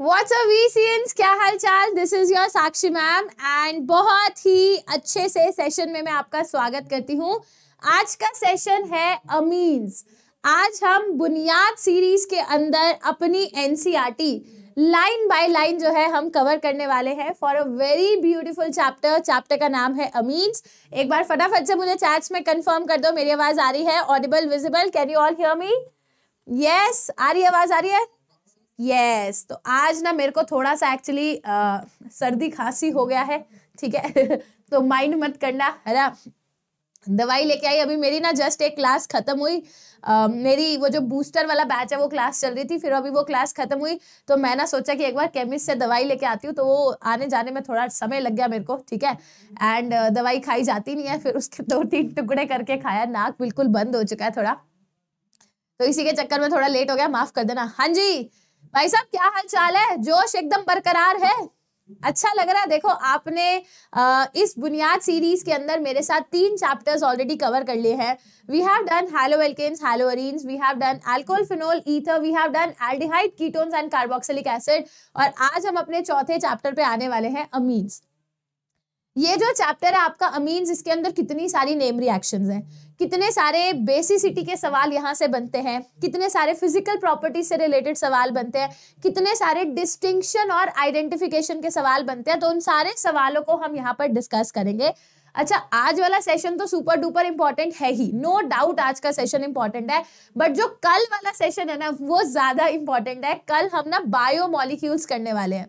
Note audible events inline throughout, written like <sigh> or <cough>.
WhatsApp वीसीएंस क्या हाल चाल this is your Sakshi ma'am and बहुत ही अच्छे से सेशन में मैं आपका स्वागत करती हूँ। आज का सेशन है अमीन्स आज हम बुनियाद सीरीज़ के अंदर अपनी एनसीईआरटी लाइन बाय लाइन जो है हम कवर करने वाले हैं। For a very beautiful chapter chapter का नाम है अमीन्स एक बार फटाफट से मुझे चैट्स में कंफर्म कर दो, मेरी आवाज़ आ रही है। Audible visible can you all hear me yes आ रही आवाज़, आ रही है? यस तो आज ना मेरे को थोड़ा सा एक्चुअली सर्दी खांसी हो गया है ठीक है? <laughs> तो माइंड मत करना है ना? दवाई लेके आई अभी मेरी ना जस्ट एक क्लास खत्म हुई। आ, मेरी वो जो बूस्टर वाला बैच है वो क्लास चल रही थी फिर अभी वो क्लास खत्म हुई। तो मैं ना सोचा कि एक बार केमिस्ट से दवाई लेके आती हूँ तो वो आने जाने में थोड़ा समय लग गया मेरे को ठीक है? एंड दवाई खाई जाती नहीं है फिर उसके दो तीन टुकड़े करके खाया नाक बिल्कुल बंद हो चुका है थोड़ा। तो इसी के चक्कर में थोड़ा लेट हो गया माफ़ कर देना। हाँ जी! भाई साहब, क्या हाल चाल है? जोश एकदम बरकरार है। अच्छा लग रहा है। देखो, आपने इस बुनियाद सीरीज़ के अंदर मेरे साथ तीन चैप्टर्स ऑलरेडी कवर कर लिए हैं। We have done haloalkanes haloarenes we have done alcohol phenol ether we have done aldehyde ketones and carboxylic acid और आज हम अपने चौथे चैप्टर पे आने वाले हैं अमीन्स ये जो चैप्टर है, आपका अमीन्स इसके अंदर कितनी सारी नेम रिएक्शंस हैं। कितने सारे बेसिसिटी के सवाल यहाँ से बनते हैं, कितने सारे फ़िज़िकल प्रॉपर्टी से रिलेटेड सवाल बनते हैं, कितने सारे डिस्टिंक्शन और आइडेंटिफिकेशन के सवाल बनते हैं तो उन सारे सवालों को हम यहाँ पर डिस्कस करेंगे। अच्छा आज वाला सेशन तो सुपर डुपर इंपॉर्टेंट है ही। नो no डाउट आज का सेशन इंपॉर्टेंट है बट जो कल वाला सेशन है ना, वो ज़्यादा इंपॉर्टेंट है। कल हम ना बायो मॉलिक्यूल्स करने वाले हैं।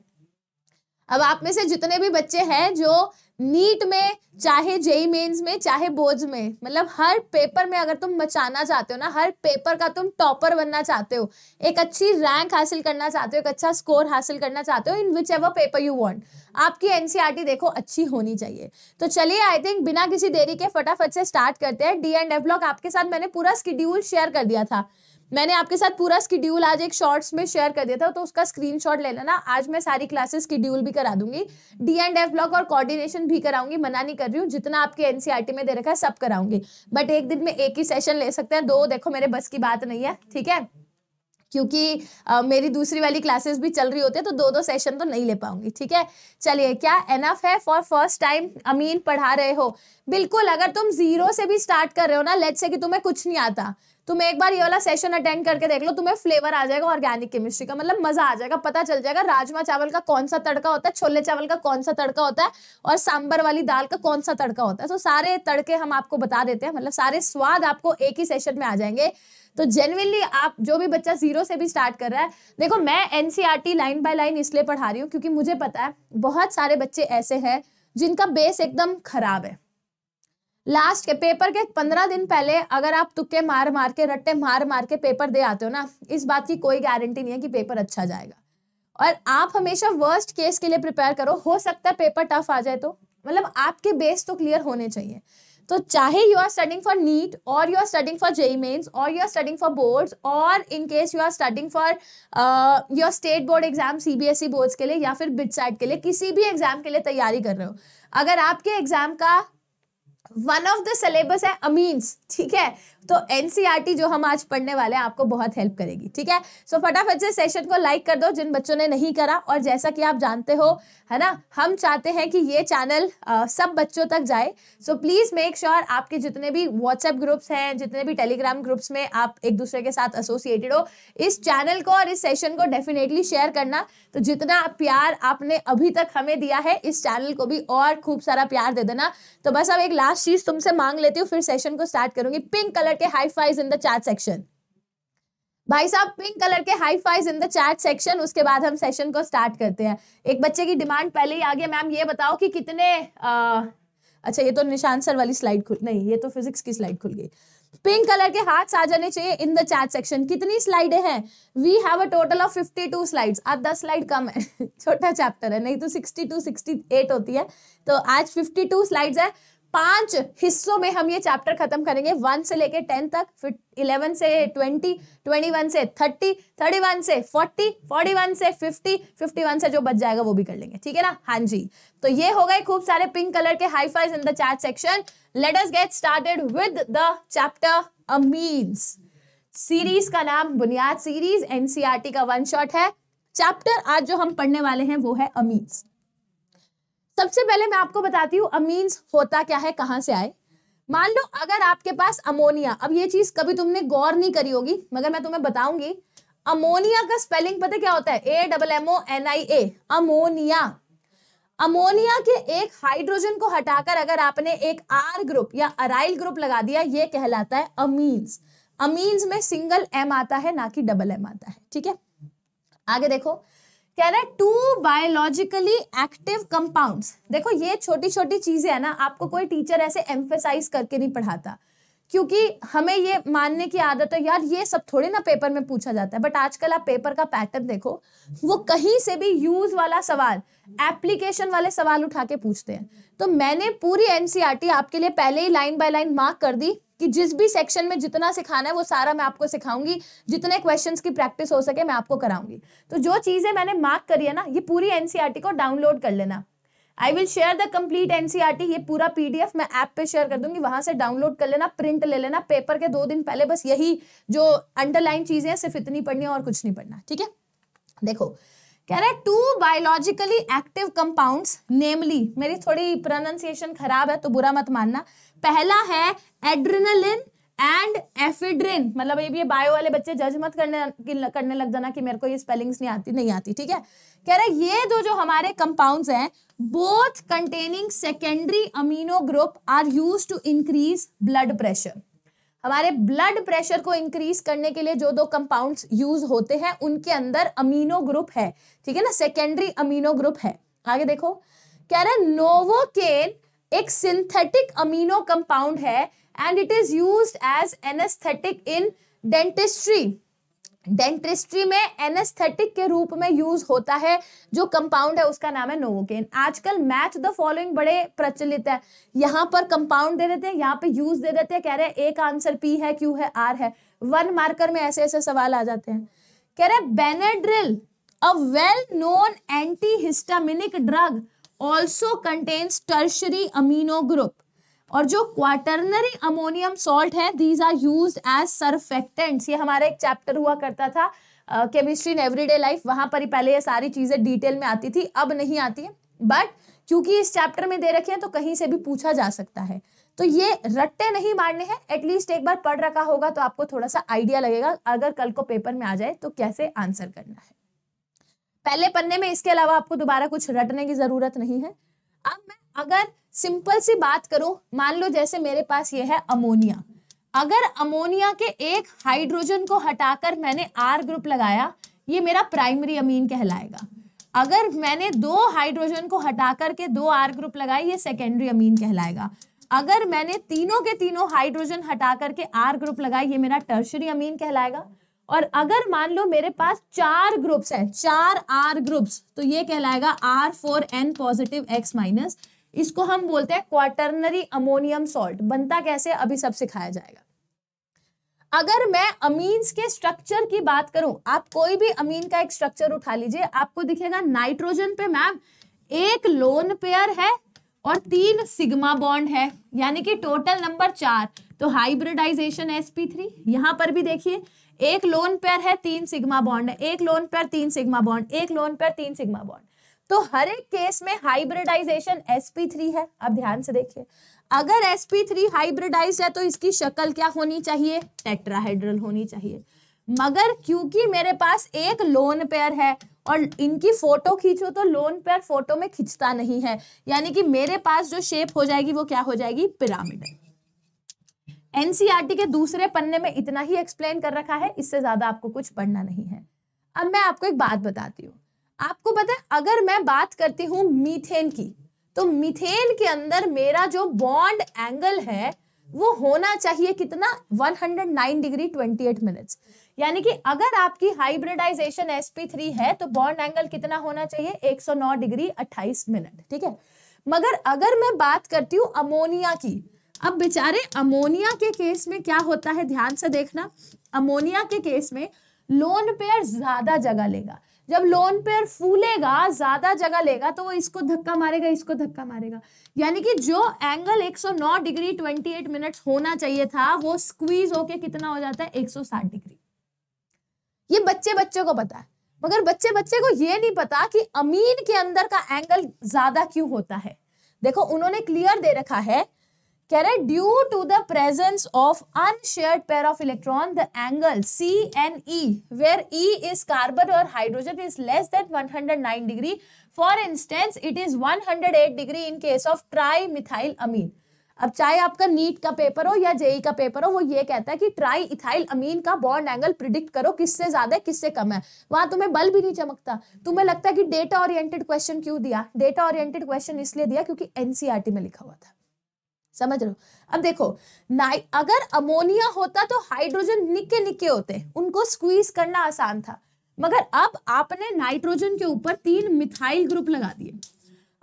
अब आप में से जितने भी बच्चे हैं जो नीट में, चाहे जेई मेंस में, चाहे बोर्ड्स में मतलब हर पेपर में अगर तुम मचाना चाहते हो ना, हर पेपर का तुम टॉपर बनना चाहते हो, एक अच्छी रैंक हासिल करना चाहते हो, एक अच्छा स्कोर हासिल करना चाहते हो, in whichever paper you want आपकी एनसीईआरटी देखो अच्छी होनी चाहिए। तो चलिए आई थिंक बिना किसी देरी के फटाफट से स्टार्ट करते हैं। डी एंड एफ़ ब्लॉक आपके साथ मैंने पूरा स्कीड्यूल शेयर कर दिया था। मैंने आपके साथ पूरा स्कीड्यूल आज एक शॉर्ट्स में शेयर कर दिया था तो उसका स्क्रीनशॉट ले लेना आज मैं सारी क्लासेस स्कीड्यूल भी करा दूँगी। डी एंड एफ़ ब्लॉक और कोऑर्डिनेशन भी कराऊँगी मना नहीं कर रही हूँ जितना आपके एनसीईआरटी में दे रखा है सब कराऊँगी। बट एक दिन में एक ही सेशन ले सकते हैं। दो देखो मेरे बस की बात नहीं है ठीक है? क्योंकि आ, मेरी दूसरी वाली क्लासेस भी चल रही होती है तो दो दो सेशन तो नहीं ले पाऊँगी ठीक है? चलिए क्या एनफ है फॉर फ़र्स्ट टाइम अमीन पढ़ा रहे हो। बिल्कुल अगर तुम ज़ीरो से भी स्टार्ट कर रहे हो ना लेट से कि तुम्हें कुछ नहीं आता तुम एक बार ये वाला सेशन अटेंड करके देख लो, तुम्हें फ्लेवर आ जाएगा ऑर्गेनिक केमिस्ट्री का मतलब मज़ा आ जाएगा, पता चल जाएगा राजमा चावल का कौन सा तड़का होता है, छोले चावल का कौन सा तड़का होता है, और सांबर वाली दाल का कौन सा तड़का होता है। तो सारे तड़के हम आपको बता देते हैं मतलब सारे स्वाद आपको एक ही सेशन में आ जाएँगे। तो जेनविनली आप जो भी बच्चा ज़ीरो से भी स्टार्ट कर रहा है, देखो मैं एनसीईआरटी लाइन बाय लाइन इसलिए पढ़ा रही हूँ, क्योंकि मुझे पता है बहुत सारे बच्चे ऐसे हैं जिनका बेस एकदम खराब है। लास्ट के पेपर के पंद्रह दिन पहले अगर आप तुक्के मार मार के, रट्टे मार मार के पेपर दे आते हो ना, इस बात की कोई गारंटी नहीं है कि पेपर अच्छा जाएगा। और आप हमेशा वर्स्ट केस के लिए प्रिपेयर करो। हो सकता है पेपर टफ आ जाए तो। मतलब आपके बेस तो क्लियर होने चाहिए। तो चाहे you are studying for NEET और you are studying for JEE mains और you are studying for boards और in case you are studying for your state board exam CBSE boards के लिए या फिर बिट साइड के लिए, किसी भी एग्ज़ाम के लिए तैयारी कर रहे हो। अगर आपके एग्ज़ाम का वन ऑफ़ द सिलेबस है अमीन्स ठीक है? तो एनसीईआरटी जो हम आज पढ़ने वाले हैं, आपको बहुत हेल्प करेगी, ठीक है? सो फटाफट से सेशन को लाइक कर दो, जिन बच्चों ने नहीं करा, और जैसा कि आप जानते हो, है ना, हम चाहते हैं कि ये चैनल सब बच्चों तक जाए। सो प्लीज़ मेक श्योर आपके जितने भी व्हाट्सएप ग्रुप्स हैं, जितने भी टेलीग्राम ग्रुप्स में आप एक दूसरे के साथ एसोसिएटेड हो, इस चैनल को और इस सेशन को डेफिनेटली शेयर करना। तो जितना प्यार आपने अभी तक हमें दिया है, इस चैनल को भी और खूब सारा प्यार दे देना। तो बस अब एक लास्ट चीज़ तुमसे मांग लेती हूँ, फिर सेशन को स्टार्ट करूँगी। पिंक कलर के high fives in the chat section भाई साहब पिंक कलर के high fives in the chat section उसके बाद हम सेशन को स्टार्ट करते हैं। एक बच्चे की डिमांड पहले ही आ गया मैम ये बताओ कि कितने आ, अच्छा ये तो निशान सर वाली स्लाइड खुल नहीं ये तो फिजिक्स की स्लाइड खुल गई। पिंक कलर के हाथ आ जाने चाहिए इन द चैट सेक्शन कितनी स्लाइडें हैं? We have a total of 52 slides अब 10 स्लाइड कम है। <laughs> छोटा चैप्टर है नहीं तो 62 68 होती है। तो आज 52 स्लाइड्स है। पाँच हिस्सों में हम ये चैप्टर खत्म करेंगे। वन से लेके टेन तक, फिर इलेवन से ट्वेंटी ट्वेंटी वन से थर्टी थर्टी वन से फोर्टी फोर्टी वन से फिफ्टी फिफ्टी वन से जो बच जाएगा वो भी कर लेंगे। ठीक है ना? हाँ जी। तो ये हो गए खूब सारे पिंक कलर के high fives in the chat section let us get started with the chapter amines series का नाम बुनियाद सीरीज़ एनसीआरटी का वन शॉट है। चैप्टर आज जो हम पढ़ने वाले हैं वो है अमीन्स सबसे पहले मैं आपको बताती हूँ अमीन्स होता क्या है, कहाँ से आए। मान लो अगर आपके पास अमोनिया अब ये चीज़ कभी तुमने गौर नहीं करी होगी, मगर मैं तुम्हें बताऊँगी। अमोनिया का स्पेलिंग पता क्या होता है? A double M O N I A ammonia ammonia के एक हाइड्रोजन को हटाकर अगर आपने एक आर ग्रुप या अराइल ग्रुप लगा दिया, ये कहलाता है अमीन्स अमीन्स में सिंगल एम आता है, ना कि डबल एम आता है, ठीक है? आगे देखो कह रहा है टू बायोलॉजिकली एक्टिव कंपाउंड्स देखो, ये छोटी छोटी चीज़ें है ना, आपको कोई टीचर ऐसे एम्फेसाइज करके नहीं पढ़ाता। क्योंकि हमें ये मानने की आदत है, यार, ये सब थोड़े ना पेपर में पूछा जाता है बट आजकल आप पेपर का पैटर्न देखो, वो कहीं से भी यूज़ वाला सवाल एप्लीकेशन वाले सवाल उठा के पूछते हैं। तो मैंने पूरी एनसीईआरटी e आपके लिए पहले ही लाइन बाय लाइन मार्क कर दी कि जिस भी सेक्शन में जितना सिखाना है, वो सारा मैं आपको सिखाऊँगी। जितने क्वेश्चंस की प्रैक्टिस हो सके, मैं आपको कराऊँगी। तो जो चीज़ें मैंने मार्क करी है ना, ये पूरी एनसीईआरटी e को डाउनलोड कर लेना। I will share the complete NCERT ये पूरा पीडीएफ मैं ऐप पे शेयर कर दूँगी, वहाँ से डाउनलोड कर लेना प्रिंट ले लेना पेपर के दो दिन पहले बस यही जो अंडरलाइन चीज़ें हैं, सिर्फ़ इतनी पढ़नी है और कुछ नहीं पढ़ना, ठीक है? देखो, कह रहे two biologically active compounds namely मेरी थोड़ी प्रोनाउंसिएशन खराब है तो बुरा मत मानना पहला है एड्रेनलिन एंड एफिड्रिन। मतलब ये भी बायो वाले बच्चे जज मत करने करने लग जाना कि मेरे को ये स्पेलिंग्स नहीं आती नहीं आती, ठीक है? कह रहे ये दो जो हमारे कंपाउंड्स हैं both containing secondary amino group are use to increase blood pressure हमारे ब्लड प्रेशर को इंक्रीज करने के लिए जो दो कंपाउंड्स यूज़ होते हैं, उनके अंदर अमीनो ग्रुप है, ठीक है ना? सेकेंडरी अमीनो ग्रुप है। आगे देखो, कह रहे नोवोकेन एक सिंथेटिक अमीनो कंपाउंड है and it is use as anaesthetic in dentistry dentistry में एनेस्थेटिक के रूप में यूज़ होता है, जो कंपाउंड है, उसका नाम है नोवोकेन आजकल मैच द फॉलोइंग बड़े प्रचलित है। यहाँ पर कंपाउंड दे देते हैं, यहाँ पे यूज़ दे देते हैं, कह रहे हैं, एक आंसर पी है क्यू है आर है। वन मार्कर में ऐसे ऐसे सवाल आ जाते हैं। कह रहे Benadryl a well known anti histaminic drug also contains tertiary amino group और जो क्वाटरनरी अमोनियम सॉल्ट है these are use as surfactants ये हमारा एक चैप्टर हुआ करता था केमिस्ट्री इन एवरीडे लाइफ वहाँ पर ही पहले ये सारी चीज़ें डिटेल में आती थी, अब नहीं आती है. बट क्योंकि इस चैप्टर में दे रखे हैं तो कहीं से भी पूछा जा सकता है. तो ये रट्टे नहीं मारने हैं. एटलीस्ट एक बार पढ़ रखा होगा तो आपको थोड़ा सा आइडिया लगेगा, अगर कल को पेपर में आ जाए तो कैसे आंसर करना है. पहले पन्ने में इसके अलावा आपको दोबारा कुछ रटने की ज़रूरत नहीं है। अब मैं अगर सिंपल सी बात करूँ, मान लो जैसे मेरे पास ये है अमोनिया। अगर अमोनिया के एक हाइड्रोजन को हटाकर मैंने आर ग्रुप लगाया, ये मेरा प्राइमरी अमीन कहलाएगा। अगर मैंने दो हाइड्रोजन को हटाकर के दो आर ग्रुप लगाए, ये सेकेंडरी अमीन कहलाएगा। अगर मैंने तीनों के तीनों हाइड्रोजन हटा करके आर ग्रुप लगाए, ये मेरा टर्शरी अमीन कहलाएगा। और अगर मान लो मेरे पास चार ग्रुप्स हैं, चार आर ग्रुप्स तो ये कहलाएगा R four N positive X minus इसको हम बोलते हैं क्वार्टरनरी अमोनियम सॉल्ट बनता कैसे, अभी सब सिखाया जाएगा। अगर मैं अमीन्स के स्ट्रक्चर की बात करूँ, आप कोई भी अमीन का एक स्ट्रक्चर उठा लीजिए, आपको दिखेगा नाइट्रोजन पे मैम एक लोन पेयर है और तीन सिग्मा बॉन्ड है, यानी कि टोटल नंबर चार। तो हाइब्रिडाइजेशन sp3 यहाँ पर भी देखिए एक लोन पेयर है, तीन सिग्मा बॉन्ड है। एक लोन पेयर तीन सिग्मा बॉन्ड एक लोन पेयर तीन सिग्मा बॉन्ड तो हर एक केस में हाइब्रिडाइजेशन sp3 है। अब ध्यान से देखिए। अगर sp3 हाइब्रिडाइज है तो इसकी शक्ल क्या होनी चाहिए? टेट्राहेड्रल होनी चाहिए। मगर क्योंकि मेरे पास एक लोन पेयर है और इनकी फ़ोटो खींचो तो लोन पेयर फ़ोटो में खिंचता नहीं है। यानी कि मेरे पास जो शेप हो जाएगी, वो क्या हो जाएगी? पिरामिडल एनसीआरटी के दूसरे पन्ने में इतना ही एक्सप्लेन कर रखा है, इससे ज़्यादा आपको कुछ पढ़ना नहीं है। अब मैं आपको एक बात बताती हूँ। आपको पता है, अगर मैं बात करती हूँ मीथेन की तो मीथेन के अंदर मेरा जो बॉन्ड एंगल है, वो होना चाहिए कितना? 109 डिग्री 28 मिनट्स। यानी कि अगर आपकी हाइब्रिडाइजेशन sp3 है तो बॉन्ड एंगल कितना होना चाहिए? 109 डिग्री 28 मिनट, ठीक है? मगर अगर मैं बात करती हूँ अमोनिया की अब बेचारे, अमोनिया के केस में क्या होता है? ध्यान से देखना। अमोनिया के केस में लोन पेयर ज़्यादा जगह लेगा। जब लोन पेयर फूलेगा, ज़्यादा जगह लेगा तो वो इसको धक्का मारेगा, इसको धक्का मारेगा। यानी कि जो एंगल 109 डिग्री 28 मिनट्स होना चाहिए था, वो स्क्वीज होके कितना हो जाता है? 160 डिग्री। ये बच्चे बच्चे को पता है। मगर बच्चे बच्चे को ये नहीं पता कि अमीन के अंदर का एंगल ज़्यादा क्यों होता है। देखो, उन्होंने क्लियर दे रखा है कह रहे due to the presence of unshared pair of electron the angle C N E where E is carbon और hydrogen is less than 109 degree for instance it is 108 degree in case of tri methyl amine अब चाहे आपका NEET का paper हो या JEE का paper हो, वो ये कहता है कि ट्राई इथाइल अमीन का बॉन्ड एंगल प्रिडिक्ट करो किससे ज़्यादा है किससे कम है। वहाँ तुम्हें बल भी नहीं चमकता। तुम्हें लगता है कि डेटा ओरिएंटेड क्वेश्चन क्यों दिया? डेटा ओरिएंटेड क्वेश्चन इसलिए दिया क्योंकि एनसीआरटी में लिखा हुआ था। समझ रहे हो? अब देखो, नाइ, अगर अमोनिया होता तो हाइड्रोजन निके निके होते, उनको स्क्वीज करना आसान था। मगर अब आपने नाइट्रोजन के ऊपर तीन मिथाइल ग्रुप लगा दिए।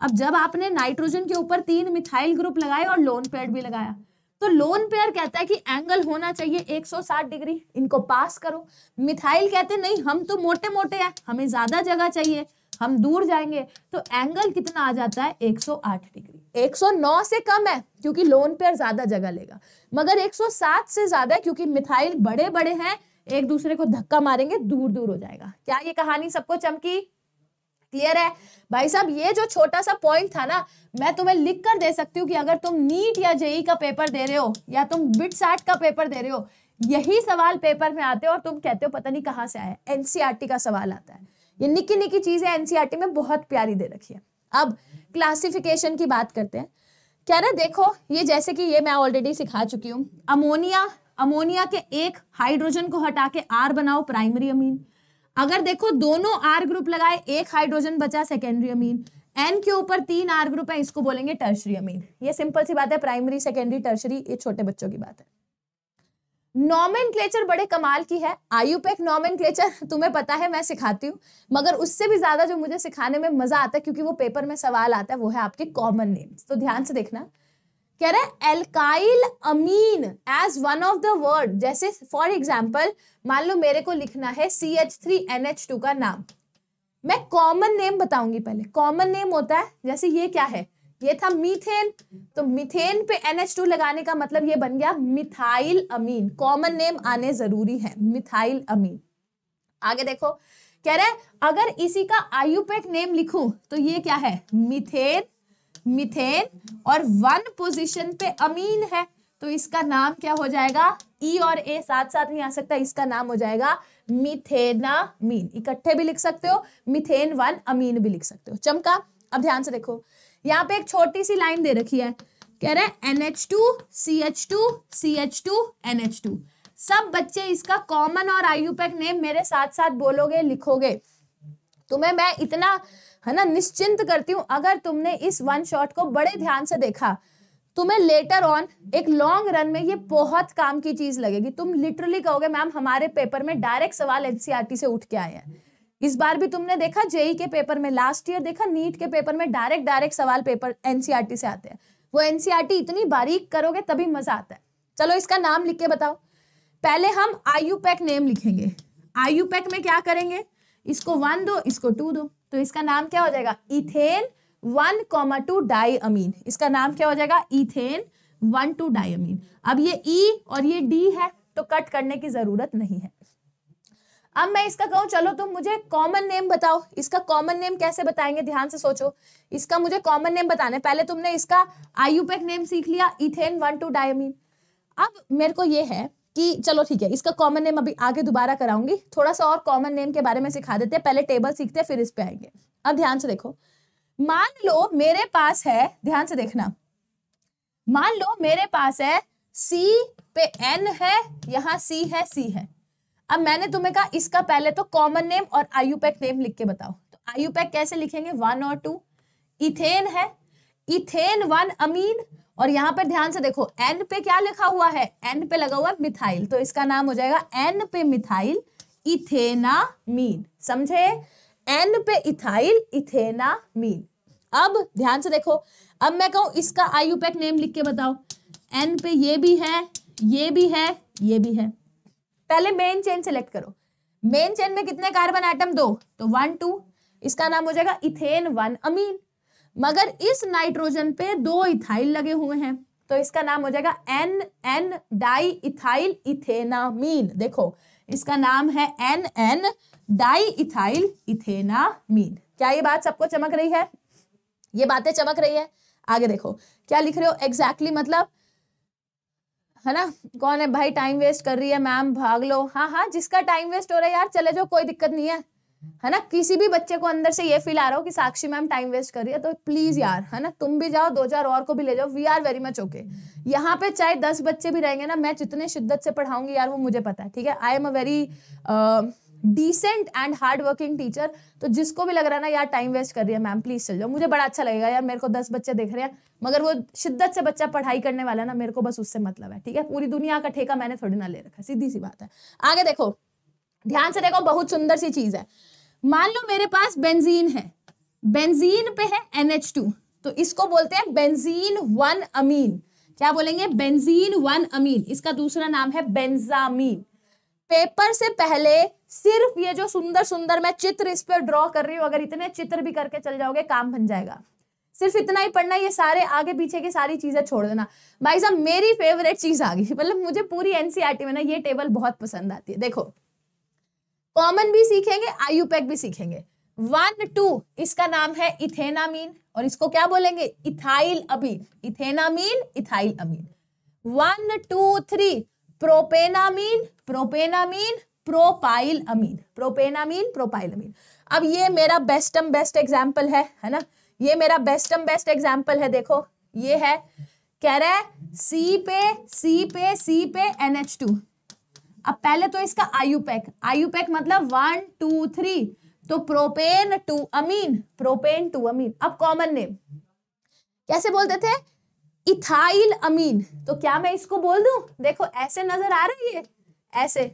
अब जब आपने नाइट्रोजन के ऊपर तीन मिथाइल ग्रुप लगाए और लोन पेयर भी लगाया तो लोन पेयर कहता है कि एंगल होना चाहिए 160 डिग्री, इनको पास करो। मिथाइल कहते नहीं, हम तो मोटे मोटे हैं, हमें ज़्यादा जगह चाहिए, हम दूर जाएँगे। तो एंगल कितना आ जाता है? 108 डिग्री। 109 से कम है, क्योंकि लोन पेयर ज़्यादा जगह लेगा। मगर 107 से ज़्यादा है, क्योंकि मिथाइल बड़े बड़े हैं, एक दूसरे को धक्का मारेंगे दूर दूर हो जाएगा। क्या ये कहानी सबको चमकी? क्लियर है? भाई साहब, ये जो छोटा सा पॉइंट था ना, मैं तुम्हें लिख कर दे सकती हूँ कि अगर तुम नीट या जेई का पेपर दे रहे हो, या तुम बिट सैट का पेपर दे रहे हो, यही सवाल पेपर में आते हो और तुम कहते हो, पता नहीं कहाँ से आया एनसीआरटी का सवाल आता है। ये निकी निकी चीज़ें एनसीआरटी में बहुत प्यारी दे रखी है। अब क्लासिफिकेशन की बात करते हैं। क्या ना, देखो, ये जैसे कि ये मैं ऑलरेडी सिखा चुकी हूँ। अमोनिया अमोनिया के एक हाइड्रोजन को हटा के आर बनाओ प्राइमरी अमीन अगर देखो, दोनों आर ग्रुप लगाए, एक हाइड्रोजन बचा सेकेंडरी अमीन एन के ऊपर तीन आर ग्रुप है, इसको बोलेंगे टर्शरी अमीन ये सिंपल सी बात है प्राइमरी सेकेंडरी टर्शरी ये छोटे बच्चों की बात है। नॉमेन बड़े कमाल की है। आयुपेक नॉमेन <laughs> तुम्हें पता है, मैं सिखाती हूँ। मगर उससे भी ज़्यादा जो मुझे सिखाने में मज़ा आता है, क्योंकि वो पेपर में सवाल आता है, वो है आपके कॉमन नेम्स तो ध्यान से देखना। कह रहा है alkyl amine as one of the word जैसे फॉर एग्ज़ाम्पल मान लो मेरे को लिखना है C H three N H two का नाम। मैं कॉमन नेम बताऊँगी पहले। कॉमन नेम होता है, जैसे ये क्या है? ये था मीथेन। तो मीथेन पे NH2 लगाने का मतलब ये बन गया मिथाइल अमीन। कॉमन नेम आने ज़रूरी है, मिथाइल अमीन। आगे देखो, कह रहे अगर इसी का आयुपेक नेम लिखूं तो ये क्या है? मिथेन मिथेन, और वन पोजीशन पे अमीन है तो इसका नाम क्या हो जाएगा? ई e और ए साथ साथ नहीं आ सकता, इसका नाम हो जाएगा मिथेनामीन। इकट्ठे भी लिख सकते हो, मिथेन वन अमीन भी लिख सकते हो। चमका, अब ध्यान से देखो। यहाँ पे एक छोटी सी लाइन दे रखी है। कह रहे हैं N H two C H two C H two N H two सब बच्चे इसका कॉमन और आयुपैक नेम मेरे साथ साथ बोलोगे, लिखोगे। तुम्हें मैं इतना, है ना, निश्चिंत करती हूँ, अगर तुमने इस वन शॉट को बड़े ध्यान से देखा, तुम्हें लेटर ऑन एक लॉन्ग रन में ये बहुत काम की चीज़ लगेगी। तुम लिटरली कहोगे, मैम, हमारे पेपर में डायरेक्ट सवाल एनसीआरटी से उठ के आए हैं। इस बार भी तुमने देखा जेई के पेपर में लास्ट ईयर देखा नीट के पेपर में डायरेक्ट डायरेक्ट सवाल पेपर एनसीआरटी से आते हैं। वो एनसीआरटी इतनी बारीक करोगे तभी मज़ा आता है। चलो इसका नाम लिख के बताओ। पहले हम आयुपैक नेम लिखेंगे। आयुपैक में क्या करेंगे? इसको वन दो, इसको टू दो। तो इसका नाम क्या हो जाएगा? Ethane one comma two di amine इसका नाम क्या हो जाएगा? Ethane one two di amine अब ये ई e और ये डी है तो कट करने की ज़रूरत नहीं है। अब मैं इसका कहूँ, चलो तुम मुझे कॉमन नेम बताओ। इसका कॉमन नेम कैसे बताएँगे? ध्यान से सोचो। इसका मुझे कॉमन नेम बताना पहले तुमने इसका आयुपेक नेम सीख लिया इथेन वन टू डायमीन अब मेरे को ये है कि, चलो ठीक है, इसका कॉमन नेम अभी आगे दोबारा कराऊँगी। थोड़ा सा और कॉमन नेम के बारे में सिखा देते हैं। पहले टेबल सीखते हैं, फिर इस पे आएँगे। अब ध्यान से देखो। मान लो मेरे पास है, ध्यान से देखना। मान लो मेरे पास है सी पे एन है, यहाँ सी है सी है। अब मैंने तुम्हें कहा, इसका पहले तो कॉमन नेम और आयुपैक नेम लिख के बताओ। तो आयुपैक कैसे लिखेंगे? वन और टू इथेन है। इथेन वन अमीन और यहाँ पर ध्यान से देखो एन पे क्या लिखा हुआ है? एन पे लगा हुआ मिथाइल तो इसका नाम हो जाएगा एन पे मिथाइल इथेनामीन समझे? एन पे इथाइल इथेनामीन अब ध्यान से देखो, अब मैं कहूँ, इसका आयुपैक नेम लिख के बताओ। एन पे ये भी है, ये भी है, ये भी है। पहले मेन चेन सेलेक्ट करो। मेन चेन में कितने कार्बन आइटम दो। तो वन टू इसका नाम हो जाएगा इथेन वन अमीन मगर इस नाइट्रोजन पे दो इथाइल लगे हुए हैं। तो इसका नाम हो जाएगा N N di ethyl ethanamine देखो, इसका नाम है N N di ethyl ethanamine क्या ये बात सबको चमक रही है? ये बातें चमक रही है? आगे देखो, क्या लिख रहे हो? एग्जैक्टली exactly मतलब है ना? कौन है? भाई टाइम वेस्ट कर रही है मैम भाग लो। हाँ हाँ जिसका टाइम वेस्ट हो रहा है, यार, चले जाओ, कोई दिक्कत नहीं है। है ना? किसी भी बच्चे को अंदर से ये फील आ रहा हो कि साक्षी मैम टाइम वेस्ट कर रही है तो प्लीज़ यार, है ना? तुम भी जाओ, दो चार और को भी ले जाओ we are very much okay यहाँ पे चाहे दस बच्चे भी रहेंगे ना, मैं जितने शिद्दत से पढ़ाऊँगी, यार, वो मुझे पता है, ठीक है? I am a very decent and hard working teacher तो जिसको भी लग रहा है ना, यार टाइम वेस्ट कर रही है मैम प्लीज़ चल जाओ। मुझे बड़ा अच्छा लगेगा, यार, मेरे को दस बच्चे देख रहे हैं, मगर वो शिद्दत से बच्चा पढ़ाई करने वाला ना, मेरे को बस उससे मतलब है, ठीक है? पूरी दुनिया का ठेका मैंने थोड़ी ना ले रखा, सीधी सी बात है। आगे देखो, ध्यान से देखो, बहुत सुंदर सी चीज़ है। मान लो मेरे पास बेंजीन है बेंजीन पे है NH2 तो इसको बोलते हैं बेंजीन वन अमीन क्या बोलेंगे? बेंजीन वन अमीन इसका दूसरा नाम है बेंजामीन पेपर से पहले सिर्फ़ ये जो सुंदर सुंदर मैं चित्र इस पर ड्रॉ कर रही हूँ, अगर इतने चित्र भी करके चल जाओगे, काम बन जाएगा। सिर्फ़ इतना ही पढ़ना, ये सारे आगे पीछे की सारी चीज़ें छोड़ देना। भाई साहब, मेरी फेवरेट चीज़ आ गई। <laughs> मतलब मुझे पूरी एनसीआरटी में ना ये टेबल बहुत पसंद आती है। देखो कॉमन भी सीखेंगे, आयुपैक भी सीखेंगे। वन टू इसका नाम है इथेनामीन, और इसको क्या बोलेंगे? Ethyl amine. Ethanamine, ethyl amine. One two three propanamine propanamine propyl amine, propanamine, propyl amine. अब ये मेरा बेस्टम बेस्ट एग्ज़ाम्पल है है ना? ये मेरा बेस्टम बेस्ट एग्ज़ाम्पल है, देखो, ये है, कह रहा है सी पे सी पे सी पे एन एच टू अब पहले तो इसका आयुपैक आयुपैक मतलब वन टू थ्री तो propane two amine propane two amine अब कॉमन नेम कैसे बोलते थे? इथाइल अमीन तो क्या मैं इसको बोल दूँ? देखो, ऐसे नज़र आ रही है? ऐसे।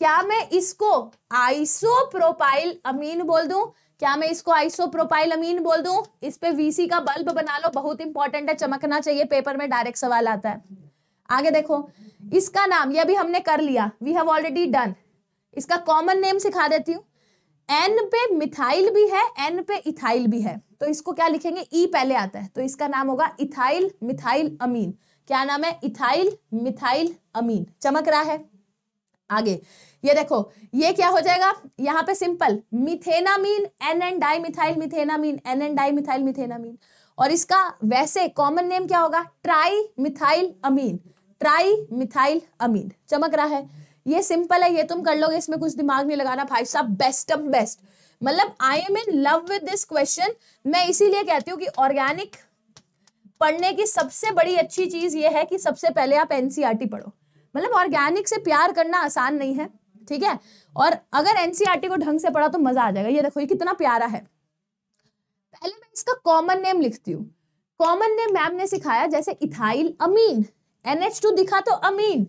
क्या मैं इसको आइसोप्रोपाइल अमीन बोल दूँ? क्या मैं इसको आइसोप्रोपाइल अमीन बोल दूँ? इस पे वीसी का बल्ब बना लो, बहुत इंपॉर्टेंट है, चमकना चाहिए पेपर में डायरेक्ट सवाल आता है। आगे देखो, इसका नाम, ये भी हमने कर लिया वी हैव ऑलरेडी डन इसका कॉमन नेम सिखा देती हूँ। एन पे मिथाइल भी है एन पे इथाइल भी है। तो इसको क्या लिखेंगे? ई e पहले आता है। तो इसका नाम होगा इथाइल मिथाइल अमीन क्या नाम है? इथाइल मिथाइल अमीन चमक रहा है। आगे ये देखो, ये क्या हो जाएगा? यहाँ पे simple methanamine N N di methyl methanamine N N di methyl methanamine और इसका वैसे कॉमन नेम क्या होगा? Tri methyl amine tri methyl amine चमक रहा है। ये सिंपल है, ये तुम कर लोगे, इसमें कुछ दिमाग नहीं लगाना। भाई साहब बेस्ट ऑफ़ बेस्ट मतलब I am in love with this question मैं इसीलिए कहती हूँ कि ऑर्गेनिक पढ़ने की सबसे बड़ी अच्छी चीज़ ये है कि सबसे पहले आप एनसीआरटी e पढ़ो। मतलब ऑर्गेनिक से प्यार करना आसान नहीं है। ठीक है? और अगर एनसीआरटी e को ढंग से पढ़ा तो मज़ा आ जाएगा। ये देखो, ये कितना प्यारा है। पहले मैं इसका कॉमन नेम लिखती हूँ। कॉमन नेम मैम ने सिखाया, जैसे इथाइल अमीन। NH2 दिखा तो अमीन।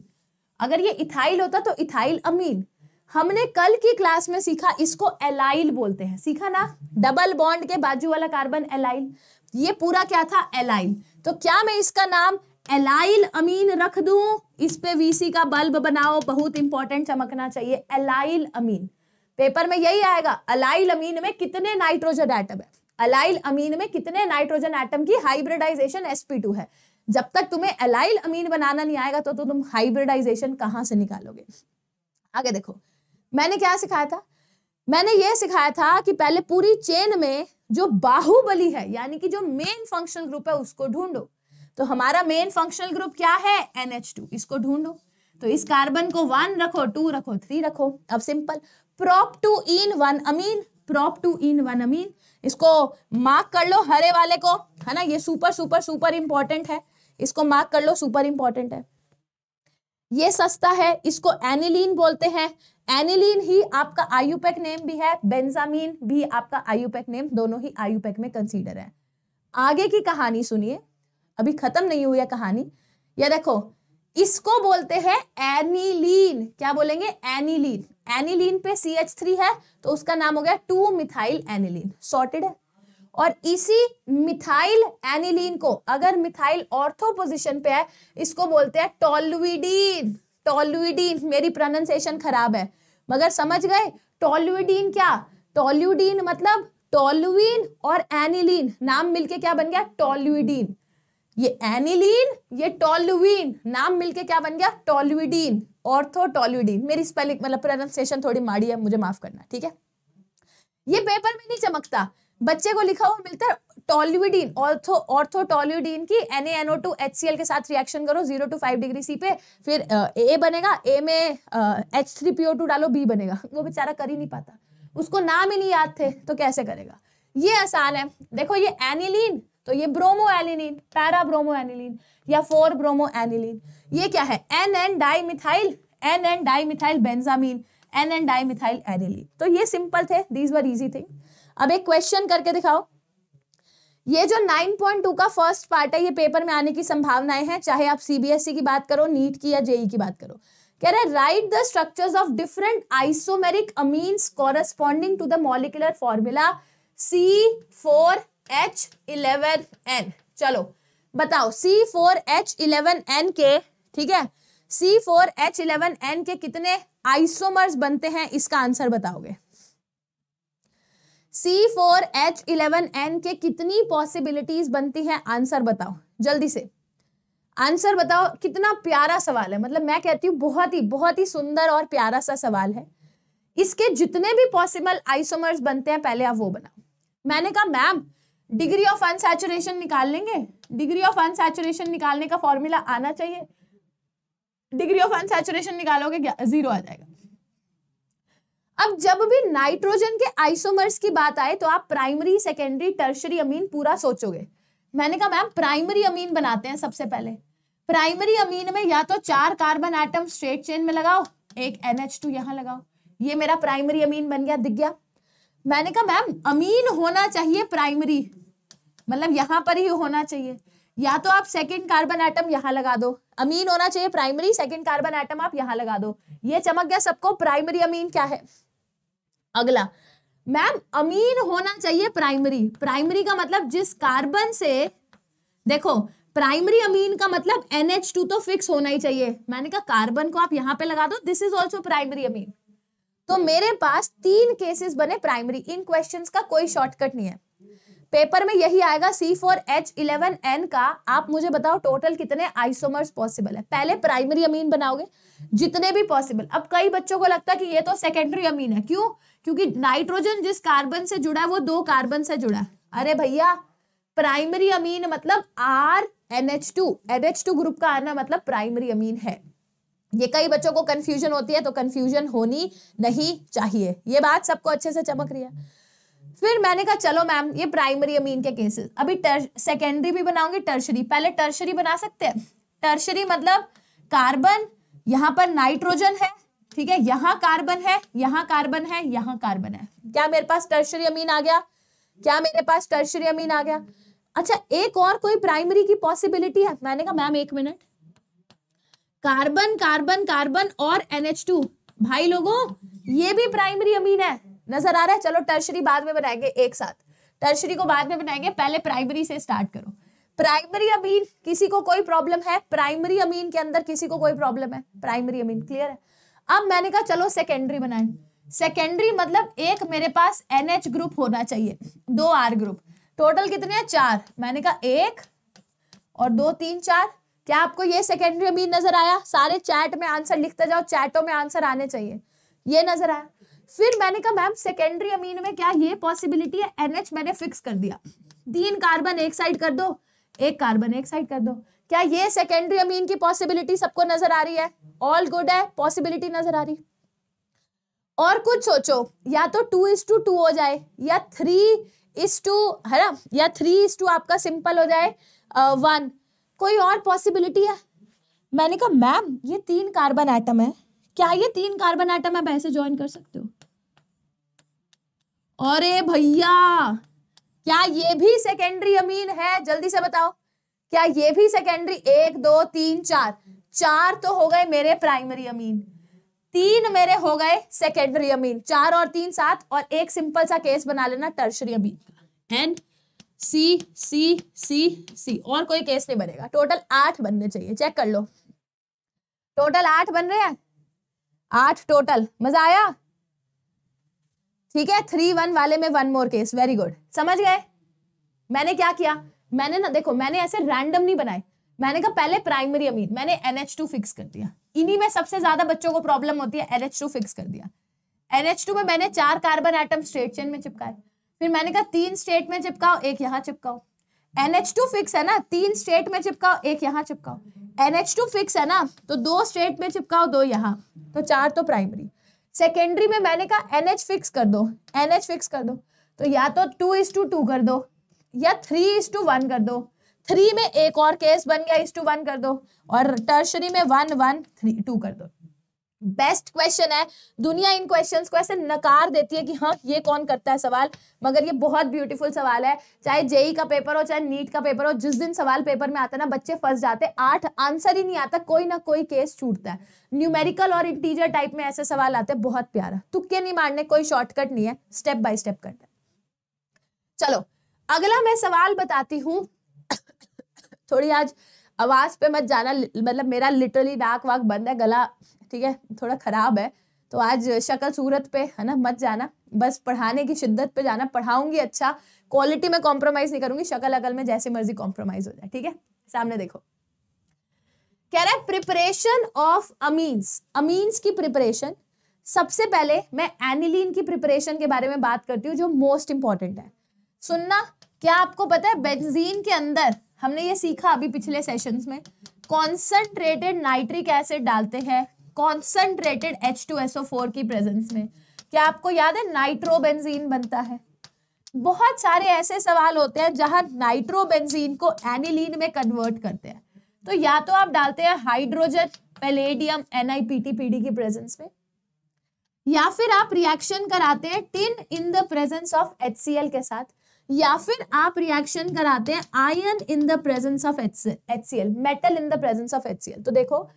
अगर ये इथाइल होता तो इथाइल अमीन। हमने कल की क्लास में सीखा, इसको एलाइल बोलते हैं। सीखा ना? डबल बॉन्ड के बाजू वाला कार्बन एलाइल। ये पूरा क्या था? एलाइल। तो क्या मैं इसका नाम एलाइल अमीन रख दूँ? इस पे वीसी का बल्ब बनाओ बहुत इंपॉर्टेंट चमकना चाहिए। एलाइल अमीन पेपर में यही आएगा अलाइल अमीन में कितने नाइट्रोजन एटम है? अलाइल अमीन में कितने नाइट्रोजन एटम की हाइब्रिडाइजेशन sp2 है? जब तक तुम्हें अलाइल अमीन बनाना नहीं आएगा तो, तो तुम हाइब्रिडाइजेशन कहाँ से निकालोगे? आगे देखो मैंने क्या सिखाया था? मैंने ये सिखाया था कि पहले पूरी चेन में जो बाहुबली है यानी कि जो मेन फंक्शनल ग्रुप है उसको ढूंढो। तो हमारा मेन फंक्शनल ग्रुप क्या है? NH2 इसको ढूंढो। तो इस कार्बन को वन रखो टू रखो थ्री रखो। अब simple prop two in one amine prop two in one amine इसको मार्क कर लो हरे वाले को। है ना? ये सुपर सुपर सुपर इंपॉर्टेंट है। इसको मार्क कर लो सुपर इंपॉर्टेंट है। ये सस्ता है। इसको एनिलीन बोलते हैं। एनिलीन ही आपका आयुपैक नेम भी है। बेंजामीन भी आपका आयुपैक नेम दोनों ही आयुपैक में कंसीडर है। आगे की कहानी सुनिए। अभी खत्म नहीं हुई है कहानी। या देखो, इसको बोलते हैं एनिलीन। क्या बोलेंगे? एनिलीन। एनिलीन पे सी एच थ्री है तो उसका नाम हो गया टू मिथाइल एनिलीन सॉर्टेड है। और इसी मिथाइल एनिलीन को, अगर मिथाइल ऑर्थो पोजिशन पे है, इसको बोलते हैं टोलुइडीन टोलुइडीन मेरी प्रोनाउंसिएशन खराब है। मगर समझ गए? टोलुइडीन क्या? टोल्यूडीन मतलब टोलुइन और एनिलीन नाम मिलके क्या बन गया? टोल्यूडीन ये एनिलीन, ये टोलुवीन नाम मिलके क्या बन गया? टोलुइडीन ऑर्थोटोलुइडीन मेरी स्पेलिंग मतलब प्रोनाउंसिएशन थोड़ी माड़ी है, मुझे माफ़ करना, ठीक है? ये पेपर में नहीं चमकता। बच्चे को लिखा हुआ मिलता है टॉल्यूडिन, ऑर्थो, ऑर्थोटोल्यूडिन की N NO two H C L के साथ रिएक्शन करो zero two five degree C पे, फिर ए बनेगा ए में H three P O two डालो बी बनेगा। <laughs> वो बेचारा कर ही नहीं पाता। उसको नाम ही नहीं याद थे तो कैसे करेगा? ये आसान है। देखो ये एनिलीन तो ये bromo aniline para bromo aniline या फोर ब्रोमो एनिलीन ये क्या है? N N di methyl N N di methyl benzamine N N di methyl aniline तो ये सिंपल थे दीज वर इजी थिंग अब एक क्वेश्चन करके दिखाओ। ये जो 9.2 का फ़र्स्ट पार्ट है, ये पेपर में आने की संभावनाएँ हैं, चाहे आप सीबीएसई e की बात करो नीट की या जेई e की बात करो। कह रहे write the structures of different isomeric amines corresponding to the molecular formula C four H eleven N चलो, बताओ C four H eleven N के, ठीक है? C four H eleven N के कितने आइसोमर्स बनते हैं? इसका आंसर बताओगे। C four H eleven N के कितनी पॉसिबिलिटीज बनती हैं? आंसर बताओ, जल्दी से। आंसर बताओ, कितना प्यारा सवाल है। मतलब मैं कहती हूँ, बहुत ही बहुत ही सुंदर और प्यारा सा सवाल है। इसके जितने भी पॉसिबल आइसोमर्स बनते हैं, पहले आप वो बनाओ। मैंने कहा, मैम डिग्री ऑफ़ अनसैचुरेशन निकाल लेंगे? डिग्री ऑफ़ अनसैचुरेशन निकालने का फॉर्मूला आना चाहिए। डिग्री ऑफ़ अनसैचुरेशन निकालोगे ज़ीरो आ जाएगा। अब जब भी नाइट्रोजन के आइसोमर्स की बात आए तो आप प्राइमरी, सेकेंडरी, टर्शरी अमीन पूरा सोचोगे। मैंने कहा, मैम, प्राइमरी अमीन बनाते हैं सबसे पहले। प्राइमरी अमीन में या तो चार कार्बन एटम स्ट्रेट चेन में लगाओ, एक NH2 यहाँ लगाओ। ये मेरा प्राइमरी अमीन बन गया, दिख गया। मैंने कहा, मैम, अमीन होना चाहिए प्राइमरी। मतलब यहाँ पर ही होना चाहिए। या तो आप सेकंड कार्बन एटम यहाँ लगा दो। अमीन होना चाहिए प्राइमरी सेकंड कार्बन एटम आप यहाँ लगा दो। ये चमक गया सबको प्राइमरी अमीन क्या है? अगला मैम अमीन होना चाहिए प्राइमरी प्राइमरी का मतलब जिस कार्बन से, देखो प्राइमरी अमीन का मतलब NH2 तो फिक्स होना ही चाहिए। मैंने कहा कार्बन को आप यहाँ पे लगा दो this is also primary amine तो मेरे पास तीन केसेस बने प्राइमरी इन क्वेश्चंस का कोई शॉर्टकट नहीं है। पेपर में यही आएगा C four H eleven N का। आप मुझे बताओ टोटल कितने आइसोमर्स पॉसिबल है? पहले प्राइमरी अमीन बनाओगे, जितने भी पॉसिबल अब कई बच्चों को लगता है कि ये तो सेकेंडरी अमीन है। क्यों? क्योंकि नाइट्रोजन जिस कार्बन से जुड़ा है, वो दो कार्बन से जुड़ा है। अरे भैया प्राइमरी अमीन मतलब R N H two N H two group का आना मतलब प्राइमरी अमीन है। ये कई बच्चों को कंफ्यूजन होती है तो कंफ्यूजन होनी नहीं चाहिए। ये बात सबको अच्छे से चमक रही है। फिर मैंने कहा, चलो मैम, ये प्राइमरी अमीन के केसेस अभी सेकेंडरी भी बनाऊँगी टर्शरी पहले टर्शरी बना सकते हैं। टर्शरी मतलब कार्बन यहाँ पर नाइट्रोजन है, ठीक है? यहाँ कार्बन है, यहाँ कार्बन है, यहाँ कार्बन है। क्या मेरे पास टर्शरी अमीन आ गया? क्या मेरे पास टर्शरी अमीन आ गया? अच्छा एक और कोई प्राइमरी की पॉसिबिलिटी है? मैंने कहा, मैम, एक मिनट कार्बन कार्बन कार्बन और NH2 भाई लोगों, ये भी प्राइमरी अमीन है। नज़र आ रहा है, चलो टर्शरी बाद में बनाएँगे एक साथ। टर्शरी को बाद में बनाएँगे, पहले प्राइमरी से स्टार्ट करो। प्राइमरी अमीन किसी को कोई प्रॉब्लम है? प्राइमरी अमीन के अंदर किसी को कोई प्रॉब्लम है? प्राइमरी अमीन क्लियर है? अब मैंने कहा, चलो सेकेंडरी बनाए। सेकेंडरी मतलब एक मेरे पास एच ग्रुप होना चाहिए, दो आर ग्रुप टोटल कितने हैं? चार। मैंने कहा, एक और दो, तीन, चार। क्या आपको ये सेकेंडरी अमीन नज़र आया? सारे चैट में आंसर लिखते जाओ चैटों में आंसर आने चाहिए। ये नज़र आया। फिर मैंने कहा, मैम सेकेंडरी अमीन में क्या ये पॉसिबिलिटी है? एनएच मैंने फिक्स कर दिया। तीन कार्बन एक साइड कर दो। एक कार्बन एक साइड कर दो। क्या ये सेकेंडरी अमीन की पॉसिबिलिटी सबको नज़र आ रही है? ऑल गुड है? पॉसिबिलिटी नज़र आ रही और कुछ सोचो, या तो टू इज़ टू टू हो जाए, या थ्री इज़ टू है ना? या थ्री इज़ टू आपका सिंपल हो जाए वन कोई और पॉसिबिलिटी है? मैंने कहा, मैम, ये तीन कार्बन एटम है। क्या ये तीन कार्बन एटम आप ऐसे ज्वाइन कर सकते हो? अरे भैया, क्या ये भी सेकेंडरी अमीन है? जल्दी से बताओ। क्या ये भी सेकेंडरी एक, दो, तीन, चार। चार तो हो गए मेरे प्राइमरी अमीन। तीन मेरे हो गए सेकेंडरी अमीन। चार और तीन, सात। और एक सिंपल सा केस बना लेना टर्शरी अमीन। का एन सी सी सी सी और कोई केस नहीं बनेगा। टोटल आठ बनने चाहिए। चेक कर लो। टोटल आठ बन रहे हैं? आठ टोटल मज़ा आया? ठीक है? थ्री वन वाले में one more case very good समझ गए? मैंने क्या किया? मैंने ना, देखो, मैंने ऐसे रैंडम नहीं बनाए। मैंने कहा, पहले प्राइमरी अमीन मैंने NH2 फिक्स कर दिया। इन्हीं में सबसे ज़्यादा बच्चों को प्रॉब्लम होती है NH2 फिक्स कर दिया। NH2 में मैंने चार कार्बन एटम स्ट्रेट चेन में चिपकाए। फिर मैंने कहा, तीन स्टेट में चिपकाओ, एक यहाँ चिपकाओ। NH2 फिक्स है ना? तीन स्टेट में चिपकाओ, एक यहाँ चिपकाओ। NH2 फिक्स है ना? तो दो स्टेट में चिपकाओ, दो यहाँ। तो चार तो प्राइमरी सेकेंडरी में मैंने कहा NH फिक्स कर दो NH फिक्स कर दो। तो या तो टू इज़ टू टू कर दो, या थ्री इज़ टू वन कर दो। थ्री में एक और केस बन गया इज़ टू वन कर दो। और टर्शरी में वन वन थ्री टू कर दो। बेस्ट क्वेश्चन है। दुनिया इन क्वेश्चंस को ऐसे नकार देती है कि हाँ ये कौन करता है सवाल? मगर ये बहुत ब्यूटीफुल सवाल है। चाहे जेई का पेपर हो, चाहे नीट का पेपर हो, जिस दिन सवाल पेपर में आता है ना, बच्चे फंस जाते आठ आंसर ही नहीं आता, कोई ना कोई केस छूटता है। न्यूमेरिकल और इंटीजर टाइप में ऐसे सवाल आते हैं, बहुत प्यारा। तुक्के नहीं मारने, कोई शॉर्टकट नहीं है। स्टेप बाय स्टेप करना चलो, अगला मैं सवाल बताती हूँ। थोड़ी आज आवाज़ पे मत जाना मतलब मेरा लिटरली नाक वाक बंद है, गला ठीक है? थोड़ा खराब है। तो आज शक्ल सूरत पे, है ना? मत जाना। बस पढ़ाने की शिद्दत पे जाना। पढ़ाऊँगी अच्छा। क्वालिटी में कॉम्प्रोमाइज नहीं करूँगी। शक्ल अकल में जैसे मर्ज़ी कॉम्प्रोमाइज हो जाए, ठीक है? सामने देखो। कह रहा है प्रिपरेशन ऑफ़ अमीन्स अमीन्स की प्रिपरेशन सबसे पहले मैं एनिलीन की प्रिपरेशन के बारे में बात करती हूँ, जो मोस्ट इंपॉर्टेंट है। सुनना, क्या आपको पता है बेंजीन के अंदर, हमने ये सीखा अभी पिछले सेशंस में कॉन्सेंट्रेटेड नाइट्रिक एसिड डालते हैं। कॉन्सेंट्रेटेड H2SO4 की प्रेजेंस में। क्या आपको याद है नाइट्रोबेंजीन बनता है? बहुत सारे ऐसे सवाल होते हैं जहाँ नाइट्रोबेंजीन को एनिलीन में कन्वर्ट करते हैं। तो या तो आप डालते हैं हाइड्रोजन, पेलेडियम NiPTPD की प्रेजेंस में, या फिर आप रिएक्शन कराते हैं tin in the presence of HCl के साथ, या फिर आप रिएक्शन कराते हैं iron in the presence of HCl metal in the presence of HCl तो देखो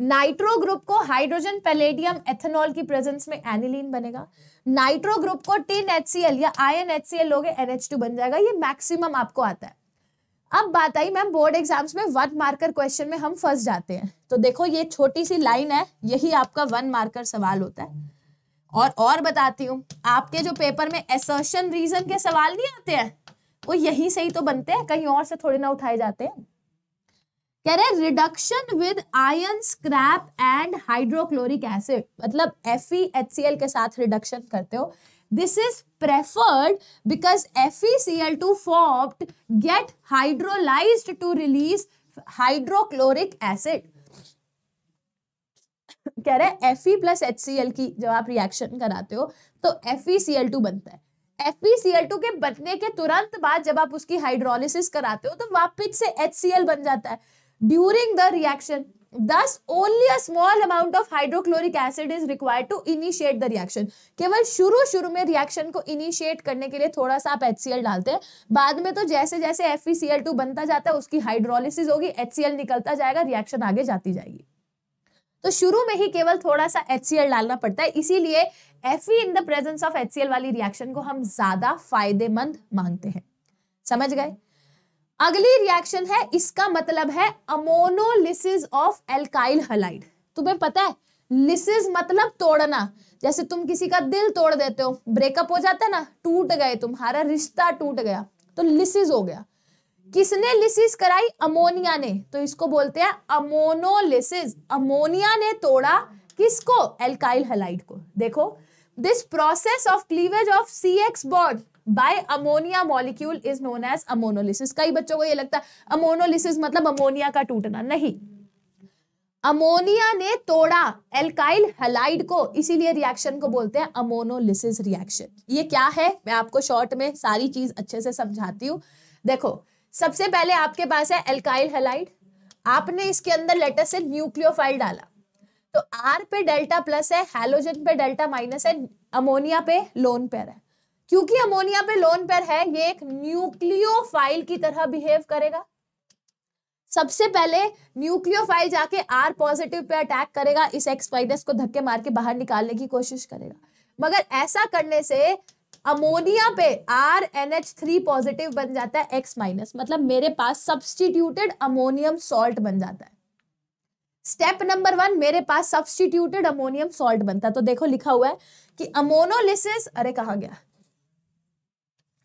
नाइट्रो ग्रुप को हाइड्रोजन, पैलेडियम, एथेनॉल की प्रेजेंस में एनिलीन बनेगा। नाइट्रो ग्रुप को टिन एचसीएल या आयन एचसीएल लोगे एनएच2 बन जाएगा। ये मैक्सिमम आपको आता है। अब बात आई मैम बोर्ड एग्ज़ाम्स में वन मार्कर क्वेश्चन में हम फंस जाते हैं। तो देखो ये छोटी सी लाइन है, यही आपका वन मार्कर सवाल होता है। और और बताती हूँ, आपके जो पेपर में एसर्शन रीजन के सवाल नहीं आते हैं, वो यही से ही तो बनते हैं, कहीं और से थोड़े ना उठाए जाते हैं। कह रहे reduction with iron scrap and hydrochloric acid मतलब एफ़ HCl के साथ रिडक्शन करते हो। This is preferred because FeCl2 formed get hydrolyzed to release hydrochloric acid कह रहे F plus H C L की जब आप रिएक्शन कराते हो तो एफ़ टू बनता है। एफ़ टू के बनने के तुरंत बाद जब आप उसकी हाइड्रोलिसिस कराते हो तो वापिस से एच बन जाता है। During the reaction, thus only a small amount of hydrochloric acid is required to initiate the reaction. केवल शुरू शुरू में रिएक्शन को इनिशिएट करने के लिए थोड़ा सा आप HCl डालते हैं। बाद में तो जैसे जैसे FeCl2 बनता जाता है, उसकी हाइड्रोलिसिस होगी HCl निकलता जाएगा रिएक्शन आगे जाती जाएगी। तो शुरू में ही केवल थोड़ा सा HCl डालना पड़ता है, इसीलिए Fe in the presence of HCl वाली रिएक्शन को हम ज़्यादा फ़ायदेमंद मानते हैं। समझ गए? अगली रिएक्शन है, इसका मतलब है अमोनोलिसिस ऑफ़ एल्काइल हलाइड तुम्हें पता है लिसिस मतलब तोड़ना. जैसे तुम किसी का दिल तोड़ देते हो ब्रेकअप हो जाता है ना, टूट गए, तुम्हारा रिश्ता टूट गया तो लिसिस हो गया. किसने लिसिस कराई? अमोनिया ने. तो इसको बोलते हैं अमोनोलिसिस अमोनिया ने तोड़ा किसको? एल्काइल हलाइड को. देखो this process of cleavage of C X bond by ammonia molecule is known as ammonolysis कई बच्चों को ये लगता है अमोनोलिसिस मतलब अमोनिया का टूटना। नहीं। अमोनिया ने तोड़ा एल्काइल हलाइड को, इसीलिए रिएक्शन को बोलते हैं अमोनोलिसिस रिएक्शन ये क्या है? मैं आपको शॉर्ट में सारी चीज़ अच्छे से समझाती हूँ। देखो, सबसे पहले आपके पास है एल्काइल हलाइड आपने इसके अंदर लेटर से न्यूक्लियोफाइल डाला। तो आर पे डेल्टा प्लस है हेलोजन पे डेल्टा माइनस है अमोनिया पे लोन पेयर है। क्योंकि अमोनिया पे लोन पेयर है, ये एक न्यूक्लियोफाइल की तरह बिहेव करेगा। सबसे पहले न्यूक्लियोफाइल जाके आर पॉजिटिव पे अटैक करेगा, इस एक्स माइनस को धक्के मार के बाहर निकालने की कोशिश करेगा। मगर ऐसा करने से अमोनिया पे R N H three positive बन जाता है एक्स माइनस मतलब मेरे पास सब्सटीट्यूटेड अमोनियम सॉल्ट बन जाता है। स्टेप नंबर वन मेरे पास सब्सटीट्यूटेड अमोनियम सॉल्ट बनता है। तो देखो, लिखा हुआ है कि अमोनोलिसिस अरे कहा गया?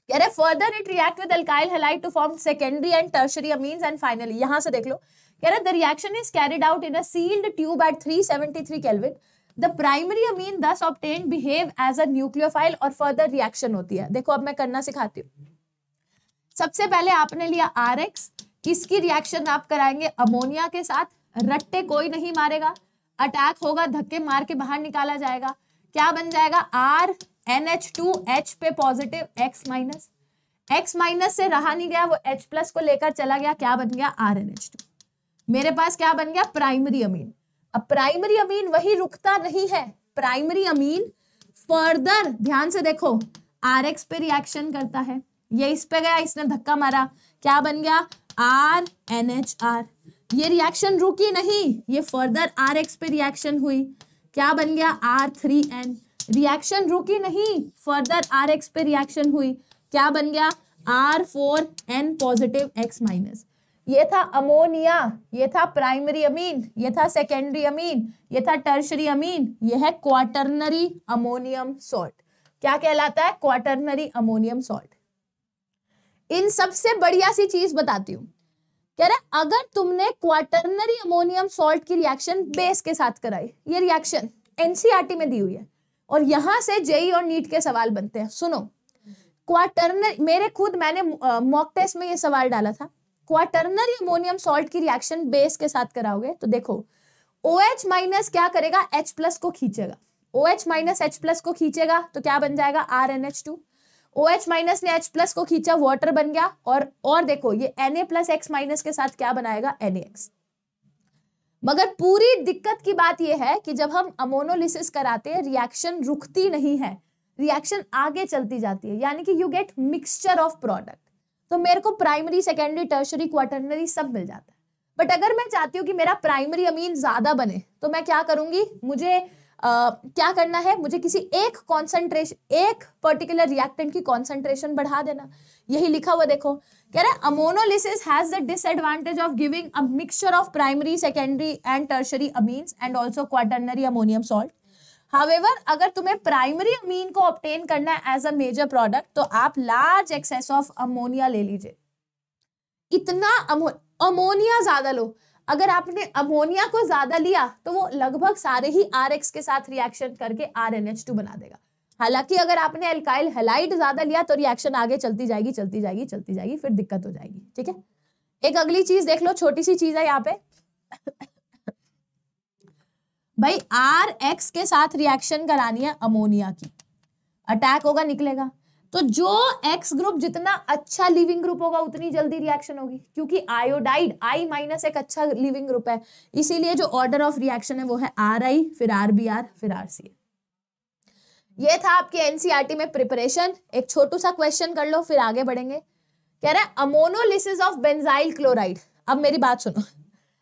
कह रहे further it react with alkyl halide to form secondary and tertiary amines and finally यहाँ से देख लो, कह रहे the reaction is carried out in a sealed tube at 373 kelvin the primary amine thus obtain behave as a nucleophile और further reaction होती है। देखो, अब मैं करना सिखाती हूँ। सबसे पहले आपने लिया आर एक्स किसकी रिएक्शन आप कराएँगे? अमोनिया के साथ। रट्टे कोई नहीं मारेगा। अटैक होगा, धक्के मार के बाहर निकाला जाएगा। क्या बन जाएगा? R N H two H पे positive, X minus. X minus से रहा नहीं गया, वो एच प्लस को लेकर चला गया, क्या बन गया? R N H two. मेरे पास क्या बन गया? Primary amine. अब प्राइमरी अमीन वही रुकता नहीं है। प्राइमरी अमीन फर्दर, ध्यान से देखो आर एक्स पे रिएक्शन करता है। ये इस पे गया, इसने धक्का मारा। क्या बन गया? R N H R. ये रिएक्शन रुकी नहीं, ये फर्दर आर एक्स पे रिएक्शन हुई। क्या बन गया? Are three N. रिएक्शन रुकी नहीं। फर्दर आर एक्स पे रिएक्शन हुई। क्या बन गया? R four N positive X minus ये था अमोनिया ये था प्राइमरी अमीन ये था सेकेंडरी अमीन ये था टर्शरी अमीन ये है क्वाटरनरी अमोनियम सॉल्ट क्या कहलाता है? क्वाटरनरी अमोनियम सॉल्ट इन सबसे बढ़िया सी चीज़ बताती हूँ। कह रहे अगर तुमने क्वाटरनरी अमोनियम सॉल्ट की रिएक्शन बेस के साथ कराई, ये रिएक्शन एनसीआरटी में दी हुई है। और यहाँ से जेई और नीट के सवाल बनते हैं। सुनो क्वाटरनरी मेरे खुद मैंने मॉक टेस्ट में ये सवाल डाला था। क्वाटरनरी अमोनियम सॉल्ट की रिएक्शन बेस के साथ कराओगे तो देखो ओ OH माइनस क्या करेगा? एच प्लस को खींचेगा। O H minus H plus को खींचेगा तो क्या बन जाएगा? R N H two O H minus ने एच प्लस को खींचा वाटर बन गया और और देखो, ये N A plus X minus के साथ क्या बनाएगा? एन एक्स मगर पूरी दिक्कत की बात यह है कि जब हम अमोनोलिसिस कराते हैं रिएक्शन रुकती नहीं है। रिएक्शन आगे चलती जाती है। यानी कि you get mixture of product तो मेरे को प्राइमरी सेकेंडरी टर्शरी क्वार्टरनरी सब मिल जाता है। बट अगर मैं चाहती हूँ कि मेरा प्राइमरी अमीन ज़्यादा बने तो मैं क्या करूँगी? मुझे Uh, क्या करना है? मुझे किसी एक कॉन्सेंट्रेशन एक पर्टिकुलर रिएक्टेंट की कॉन्सेंट्रेशन बढ़ा देना। यही लिखा हुआ देखो। कह रहे ammonolysis has the disadvantage of giving a mixture of primary secondary and tertiary amines and also quaternary ammonium salt however अगर तुम्हें प्राइमरी अमीन को ऑप्टेन करना है एज अ मेजर प्रोडक्ट तो आप लार्ज एक्सेस ऑफ़ अमोनिया ले लीजिए। इतना अमो, अमोनिया ज़्यादा लो। अगर आपने अमोनिया को ज़्यादा लिया तो वो लगभग सारे ही आर के साथ रिएक्शन करके आर बना देगा। हालाँकि अगर आपने एल्काइल हेलाइट ज़्यादा लिया तो रिएक्शन आगे चलती जाएगी चलती जाएगी चलती जाएगी, फिर दिक्कत हो जाएगी, ठीक है? एक अगली चीज़ देख लो, छोटी सी चीज़ है यहाँ पे। भाई आर एक्स के साथ रिएक्शन करानी है अमोनिया की। अटैक होगा, निकलेगा। तो जो एक्स ग्रुप जितना अच्छा लिविंग ग्रुप होगा, उतनी जल्दी रिएक्शन होगी, क्योंकि आयोडाइड आई माइनस एक अच्छा लिविंग ग्रुप है। इसीलिए जो ऑर्डर ऑफ़ रिएक्शन है, वो है आर आई फिर आर बी आर फिर आर सी ये था आपकी एनसीआरटी में प्रिपरेशन एक छोटू सा क्वेश्चन कर लो, फिर आगे बढ़ेंगे. कह रहे हैं, अमोनोलिसिस ऑफ़ बेंजाइल क्लोराइड. अब मेरी बात सुनो।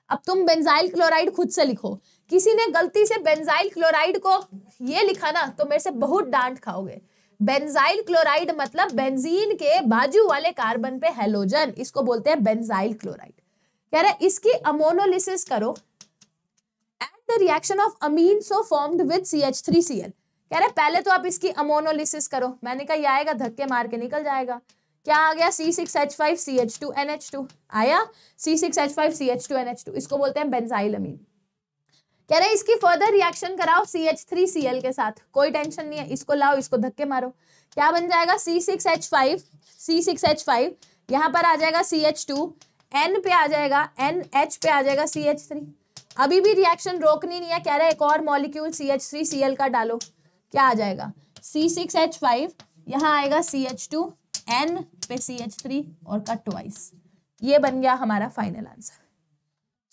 अब तुम बेंजाइल क्लोराइड खुद से लिखो। किसी ने गलती से बेंजाइल क्लोराइड को ये लिखा ना तो मेरे से बहुत डांट खाओगे। बेंजाइल क्लोराइड मतलब बेंजीन के बाजू वाले कार्बन पे हेलोजन। इसको बोलते हैं बेंजाइल क्लोराइड। कह रहे इसकी अमोनोलिसिस करो. At the reaction of amine so formed with CH3Cl कह रहे, पहले तो आप इसकी अमोनोलिसिस करो। मैंने कहा, ये आएगा, धक्के मार के निकल जाएगा। क्या आ गया? C6H5CH2NH2 आया? C6H5CH2NH2 इसको बोलते हैं बेंजाइल अमीन कह रहे, इसकी फर्दर रिएक्शन कराओ C H three C L के साथ। कोई टेंशन नहीं है। इसको लाओ, इसको धक्के मारो। क्या बन जाएगा? C six H five C six H five यहाँ पर आ जाएगा सी एच टू एन पे आ जाएगा एन एच पे आ जाएगा सी एच थ्री अभी भी रिएक्शन रोकनी नहीं है। कह रहे, एक और molecule C H three C L का डालो। क्या आ जाएगा? सी सिक्स एच फाइव यहाँ आएगा सी एच टू एन पे सी एच थ्री और कट वाइस ये बन गया हमारा फाइनल आंसर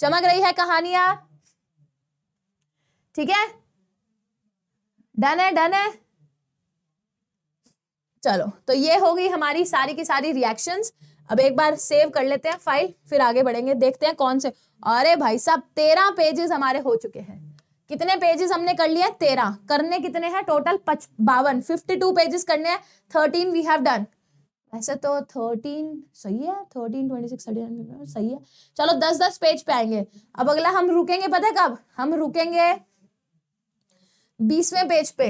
चमक रही है कहानियाँ ठीक है? डन है डन है? चलो तो ये हो गई हमारी सारी की सारी रिएक्शंस अब एक बार सेव कर लेते हैं फ़ाइल फिर आगे बढ़ेंगे, देखते हैं कौन से अरे भाई साहब, तेरह पेजेस हमारे हो चुके हैं। कितने पेजेस हमने कर लिए तेरह। करने कितने हैं? टोटल पच, बावन। फिफ्टी टू पेजेस करने हैं। थर्टीन वी हैव डन ऐसे तो थर्टीन सही है? थर्टीन ट्वेंटी सिक्स थर्टी सही है। चलो दस दस पेज पे आएँगे। अब अगला हम रुकेंगे, पता है कब? हम रुकेंगे बीसवें पेज पे।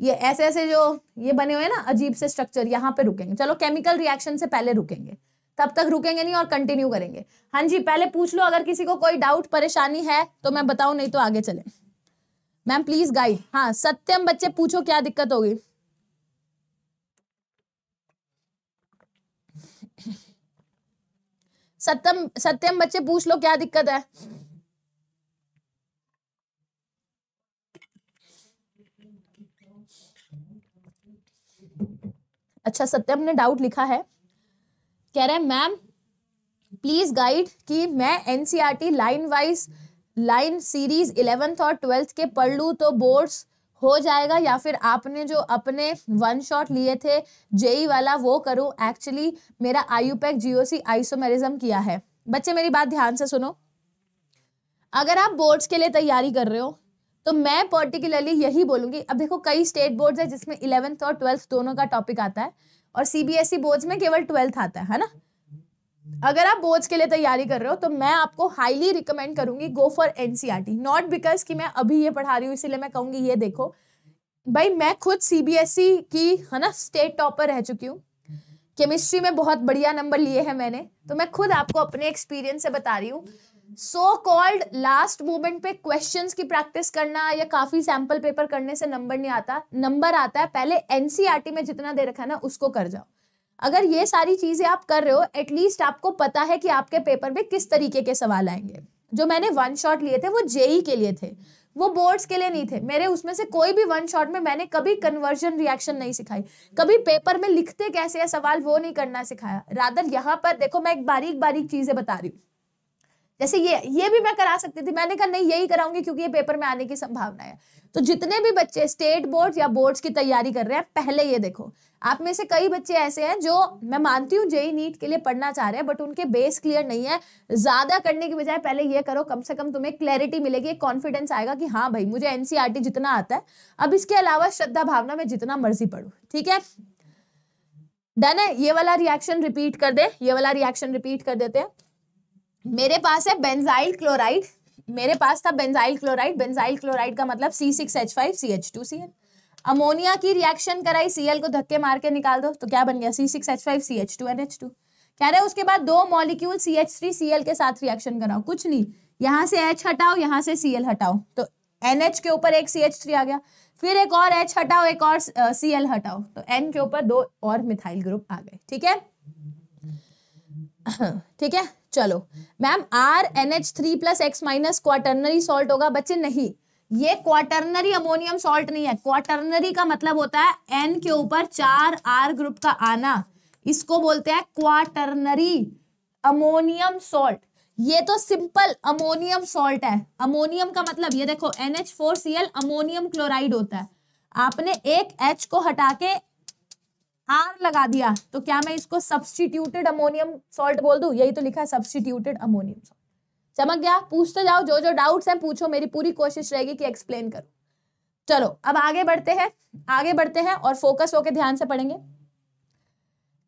ये ऐसे ऐसे जो ये बने हुए हैं ना, अजीब से स्ट्रक्चर यहाँ पे रुकेंगे। चलो केमिकल रिएक्शन से पहले रुकेंगे। तब तक रुकेंगे नहीं और कंटिन्यू करेंगे। हाँ जी, पहले पूछ लो, अगर किसी को कोई डाउट परेशानी है तो मैं बताऊँ, नहीं तो आगे चले। मैम प्लीज़ गाइड हाँ सत्यम बच्चे, पूछो, क्या दिक्कत होगी? सत्यम सत्यम बच्चे, पूछ लो, क्या दिक्कत है? अच्छा सत्यम ने डाउट लिखा है। कह रहे हैं मैम प्लीज़ गाइड कि मैं NCERT line wise line series eleventh और ट्वेल्थ के पढ़ लू तो बोर्ड्स हो जाएगा या फिर आपने जो अपने वन शॉट लिए थे जेई वाला वो करूँ? एक्चुअली मेरा आयुपैक जीओसी आइसोमेरिज्म किया है। बच्चे, मेरी बात ध्यान से सुनो। अगर आप बोर्ड्स के लिए तैयारी कर रहे हो तो मैं पर्टिकुलरली यही बोलूँगी। अब देखो, कई स्टेट बोर्ड्स है जिसमें इलेवेंथ और ट्वेल्थ दोनों का टॉपिक आता है। और सीबीएसई बोर्ड्स में केवल ट्वेल्थ आता है है ना? अगर आप बोर्ड्स के लिए तैयारी कर रहे हो तो मैं आपको हाईली रिकमेंड करूँगी go for NCERT not because कि मैं अभी ये पढ़ा रही हूँ, इसीलिए मैं कहूँगी ये देखो। भाई, मैं खुद सीबीएसई की, है ना स्टेट टॉपर रह चुकी हूँ। केमिस्ट्री में बहुत बढ़िया नंबर लिए हैं मैंने। तो मैं खुद आपको अपने एक्सपीरियंस से बता रही हूँ। सो कॉल्ड लास्ट मोमेंट पे क्वेश्चंस की प्रैक्टिस करना या काफ़ी सैंपल पेपर करने से नंबर नहीं आता। नंबर आता है, पहले एनसीईआरटी में जितना दे रखा है ना, उसको कर जाओ। अगर ये सारी चीज़ें आप कर रहे हो एटलीस्ट आपको पता है कि आपके पेपर में किस तरीके के सवाल आएँगे। जो मैंने वन शॉट लिए थे, वो जेई के लिए थे। वो बोर्ड्स के लिए नहीं थे। मेरे उसमें से कोई भी वन शॉट में मैंने कभी कन्वर्जन रिएक्शन नहीं सिखाई। कभी पेपर में लिखते कैसे है सवाल, वो नहीं करना सिखाया। रादर यहाँ पर देखो, मैं एक बारीक बारीक चीज़ें बता रही हूँ। जैसे ये ये भी मैं करा सकती थी। मैंने कहा, नहीं, यही कराऊँगी क्योंकि ये पेपर में आने की संभावना है। तो जितने भी बच्चे स्टेट बोर्ड या बोर्ड्स की तैयारी कर रहे हैं, पहले ये देखो। आप में से कई बच्चे ऐसे हैं जो, मैं मानती हूँ जेई नीट के लिए पढ़ना चाह रहे हैं बट उनके बेस क्लियर नहीं है। ज़्यादा करने की बजाय पहले ये करो, कम से कम तुम्हें क्लैरिटी मिलेगी एक कॉन्फिडेंस आएगा कि हाँ भाई, मुझे एनसीआरटी जितना आता है। अब इसके अलावा श्रद्धा भावना में जितना मर्ज़ी पढ़ू, ठीक है? डन है। ये वाला रिएक्शन रिपीट कर दे। ये वाला रिएक्शन रिपीट कर देते हैं। मेरे पास है बेंजाइल क्लोराइड मेरे पास था बेंजाइल क्लोराइड बेंजाइल क्लोराइड का मतलब C six H five C H two C L ammonia की रिएक्शन कराई सी एल को धक्के मार के निकाल दो तो क्या बन गया? C six H five C H two N H two कह रहे उसके बाद दो molecule C H three C L के साथ रिएक्शन कराओ। कुछ नहीं। यहाँ से एच हटाओ, यहाँ से सी एल हटाओ। तो एन एच के ऊपर एक सी एच थ्री आ गया। फिर एक और एच हटाओ, एक और सी एल हटाओ। तो एन के ऊपर दो और मिथाइल ग्रुप आ गए। ठीक है? <coughs> ठीक है? चलो। Ma'am, R N H three plus X minus quaternary salt होगा, बच्चे नहीं। ये क्वाटर्नरी अमोनियम सॉल्ट नहीं है। क्वाटर्नरी का मतलब होता है एन के ऊपर चार आर ग्रुप का आना। इसको बोलते हैं क्वाटर्नरी अमोनियम सॉल्ट ये तो सिंपल अमोनियम सॉल्ट है। अमोनियम का मतलब ये देखो N H four C L ammonium chloride होता है। आपने एक एच को हटा के आर लगा दिया तो क्या मैं इसको सब्सटीट्यूटेड अमोनियम सॉल्ट बोल दू? यही तो लिखा है सब्सटीट्यूटेड अमोनियम सॉल्ट चमक गया? पूछते जाओ, जो जो डाउट्स हैं पूछो, मेरी पूरी कोशिश रहेगी कि एक्सप्लेन करो। चलो, अब आगे बढ़ते हैं, आगे बढ़ते हैं और फोकस होके ध्यान से पढ़ेंगे।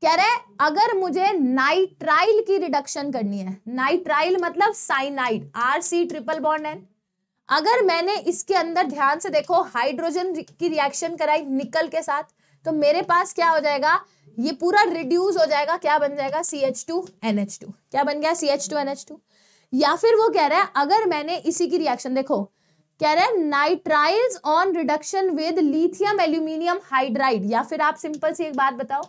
कह रहे अगर मुझे नाइट्राइल की रिडक्शन करनी है नाइट्राइल मतलब cyanide R C triple bond N अगर मैंने इसके अंदर ध्यान से देखो हाइड्रोजन की रिएक्शन कराई निकल के साथ तो मेरे पास क्या हो जाएगा? ये पूरा रिड्यूस हो जाएगा। क्या बन जाएगा? C H two N H two क्या बन गया? C H two N H two या फिर वो कह रहा है, अगर मैंने इसी की रिएक्शन देखो, कह रहे हैं nitriles on reduction with lithium aluminium hydride या फिर आप सिंपल सी एक बात बताओ।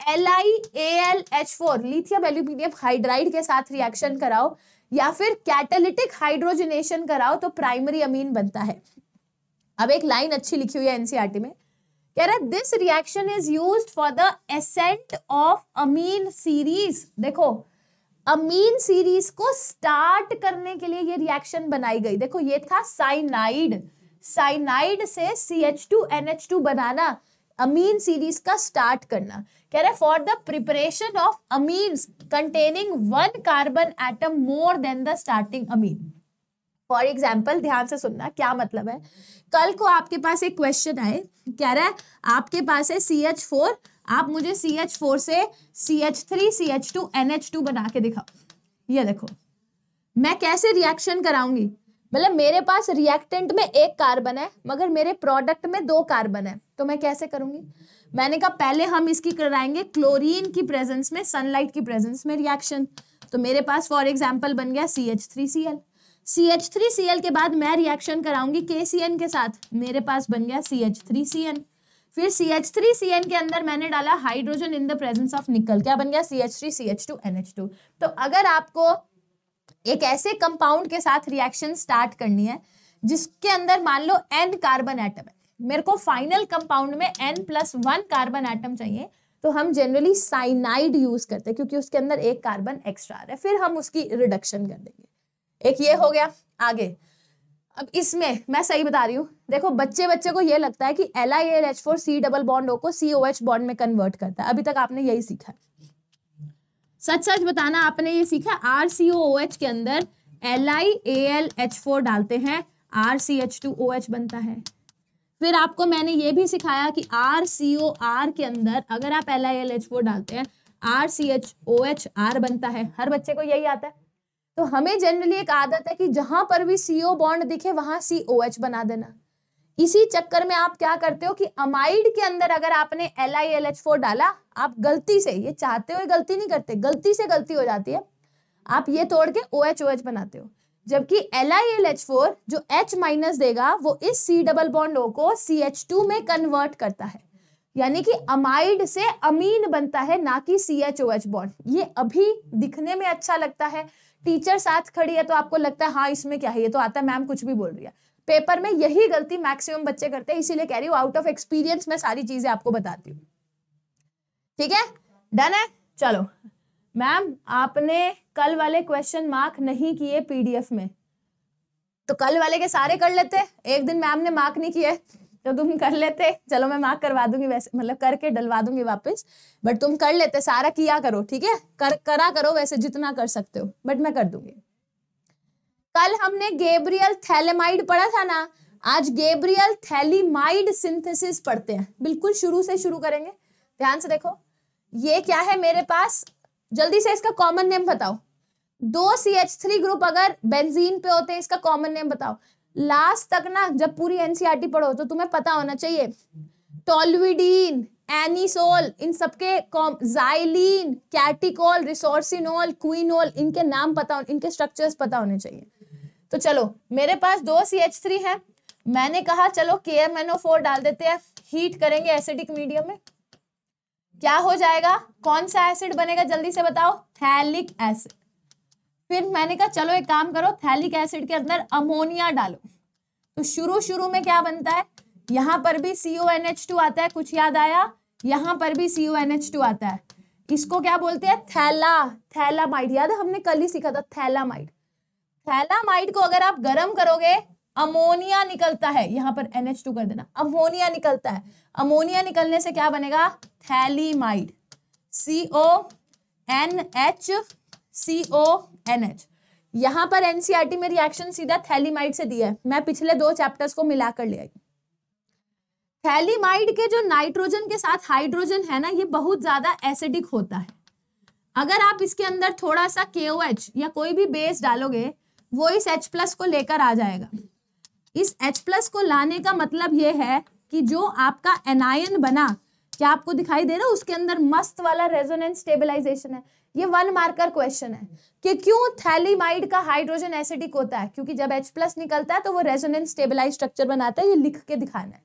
L I A L H four lithium aluminium hydride के साथ रिएक्शन कराओ। या फिर कैटेलिटिक हाइड्रोजनेशन कराओ तो प्राइमरी अमीन बनता है। अब एक लाइन अच्छी लिखी हुई है एनसीआरटी में। कह रहा है this reaction is use for the ascent of amine series देखो अमीन सीरीज़ को स्टार्ट करने के लिए ये रिएक्शन बनाई गई। देखो, ये था साइनाइड साइनाइड से C H two N H two बनाना अमीन सीरीज़ का स्टार्ट करना। कह रहे for the preparation of amines containing one carbon atom more than the starting amine for example ध्यान से सुनना, क्या मतलब है? कल को आपके पास एक क्वेश्चन आए कह रहा है? आपके पास है सी एच फोर आप मुझे सी एच फोर से C H three C H two N H two बना के दिखाओ। ये देखो, मैं कैसे रिएक्शन कराऊँगी? मतलब मेरे पास रिएक्टेंट में एक कार्बन है, मगर मेरे प्रोडक्ट में दो कार्बन है तो मैं कैसे करूँगी? मैंने कहा, पहले हम इसकी कराएँगे क्लोरीन की प्रेजेंस में सनलाइट की प्रेजेंस में रिएक्शन तो मेरे पास फॉर एग्ज़ाम्पल बन गया C H three C L C H three C L के बाद मैं रिएक्शन कराऊँगी के सी एन के साथ। मेरे पास बन गया C H three C N फिर C H three C N के अंदर मैंने डाला hydrogen in the presence of nickel क्या बन गया? C H three C H two N H two तो अगर आपको एक ऐसे कंपाउंड के साथ रिएक्शन स्टार्ट करनी है, जिसके अंदर मान लो एन कार्बन एटम है। मेरे को फाइनल कंपाउंड में N plus one carbon atom चाहिए। तो हम जनरली साइनाइड यूज़ करते हैं, क्योंकि उसके अंदर एक कार्बन एक्स्ट्रा आ रहा है। फिर हम उसकी रिडक्शन कर देंगे। एक ये हो गया, आगे। अब इसमें मैं सही बता रही हूँ, देखो बच्चे बच्चे को ये लगता है कि L I L H four C double bond O को सी ओ एच बॉन्ड में कन्वर्ट करता है, अभी तक आपने यही सीखा। सच सच बताना, आपने ये सीखा आर सी ओ एच के अंदर L I A L H four डालते हैं R C H two O H बनता है। फिर आपको मैंने ये भी सिखाया कि आर सी ओ आर के अंदर अगर आप L I L H four डालते हैं R C H O H R बनता है। हर बच्चे को यही आता है। तो हमें जनरली एक आदत है कि जहाँ पर भी सीओ बॉन्ड दिखे, वहाँ सी ओ एच बना देना। इसी चक्कर में आप क्या करते हो कि अमाइड के अंदर अगर आपने L I L H four डाला, आप गलती से, ये चाहते हुए गलती नहीं करते, गलती से गलती हो जाती है, आप ये तोड़ के ओ एच ओ एच बनाते हो। जबकि L I L H four जो एच माइनस देगा, वो इस सी डबल बॉन्ड ओ को सी एच टू में कन्वर्ट करता है। यानी कि अमाइड से अमीन बनता है, ना कि C H O H bond ये अभी दिखने में अच्छा लगता है टीचर साथ खड़ी है तो आपको लगता है हाँ इसमें क्या है? ये तो आता है, मैम कुछ भी बोल रही है। पेपर में यही गलती मैक्सिमम बच्चे करते हैं, इसीलिए कह रही हूँ आउट ऑफ़ एक्सपीरियंस मैं सारी चीज़ें आपको बताती हूँ। ठीक है? डन है? चलो। मैम, आपने कल वाले क्वेश्चन मार्क नहीं किए पीडीएफ में। तो कल वाले के सारे कर लेते एक दिन मैम ने मार्क नहीं किए। तो तुम कर लेते। चलो मैं मार्क करवा दूँगी वैसे मतलब करके डलवा दूँगी वापस। बट तुम कर लेते, सारा किया करो, ठीक है? कर, करा करो वैसे जितना कर सकते हो बट मैं कर दूँगी। कल हमने गेब्रियल थैलेमाइड पढ़ा था ना? आज गेब्रियल थैलीमाइड सिंथेसिस पढ़ते हैं। बिल्कुल शुरू से शुरू करेंगे। ध्यान से देखो। ये क्या है मेरे पास? जल्दी से इसका कॉमन नेम बताओ। दो सी एच थ्री ग्रुप अगर बेंजीन पे होते हैं इसका कॉमन नेम बताओ। लास्ट तक ना जब पूरी एनसीआरटी e पढ़ो तो तुम्हें पता होना चाहिए टोलविडीन एनिसोल इन सबके जाइलिन कैटिकोल रिसोर्सिनोल क्वीनोल इनके नाम पता हो, इनके स्ट्रक्चर्स पता होने चाहिए। तो चलो, मेरे पास दो सी एच थ्री है। मैंने कहा, चलो के एम एन ओ फोर डाल देते हैं। हीट करेंगे एसिडिक मीडियम में। क्या हो जाएगा? कौन सा एसिड बनेगा? जल्दी से बताओ। थैलिक एसिड फिर मैंने कहा, चलो एक काम करो, थैलिक एसिड के अंदर अमोनिया डालो। तो शुरू शुरू में क्या बनता है? यहाँ पर भी सी आता है, कुछ याद आया? यहाँ पर भी सी आता है। इसको क्या बोलते हैं? थैला, थैलामाइड। याद है, हमने कल ही सीखा था, थैलामाइड। थैलामाइड को अगर आप गर्म करोगे, अमोनिया निकलता है। यहाँ पर NH2 कर देना। अमोनिया निकलता है। अमोनिया निकलने से क्या बनेगा? Phthalimide. C O N H C O N H यहाँ पर एनसीआरटी में रिएक्शन सीधा थैलीमाइड से दिया है। मैं पिछले दो चैप्टर्स को मिलाकर ले आई। थैलीमाइड के जो नाइट्रोजन के साथ हाइड्रोजन है ना, ये बहुत ज़्यादा एसिडिक होता है। अगर आप इसके अंदर थोड़ा सा KOH या कोई भी बेस डालोगे, वो इस H प्लस को लेकर आ जाएगा। इस H प्लस को लाने का मतलब ये है कि जो आपका एनायन बना, क्या आपको दिखाई दे रहा है? उसके अंदर मस्त वाला रेजोनेंस स्टेबलाइजेशन है। ये वन मार्कर क्वेश्चन है कि क्यों थैलीमाइड का हाइड्रोजन एसिडिक होता है? क्योंकि जब H प्लस निकलता है तो वो रेजोनेंस स्टेबलाइज स्ट्रक्चर बनाता है, ये लिख के दिखाना है।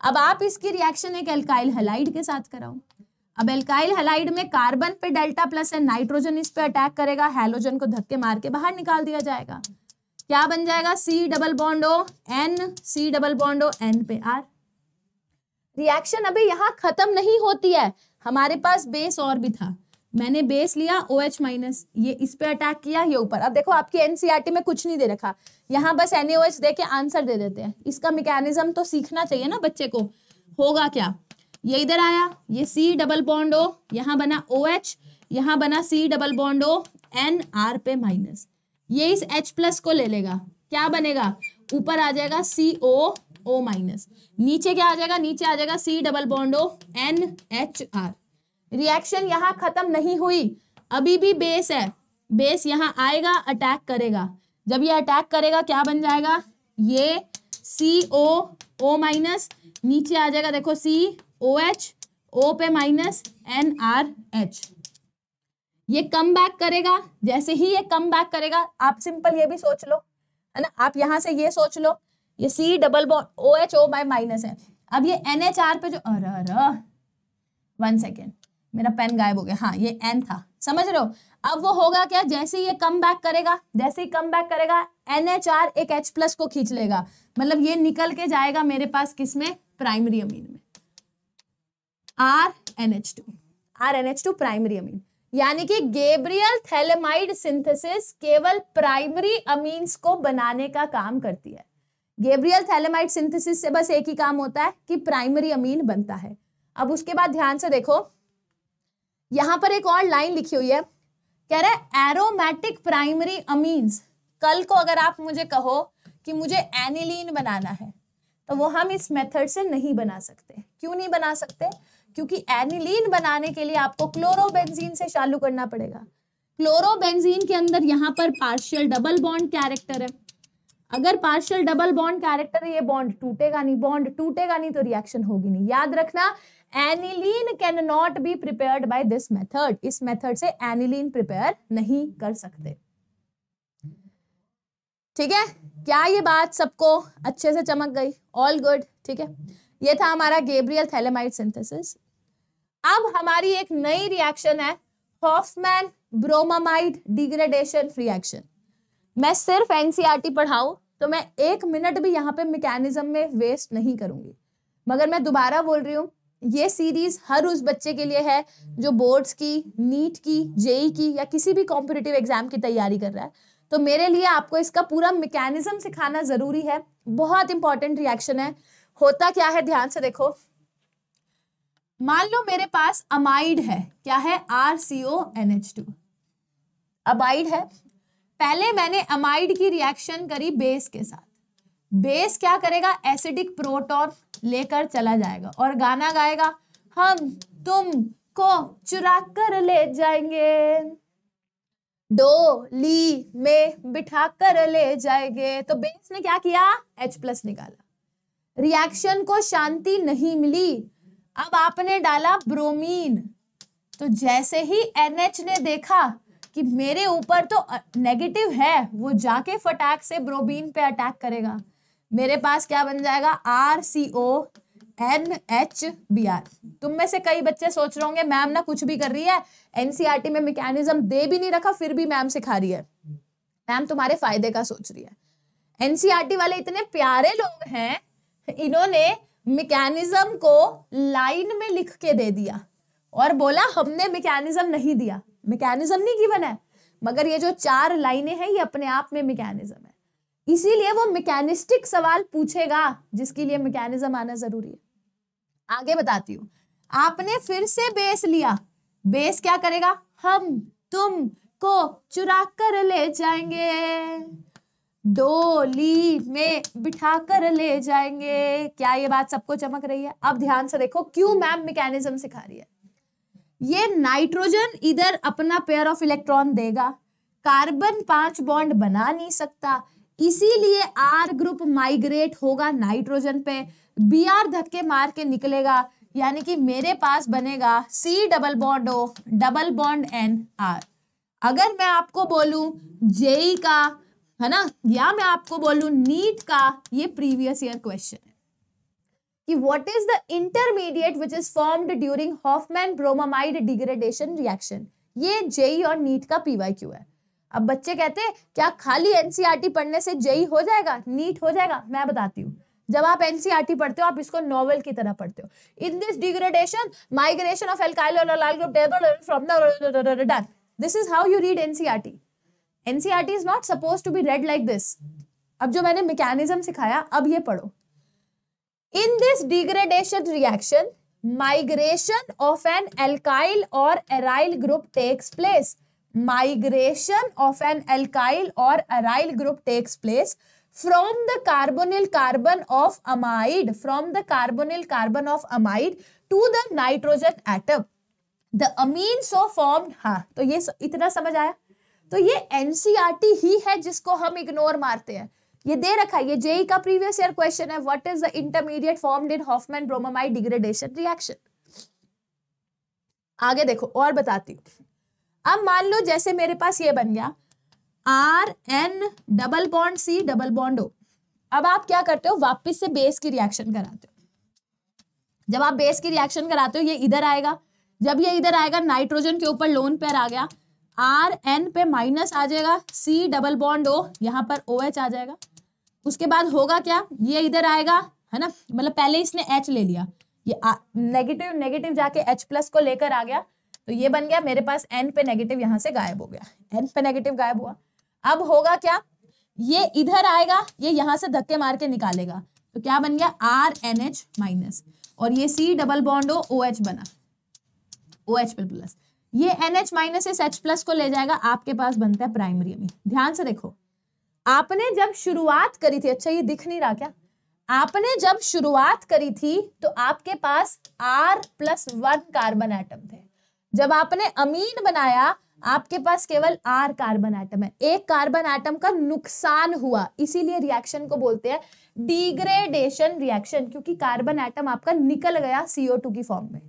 अब आप इसकी रिएक्शन एक एल्काइल हेलाइड के साथ कराओ। अब एल्काइल हेलाइड में कार्बन पे डेल्टा प्लस है नाइट्रोजन इस पे अटैक करेगा हेलोजन को धक्के मार के बाहर निकाल दिया जाएगा। क्या बन जाएगा? C double bond O N C double bond O N पे आर रिएक्शन अभी यहाँ खत्म नहीं होती है। हमारे पास बेस और भी था। मैंने बेस लिया ओ एच माइनस ये इस पे अटैक किया, ये ऊपर। अब देखो, आपकी एनसीआरटी में कुछ नहीं दे रखा। यहाँ बस एनएच दे के आंसर दे देते हैं। इसका मैकेनिज्म तो सीखना चाहिए ना बच्चे को। होगा क्या? ये इधर आया, ये सी डबल बॉन्ड ओ यहाँ बना ओ एच यहाँ बना C double bond O N R पे माइनस ये इस एच प्लस को ले लेगा। क्या बनेगा? ऊपर आ जाएगा सी ओ ओ माइनस नीचे क्या आ जाएगा? नीचे आ जाएगा C double bond O N H R reaction यहाँ खत्म नहीं हुई। अभी भी बेस है। बेस यहाँ आएगा अटैक करेगा। जब ये अटैक करेगा, क्या बन जाएगा? ये सी ओ ओ माइनस नीचे आ जाएगा। देखो सी ओ एच ओ पे माइनस एन आर एच ये कम बैक करेगा। जैसे ही ये कम बैक करेगा, आप सिंपल ये भी सोच लो। है ना? आप यहाँ से ये सोच लो। ये C double bond O H O by minus है। अब ये एन एच आर पे जो अरे अरे। वन सेकेंड मेरा पेन गायब हो गया। हाँ ये एन था। समझ रहे हो? अब वो होगा क्या? जैसे ये कम बैक करेगा, जैसे ही कम बैक करेगा एन एच आर एक एच प्लस को खींच लेगा। मतलब ये निकल के जाएगा मेरे पास किसमें प्राइमरी अमीन में। R N H two R N H two primary amine यानी कि गेब्रियल थैलेमाइड सिंथेसिस केवल प्राइमरी अमीन्स को बनाने का काम करती है। गेब्रियल थैलेमाइड सिंथेसिस से बस एक ही काम होता है कि प्राइमरी अमीन बनता है। अब उसके बाद ध्यान से देखो। यहाँ पर एक और लाइन लिखी हुई है। कह रहा है एरोमेटिक प्राइमरी अमीन्स कल को अगर आप मुझे कहो कि मुझे एनिलीन बनाना है तो वो हम इस मेथड से नहीं बना सकते। क्यों नहीं बना सकते? क्योंकि एनिलीन बनाने के लिए आपको क्लोरोबेंजीन से चालू करना पड़ेगा। क्लोरोबेंजीन के अंदर यहाँ पर पार्शियल डबल बॉन्ड कैरेक्टर है। अगर पार्शियल डबल बॉन्ड कैरेक्टर है, ये बॉन्ड टूटेगा नहीं बॉन्ड टूटेगा नहीं तो रिएक्शन होगी नहीं। याद रखना aniline can not be prepared by this method इस मेथड से एनिलीन प्रिपेयर नहीं कर सकते। ठीक है? क्या ये बात सबको अच्छे से चमक गई? ऑल गुड ठीक है? ये था हमारा गेब्रियल थैलेमाइड सिंथेसिस अब हमारी एक नई रिएक्शन है हॉफमैन ब्रोमामाइड डिग्रेडेशन रिएक्शन मैं सिर्फ़ एनसीईआरटी e पढ़ाऊं तो मैं एक मिनट भी यहाँ पे मैकेनिज्म में वेस्ट नहीं करूँगी। मगर मैं दोबारा बोल रही हूँ ये सीरीज़ हर उस बच्चे के लिए है जो बोर्ड्स की नीट की जेई की या किसी भी कॉम्पिटेटिव एग्ज़ाम की तैयारी कर रहा है। तो मेरे लिए आपको इसका पूरा मैकेनिज्म सिखाना ज़रूरी है। बहुत इंपॉर्टेंट रिएक्शन है। होता क्या है? ध्यान से देखो। मान लो मेरे पास अमाइड है। क्या है? R C O N H two amide है। पहले मैंने अमाइड की रिएक्शन करी बेस के साथ। बेस क्या करेगा? एसिडिक प्रोटॉन लेकर चला जाएगा। और गाना गाएगा, हम तुम को चुरा कर ले जाएँगे। डोली में बिठा कर ले जाएँगे। तो बेस ने क्या किया? H प्लस निकाला। रिएक्शन को शांति नहीं मिली। अब आपने डाला ब्रोमीन। तो जैसे ही NH ने देखा कि मेरे ऊपर तो नेगेटिव है, वो जाके फटाक से ब्रोमीन पे अटैक करेगा। मेरे पास क्या बन जाएगा? R C O N H B R तुम में से कई बच्चे सोच रहे होंगे, मैम ना कुछ भी कर रही है एनसीआरटी में मैकेनिज्म दे भी नहीं रखा, फिर भी मैम सिखा रही है। मैम तुम्हारे फ़ायदे का सोच रही है। एनसीआरटी वाले इतने प्यारे लोग हैं, इन्होंने मैकेनिज्म को लाइन में लिख के दे दिया और बोला, हमने मैकेनिज्म नहीं दिया। मैकेनिज्म नहीं गिवन है। मगर ये जो चार लाइनें हैं, ये अपने आप में मैकेनिज्म है। इसीलिए वो मैकेनिस्टिक सवाल पूछेगा, जिसके लिए मैकेनिज्म आना ज़रूरी है। आगे बताती हूँ। आपने फिर से बेस लिया। बेस क्या करेगा? हम, तुम को चुरा कर ले जाएँगे। डोली में बिठा कर ले जाएँगे। क्या ये बात सबको चमक रही है? अब ध्यान से देखो, क्यों मैम मैकेनिज्म सिखा रही है? ये नाइट्रोजन इधर अपना पेयर ऑफ़ इलेक्ट्रॉन देगा। कार्बन पाँच बॉन्ड बना नहीं सकता। इसीलिए आर ग्रुप माइग्रेट होगा नाइट्रोजन पे। बी आर धक्के मार के निकलेगा, यानी कि मेरे पास बनेगा C double bond O double bond N R अगर मैं आपको बोलूँ जेई का, है ना? या मैं आपको बोलूँ नीट का, ये प्रीवियस ईयर क्वेश्चन है। कि what is the intermediate which is formed during Hofmann bromamide degradation reaction ये जेई और नीट का पीवाईक्यू है। अब बच्चे कहते हैं, क्या खाली एनसीईआरटी e पढ़ने से जेई हो जाएगा? नीट हो जाएगा? मैं बताती हूँ। जब आप एनसीईआरटी e पढ़ते हो, आप इसको नॉवल की तरह पढ़ते हो। In this degradation migration of alkyl group table from the done this is how you read NCERT NCERT is not suppose to be read like this अब जो मैंने मैकेनिज्म सिखाया, अब ये पढ़ो। In this degradation reaction migration of an alkyl और aryl group takes place migration of an alkyl or aryl group takes place from the carbonyl carbon of amide from the carbonyl carbon of amide to the nitrogen atom the amine so formed हाँ तो ये इतना समझ आया तो ये NCERT e ही है जिसको हम इग्नोर मारते हैं ये दे रखा है ये जेई का प्रीवियस ईयर क्वेश्चन है what is the intermediate formed in Hofmann bromamide degradation reaction आगे देखो और बताती हूँ अब मान लो जैसे मेरे पास ये बन गया। R N double bond C double bond O अब आप क्या करते हो? वापस से बेस की रिएक्शन कराते हो। जब आप बेस की रिएक्शन कराते हो, ये इधर आएगा। जब ये इधर आएगा नाइट्रोजन के ऊपर लोन पेयर आ गया। आर एन पे माइनस आ जाएगा। सी डबल बॉन्ड ओ यहाँ पर ओ OH एच आ जाएगा। उसके बाद होगा क्या? ये इधर आएगा, है ना? मतलब पहले इसने एच ले लिया। ये नेगेटिव नेगेटिव जाके एच प्लस को लेकर आ गया। तो ये बन गया, मेरे पास एन पे नेगेटिव यहाँ से गायब हो गया। एन पे नेगेटिव गायब हुआ। अब होगा क्या? ये इधर आएगा, ये यहाँ से धक्के मार के निकालेगा। तो क्या बन गया? आर एन एच माइनस और ये C double bond O O H बना। ओ एच प्लस ये एन एच माइनस इस एच प्लस को ले जाएगा, आपके पास बनता है प्राइमरी अमीन ध्यान से देखो। आपने जब शुरुआत करी थी अच्छा ये दिख नहीं रहा क्या? आपने जब शुरुआत करी थी तो आपके पास R plus one carbon atom थे। जब आपने अमीन बनाया, आपके पास केवल आर कार्बन एटम है। एक कार्बन एटम का नुकसान हुआ, इसीलिए रिएक्शन को बोलते हैं डिग्रेडेशन रिएक्शन क्योंकि कार्बन एटम आपका निकल गया सीओ टू की फॉर्म में।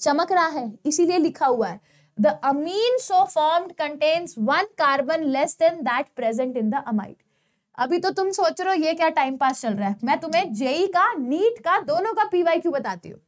चमक रहा है, इसीलिए लिखा हुआ है the amine so formed contains one carbon less than that present in the amide अभी तो तुम सोच रहे हो, ये क्या टाइम पास चल रहा है? मैं तुम्हें जेई का, नीट का, दोनों का पीवाई क्यू बताती हूँ।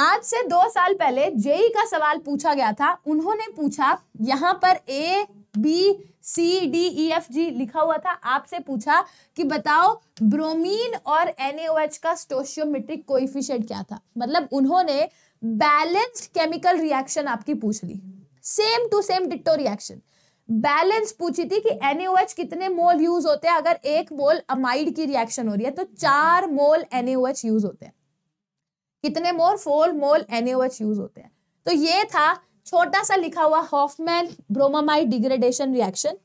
आज से दो साल पहले जेई का सवाल पूछा गया था। उन्होंने पूछा, यहाँ पर A B C D E F G लिखा हुआ था। आपसे पूछा कि बताओ, ब्रोमीन और एनएओएच का स्टोशियोमेट्रिक कोइफिशिएंट क्या था? मतलब उन्होंने बैलेंस्ड केमिकल रिएक्शन आपकी पूछ ली। Same to same ditto reaction balance पूछी थी कि एनएओएच कितने मोल यूज़ होते हैं? अगर एक मोल अमाइड की रिएक्शन हो रही है तो चार मोल एनएओएच यूज़ होते हैं। कितने mole four mole NaOH use होते हैं। तो ये था, छोटा सा लिखा हुआ Hofmann bromamide degradation reaction.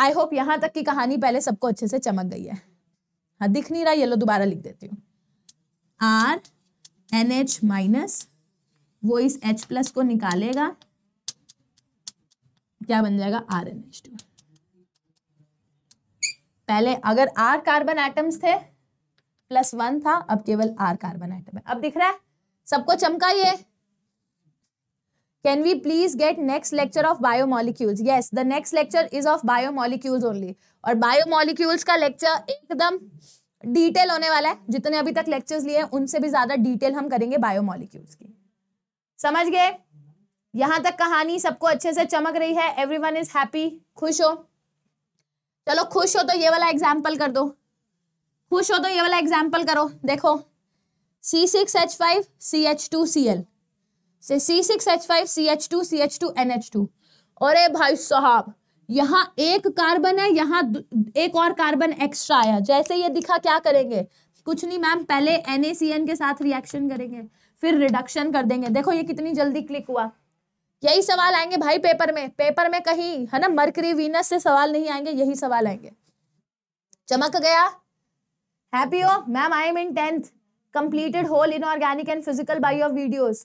I hope यहाँ तक की कहानी पहले सबको अच्छे से चमक गई है। हाँ दिख नहीं रहा येलो दोबारा लिख देती हूँ। आर एन एच माइनस वो इस एच प्लस को निकालेगा। क्या बन जाएगा? आर एन एच टू पहले, अगर आर कार्बन एटम्स थे प्लस वन था अब केवल आर कार्बन आइटम है। अब दिख रहा है? सबको चमका ये? Can we please get next lecture of biomolecules? Yes, the next lecture is of biomolecules only. और biomolecules का लेक्चर एकदम डिटेल होने वाला है। जितने अभी तक लेक्चर्स लिए हैं उनसे भी ज़्यादा डिटेल हम करेंगे बायोमोलिक्यूल्स की। समझ गए? यहाँ तक कहानी सबको अच्छे से चमक रही है। एवरी वन इज़ हैप्पी खुश हो। चलो खुश हो तो ये वाला एग्ज़ाम्पल कर दो। खुश हो तो ये वाला एग्ज़ाम्पल करो। देखो C six H five C H two C L से C six H five C H two C H two N H two और भाई साहब, यहाँ एक कार्बन है, यहाँ एक और कार्बन एक्स्ट्रा आया जैसे ये दिखा, क्या करेंगे? कुछ नहीं मैम पहले एन के साथ रिएक्शन करेंगे, फिर रिडक्शन कर देंगे। देखो ये कितनी जल्दी क्लिक हुआ। यही सवाल आएँगे भाई पेपर में। पेपर में कहीं, है ना मरकरी वीनस से सवाल नहीं आएँगे, यही सवाल आएँगे। चमक गया? हैप्पी हो ma'am I am in tenth completed whole in organic and physical by of videos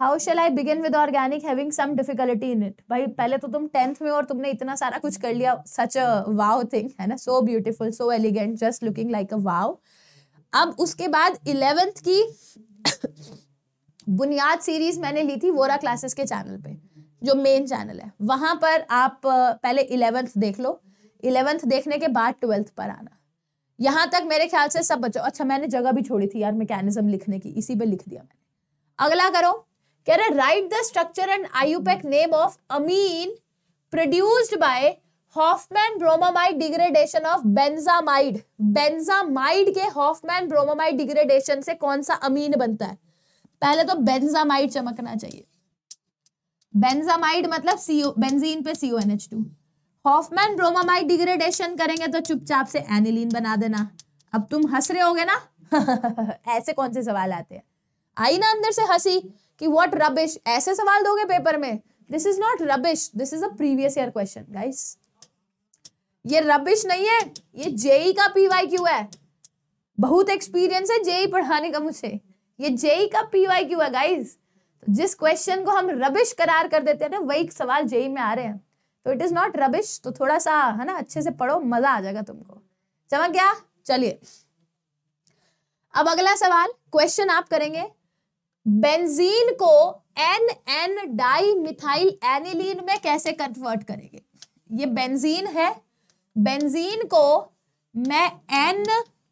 how shall I begin with organic having some difficulty in it भाई, पहले तो तुम टेंथ में और तुमने इतना सारा कुछ कर लिया। सच अ वाव थिंग है ना? So beautiful so elegant just looking like a wow अब उसके बाद इलेवेंथ की बुनियाद सीरीज़ मैंने ली थी वोरा क्लासेस के चैनल पे, जो मेन चैनल है। वहाँ पर आप, पहले इलेवेंथ देख लो। इलेवेंथ देखने के बाद ट्वेल्थ पर आना। यहाँ तक मेरे ख्याल से सब बच्चों अच्छा मैंने जगह भी छोड़ी थी यार, मैकेनिज्म लिखने की, इसी पे लिख दिया मैंने। अगला करो। कह रहे write the structure and IUPAC name of amine produced by Hoffmann bromamide degradation of benzamide benzamide के हॉफमैन ब्रोमामाइड डिग्रेडेशन से कौन सा अमीन बनता है? पहले तो बेंजामाइड चमकना चाहिए। बेंजामाइड मतलब सीओ बेंजीन पे CO N H two Hofmann bromamide degradation करेंगे तो चुपचाप से एनिलीन बना देना। अब तुम हंस रहे होगे ना? <laughs> ऐसे कौन से सवाल आते हैं? आई ना अंदर से हँसी कि व्हाट रबिश ऐसे सवाल दोगे पेपर में? This is not rubbish this is a previous year question guys ये रबिश नहीं है, ये जेई का पीवाई क्यू है। बहुत एक्सपीरियंस है जेई पढ़ाने का मुझे। ये जेई का पीवाई क्यू है गाइस तो जिस क्वेश्चन को हम रबिश करार कर देते हैं ना, वही सवाल जेई में आ रहे हैं। तो इट इज़ नॉट रबिश तो थोड़ा सा है ना, अच्छे से पढ़ो, मज़ा आ जाएगा तुमको। चमक गया? चलिए। अब अगला सवाल क्वेश्चन आप करेंगे। बेंजीन को N N di methyl aniline में कैसे कन्वर्ट करेंगे? ये बेंजीन है। बेंजीन को मैं N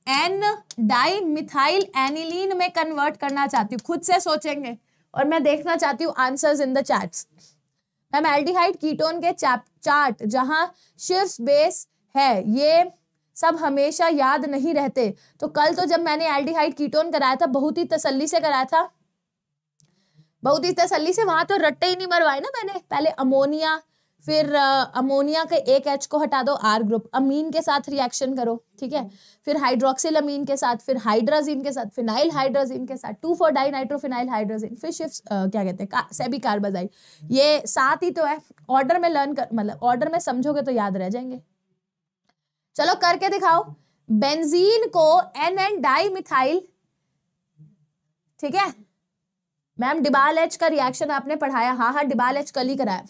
N di methyl aniline में कन्वर्ट करना चाहती हूँ। खुद से सोचेंगे और मैं देखना चाहती हूँ answers in the chats ma'am aldehyde ketone के चार्ट जहाँ शीर्ष बेस है, ये सब हमेशा याद नहीं रहते। तो कल तो जब मैंने एल्डिहाइड कीटोन कराया था, बहुत ही तसल्ली से कराया था। बहुत ही तसल्ली से, वहाँ तो रट्टे ही नहीं मरवाए ना मैंने। पहले अमोनिया फिर अमोनिया के एक एच को हटा दो आर ग्रुप अमीन के साथ रिएक्शन करो, ठीक है? फिर हाइड्रोक्सिल अमीन के साथ, फिर हाइड्राजीन के साथ फिनाइल हाइड्रोजीन के साथ two four di nitrophenyl hydrazine फिर शिफ्ट क्या कहते हैं सेबी कार्बाजाइड ये सात ही तो है ऑर्डर में लर्न कर मतलब ऑर्डर में समझोगे तो याद रह जाएँगे। चलो करके दिखाओ बेंजीन को एन एन डाई मिथाइल ठीक है? मैम, डिबाल एच का रिएक्शन आपने पढ़ाया हाँ हाँ डिबाल एच कल ही कराया।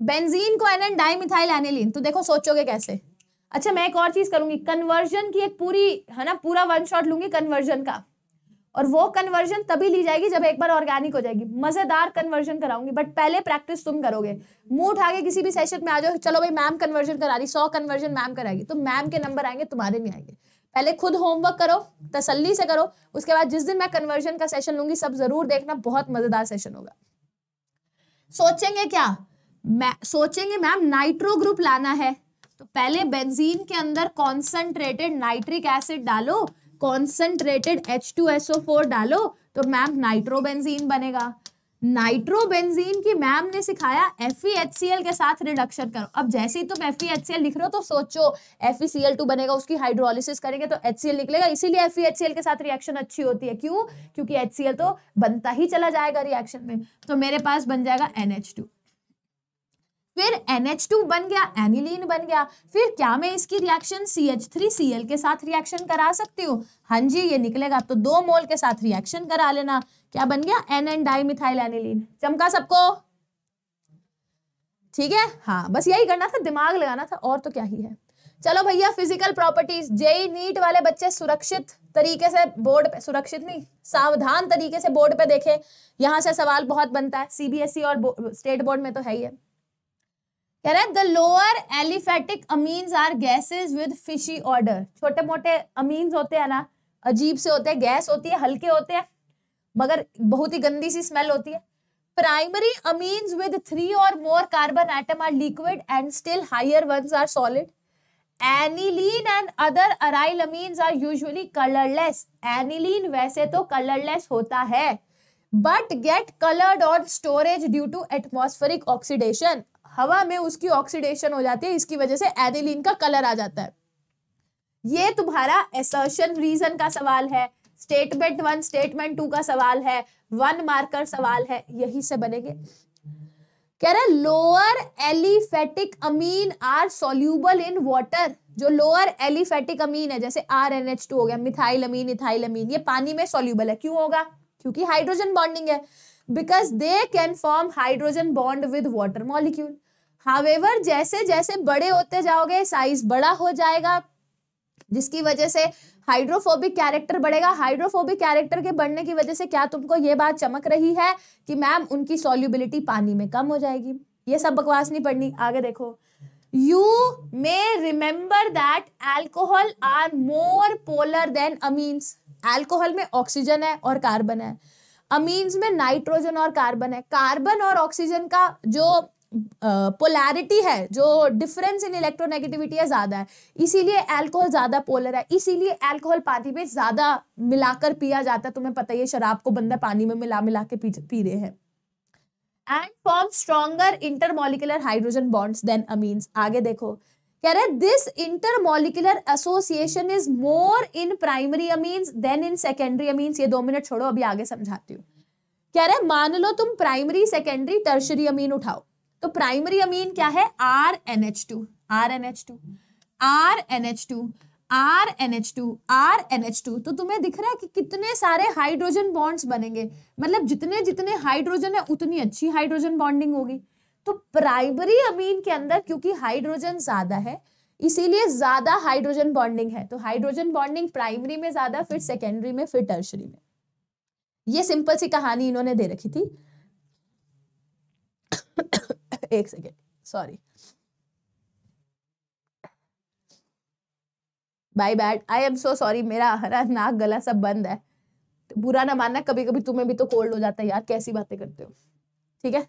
बेंजीन को N N di methyl aniline. तो देखो, सोचोगे कैसे? अच्छा मैं एक और चीज़ करूँगी। कन्वर्जन की एक पूरी, है ना, पूरा वन शॉट लूँगी कन्वर्जन का। और वो कन्वर्जन तभी ली जाएगी जब एक बार ऑर्गेनिक हो जाएगी। मज़ेदार कन्वर्जन कराऊँगी, बट पहले प्रैक्टिस तुम करोगे। मुँह उठा के किसी भी सेशन में आ जाओ, चलो भाई, मैम कन्वर्जन करा रही, सौ कन्वर्जन मैम कराएगी तो मैम के नंबर आएँगे, तुम्हारे नहीं आएँगे। पहले खुद होमवर्क करो, तसल्ली से करो, उसके बाद जिस दिन मैं कन्वर्जन का सेशन लूँगी, सब ज़रूर देखना, बहुत मज़ेदार सेशन होगा। सोचेंगे क्या? सोचेंगे मैम, नाइट्रो ग्रुप लाना है। तो पहले बेंजीन के अंदर कॉन्सेंट्रेटेड नाइट्रिक एसिड डालो कॉन्सेंट्रेटेड H2SO4 डालो तो मैम नाइट्रोबेंजीन बनेगा। नाइट्रोबेंजीन की मैम ने सिखाया FeHCl के साथ रिडक्शन करो। अब जैसे ही तुम FeHCl लिख रहे हो तो सोचो FeCl2 बनेगा, उसकी हाइड्रोलिसिस करेंगे तो HCl निकलेगा। इसीलिए FeHCl के साथ रिएक्शन अच्छी होती है। क्यों? क्योंकि HCl तो बनता ही चला जाएगा रिएक्शन में। तो मेरे पास बन जाएगा NH2 फिर NH2 बन गया एनिलीन बन गया। फिर क्या मैं इसकी रिएक्शन CH3Cl के साथ रिएक्शन करा सकती हूँ? हाँ जी, ये निकलेगा तो दो मोल के साथ रिएक्शन करा लेना। क्या बन गया? N N di methyl aniline चमका सबको? ठीक है? हाँ बस यही करना था, दिमाग लगाना था, और तो क्या ही है। चलो भैया फ़िज़िकल प्रॉपर्टीज़ जेई नीट वाले बच्चे सुरक्षित तरीके से बोर्ड पे, सुरक्षित नहीं, सावधान तरीके से बोर्ड पे देखे। यहाँ से सवाल बहुत बनता है सीबीएसई और स्टेट बोर्ड में तो है ही है। कह रहे the lower aliphatic amines are gases with fishy odour छोटे मोटे अमीन्स होते हैं ना, अजीब से होते हैं, गैस होती है, हल्के होते हैं, मगर बहुत ही गंदी सी स्मेल होती है। Primary amines with three or more carbon atom are liquid and still higher ones are solid aniline and other aryl amines are usually colourless aniline वैसे तो कलरलेस होता है but get coloured on storage due to atmospheric oxidation हवा में उसकी oxidation हो जाती है, इसकी वजह से एनिलीन का कलर आ जाता है। ये तुम्हारा एसर्शन रीजन का सवाल है स्टेटमेंट वन स्टेटमेंट टू का सवाल है वन मार्कर सवाल है, यही से बनेंगे। कह रहे lower aliphatic amine are soluble in water जो लोअर एलिफेटिक अमीन है, जैसे आर एन एच टू हो गया मिथाइल अमीन इथाइल अमीन ये पानी में सोल्यूबल है। क्यों होगा? क्योंकि हाइड्रोजन बॉन्डिंग है। Because they can form hydrogen bond with water molecule however जैसे जैसे बड़े होते जाओगे साइज़ बड़ा हो जाएगा, जिसकी वजह से हाइड्रोफोबिक कैरेक्टर बढ़ेगा। हाइड्रोफोबिक कैरेक्टर के बढ़ने की वजह से क्या तुमको ये बात चमक रही है कि मैम उनकी सॉल्युबिलिटी पानी में कम हो जाएगी? ये सब बकवास नहीं पढ़नी। आगे देखो। You may remember that alcohol are more polar than amines alcohol में ऑक्सीजन है और कार्बन है। अमीन्स में नाइट्रोजन और कार्बन है। कार्बन और ऑक्सीजन का जो पोलैरिटी है जो डिफरेंस इन इलेक्ट्रोनेगेटिविटी है ज़्यादा है। इसीलिए अल्कोहल ज़्यादा पोलर है। इसीलिए अल्कोहल पानी में ज़्यादा मिलाकर पिया जाता है। तुम्हें पता ही है शराब को बंदा पानी में मिला मिला के पी, पी रहे हैं। And form stronger intermolecular hydrogen bonds than amines आगे देखो। कह रहे this intermolecular association is more in primary amines than in secondary amines ये दो मिनट छोड़ो अभी आगे समझाती हूँ। कह रहे मान लो तुम प्राइमरी सेकेंडरी टर्शरी अमीन उठाओ। तो प्राइमरी अमीन क्या है? R N H two R N H two R N H two R N H two R N H two तो तुम्हें दिख रहा है कि कितने सारे हाइड्रोजन बॉन्ड्स बनेंगे। मतलब जितने जितने हाइड्रोजन है, उतनी अच्छी हाइड्रोजन बॉन्डिंग होगी। तो प्राइमरी अमीन के अंदर, क्योंकि हाइड्रोजन ज़्यादा है, इसीलिए ज़्यादा हाइड्रोजन बॉन्डिंग है। तो हाइड्रोजन बॉन्डिंग प्राइमरी में ज़्यादा, फिर सेकेंडरी में, फिर टर्शरी में। ये सिंपल सी कहानी इन्होंने दे रखी थी। एक second sorry by bad I am so sorry मेरा हरा नाक गला सब बंद है। बुरा ना मानना कभी कभी तुम्हें भी तो कोल्ड हो जाता है यार। कैसी बातें करते हो? ठीक है?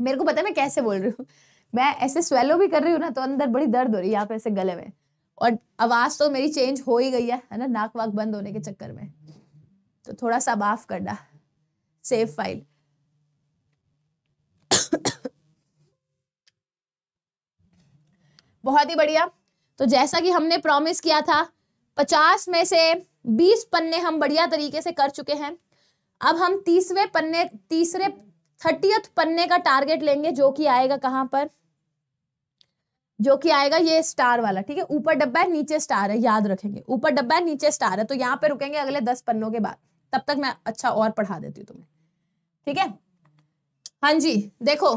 मेरे को पता है मैं कैसे बोल रही हूँ। मैं ऐसे स्वेलो भी कर रही हूँ ना तो अंदर बड़ी दर्द हो रही है यहाँ पे ऐसे गले में। और आवाज़ तो मेरी चेंज हो ही गई है है ना? नाक वाक बंद होने के चक्कर में। तो थोड़ा सा माफ़ करना सेव फ़ाइल बहुत ही बढ़िया। तो जैसा कि हमने प्रॉमिस किया था, पचास में से बीस पन्ने हम बढ़िया तरीके से कर चुके हैं। अब हम तीसरे पन्ने, तीसरे थर्टियथ पन्ने का टारगेट लेंगे, जो कि आएगा कहाँ पर? जो कि आएगा ये स्टार वाला, ठीक है? ऊपर डब्बा है, नीचे स्टार है, याद रखेंगे। ऊपर डब्बा है, नीचे स्टार है तो यहाँ पे रुकेंगे अगले दस पन्नों के बाद। तब तक मैं अच्छा और पढ़ा देती हूँ तुम्हें, ठीक है? हाँ जी, देखो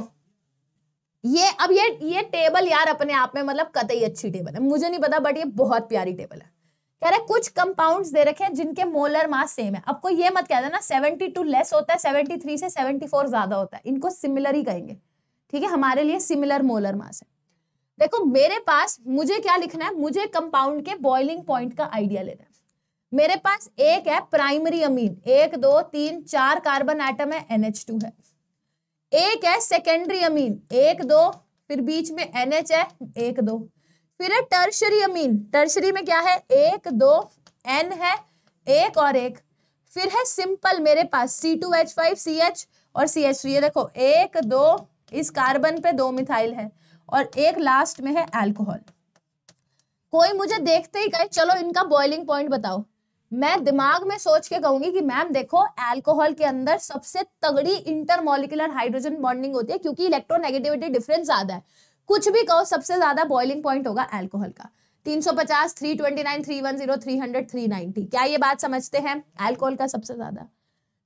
ये, अब ये ये टेबल यार अपने आप में मतलब कतई अच्छी टेबल है। मुझे नहीं पता बट ये बहुत प्यारी टेबल है। कह रहे कुछ कंपाउंड्स दे रखे हैं जिनके मोलर मास सेम है। कोई ये मत कह देना सेवेंटी टू लेस होता है सेवेंटी थ्री से सेवेंटी फोर ज़्यादा होता है। इनको सिमिलर ही कहेंगे। ठीक है, हमारे लिए सिमिलर मोलर मास है। देखो, मेरे पास, मुझे क्या लिखना है? मुझे कंपाउंड के बॉइलिंग पॉइंट का आइडिया लेना है। मेरे पास एक है प्राइमरी अमीन एक, दो, तीन, चार कार्बन एटम है NH2 है। एक है सेकेंडरी अमीन एक दो, फिर बीच में NH है, एक दो। फिर है टर्शरी अमीन टर्शरी में क्या है? एक दो एन है, एक और एक। फिर है सिंपल मेरे पास C2H5CH और सी एच ये देखो, एक दो, इस कार्बन पे दो मिथाइल है और एक लास्ट में है अल्कोहल कोई मुझे देखते ही कहे, चलो इनका बॉइलिंग पॉइंट बताओ। मैं दिमाग में सोच के कहूँगी कि मैम देखो अल्कोहल के अंदर सबसे तगड़ी इंटरमोलिकुलर हाइड्रोजन बॉन्डिंग होती है क्योंकि इलेक्ट्रोनेगेटिविटी डिफरेंस ज़्यादा है। कुछ भी कहो सबसे ज़्यादा बॉइलिंग पॉइंट होगा अल्कोहल का। 350, 329, 310, 300, 390 क्या ये बात समझते हैं? अल्कोहल का सबसे ज़्यादा।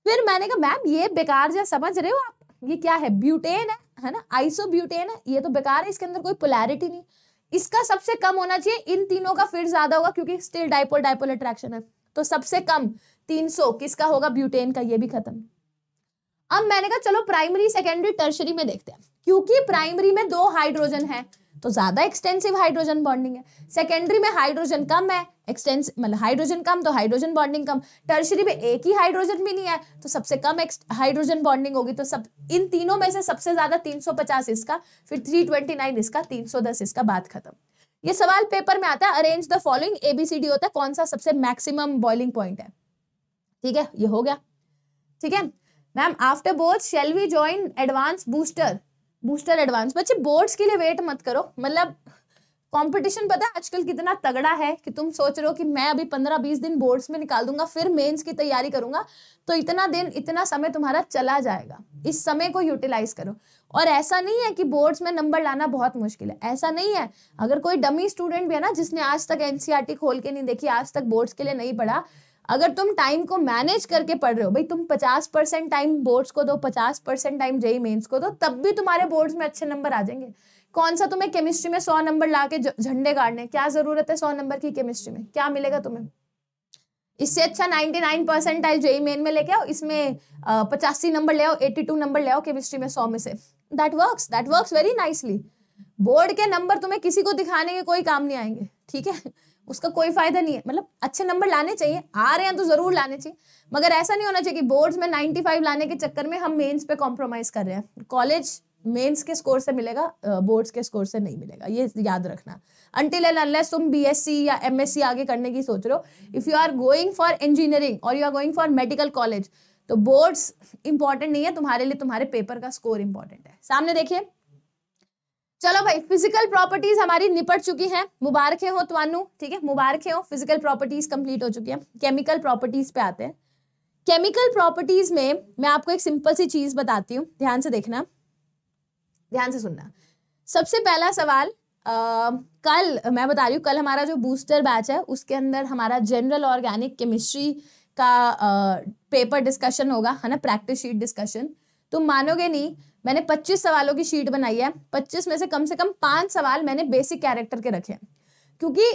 फिर मैंने कहा मैम ये बेकार जा समझ रहे हो आप? ये क्या है? ब्यूटेन है है ना? आइसो ब्यूटेन है? ये तो बेकार है इसके अंदर कोई पोलैरिटी नहीं। इसका सबसे कम होना चाहिए इन तीनों का फिर ज़्यादा होगा क्योंकि स्टिल डाइपोल डाइपोल अट्रैक्शन है। तो सबसे कम 300 किसका होगा? ब्यूटेन का, ये भी खत्म। अब मैंने कहा, चलो प्राइमरी सेकेंडरी टर्शरी में देखते हैं। क्योंकि प्राइमरी में दो हाइड्रोजन है तो ज़्यादा एक्सटेंसिव हाइड्रोजन बॉन्डिंग है। सेकेंडरी में हाइड्रोजन कम है एक्सटेंस मतलब हाइड्रोजन कम तो हाइड्रोजन बॉन्डिंग कम। टर्शरी में एक ही हाइड्रोजन भी नहीं है तो सबसे कम हाइड्रोजन बॉन्डिंग होगी। तो सब, इन तीनों में से सबसे ज़्यादा 350 इसका, फिर 329 इसका 310 इसका, बात खत्म। ये सवाल पेपर में आता है अरेंज द फॉलोइंग एबीसीडी होता है, कौन सा सबसे मैक्सिमम बॉइलिंग पॉइंट है? ठीक है, ये हो गया। ठीक है? Ma'am after board shall we join advance booster booster advance बच्चे बोर्ड्स के लिए वेट मत करो। मतलब कंपटीशन पता है आजकल कितना तगड़ा है कि तुम सोच रहे हो कि मैं अभी पंद्रह बीस दिन बोर्ड्स में निकाल दूँगा, फिर मेंस की तैयारी करूँगा तो इतना दिन, इतना समय तुम्हारा चला जाएगा। इस समय को यूटिलाइज करो। और ऐसा नहीं है कि बोर्ड्स में नंबर लाना बहुत मुश्किल है। ऐसा नहीं है। अगर कोई डमी स्टूडेंट भी है ना, जिसने आज तक एनसीआरटी खोल के नहीं देखी, आज तक बोर्ड्स के लिए नहीं पढ़ा, अगर तुम टाइम को मैनेज करके पढ़ रहे हो, भाई तुम पचास परसेंट टाइम बोर्ड्स को दो, पचास परसेंट टाइम जेई मेन्स को दो, तब भी तुम्हारे बोर्ड्स में अच्छे नंबर आ जाएँगे। कौन सा तुम्हें केमिस्ट्री में सौ नंबर ला के झंडे गाड़ने क्या ज़रूरत है सौ नंबर की केमिस्ट्री में? क्या मिलेगा तुम्हें? इससे अच्छा 99 परसेंटाइल जेई मेन में लेके आओ, इसमें पचासी नंबर ले आओ 82 नंबर ले आओ केमिस्ट्री में सौ में से। That works that works very nicely board के नंबर तुम्हें किसी को दिखाने के कोई काम नहीं आएँगे, ठीक है? उसका कोई फ़ायदा नहीं है। मतलब अच्छे नंबर लाने चाहिए। आ रहे हैं तो ज़रूर लाने चाहिए। मगर ऐसा नहीं होना चाहिए कि बोर्ड्स में 95 लाने के चक्कर में हम मेंस पे कॉम्प्रोमाइज कर रहे हैं। कॉलेज मेंस के स्कोर से मिलेगा बोर्ड्स के स्कोर से नहीं मिलेगा। ये याद रखना। अनटिल एंड अनलेस तुम बीएससी या एमएससी आगे करने की सोच रहे हो if you are going for engineering or you are going for medical college तो बोर्ड्स इंपॉर्टेंट नहीं है तुम्हारे लिए तुम्हारे पेपर का स्कोर इंपॉर्टेंट है। सामने देखिए। चलो भाई फ़िज़िकल प्रॉपर्टीज़ हमारी निपट चुकी हैं। मुबारक हो तुआनू ठीक है? मुबारक हो फ़िज़िकल प्रॉपर्टीज़ कंप्लीट हो चुकी है। केमिकल प्रॉपर्टीज़ पे आते हैं। केमिकल प्रॉपर्टीज़ में मैं आपको एक सिंपल सी चीज़ बताती हूँ। ध्यान से देखना। ध्यान से सुनना। सबसे पहला सवाल आ, कल मैं बता रही हूँ कल हमारा जो बूस्टर बैच है उसके अंदर हमारा जनरल ऑर्गेनिक केमिस्ट्री का पेपर डिस्कशन होगा, है ना प्रैक्टिस शीट डिस्कशन तुम मानोगे नहीं, मैंने 25 सवालों की शीट बनाई है 25 में से कम से कम पाँच सवाल मैंने बेसिक कैरेक्टर के रखे हैं। क्योंकि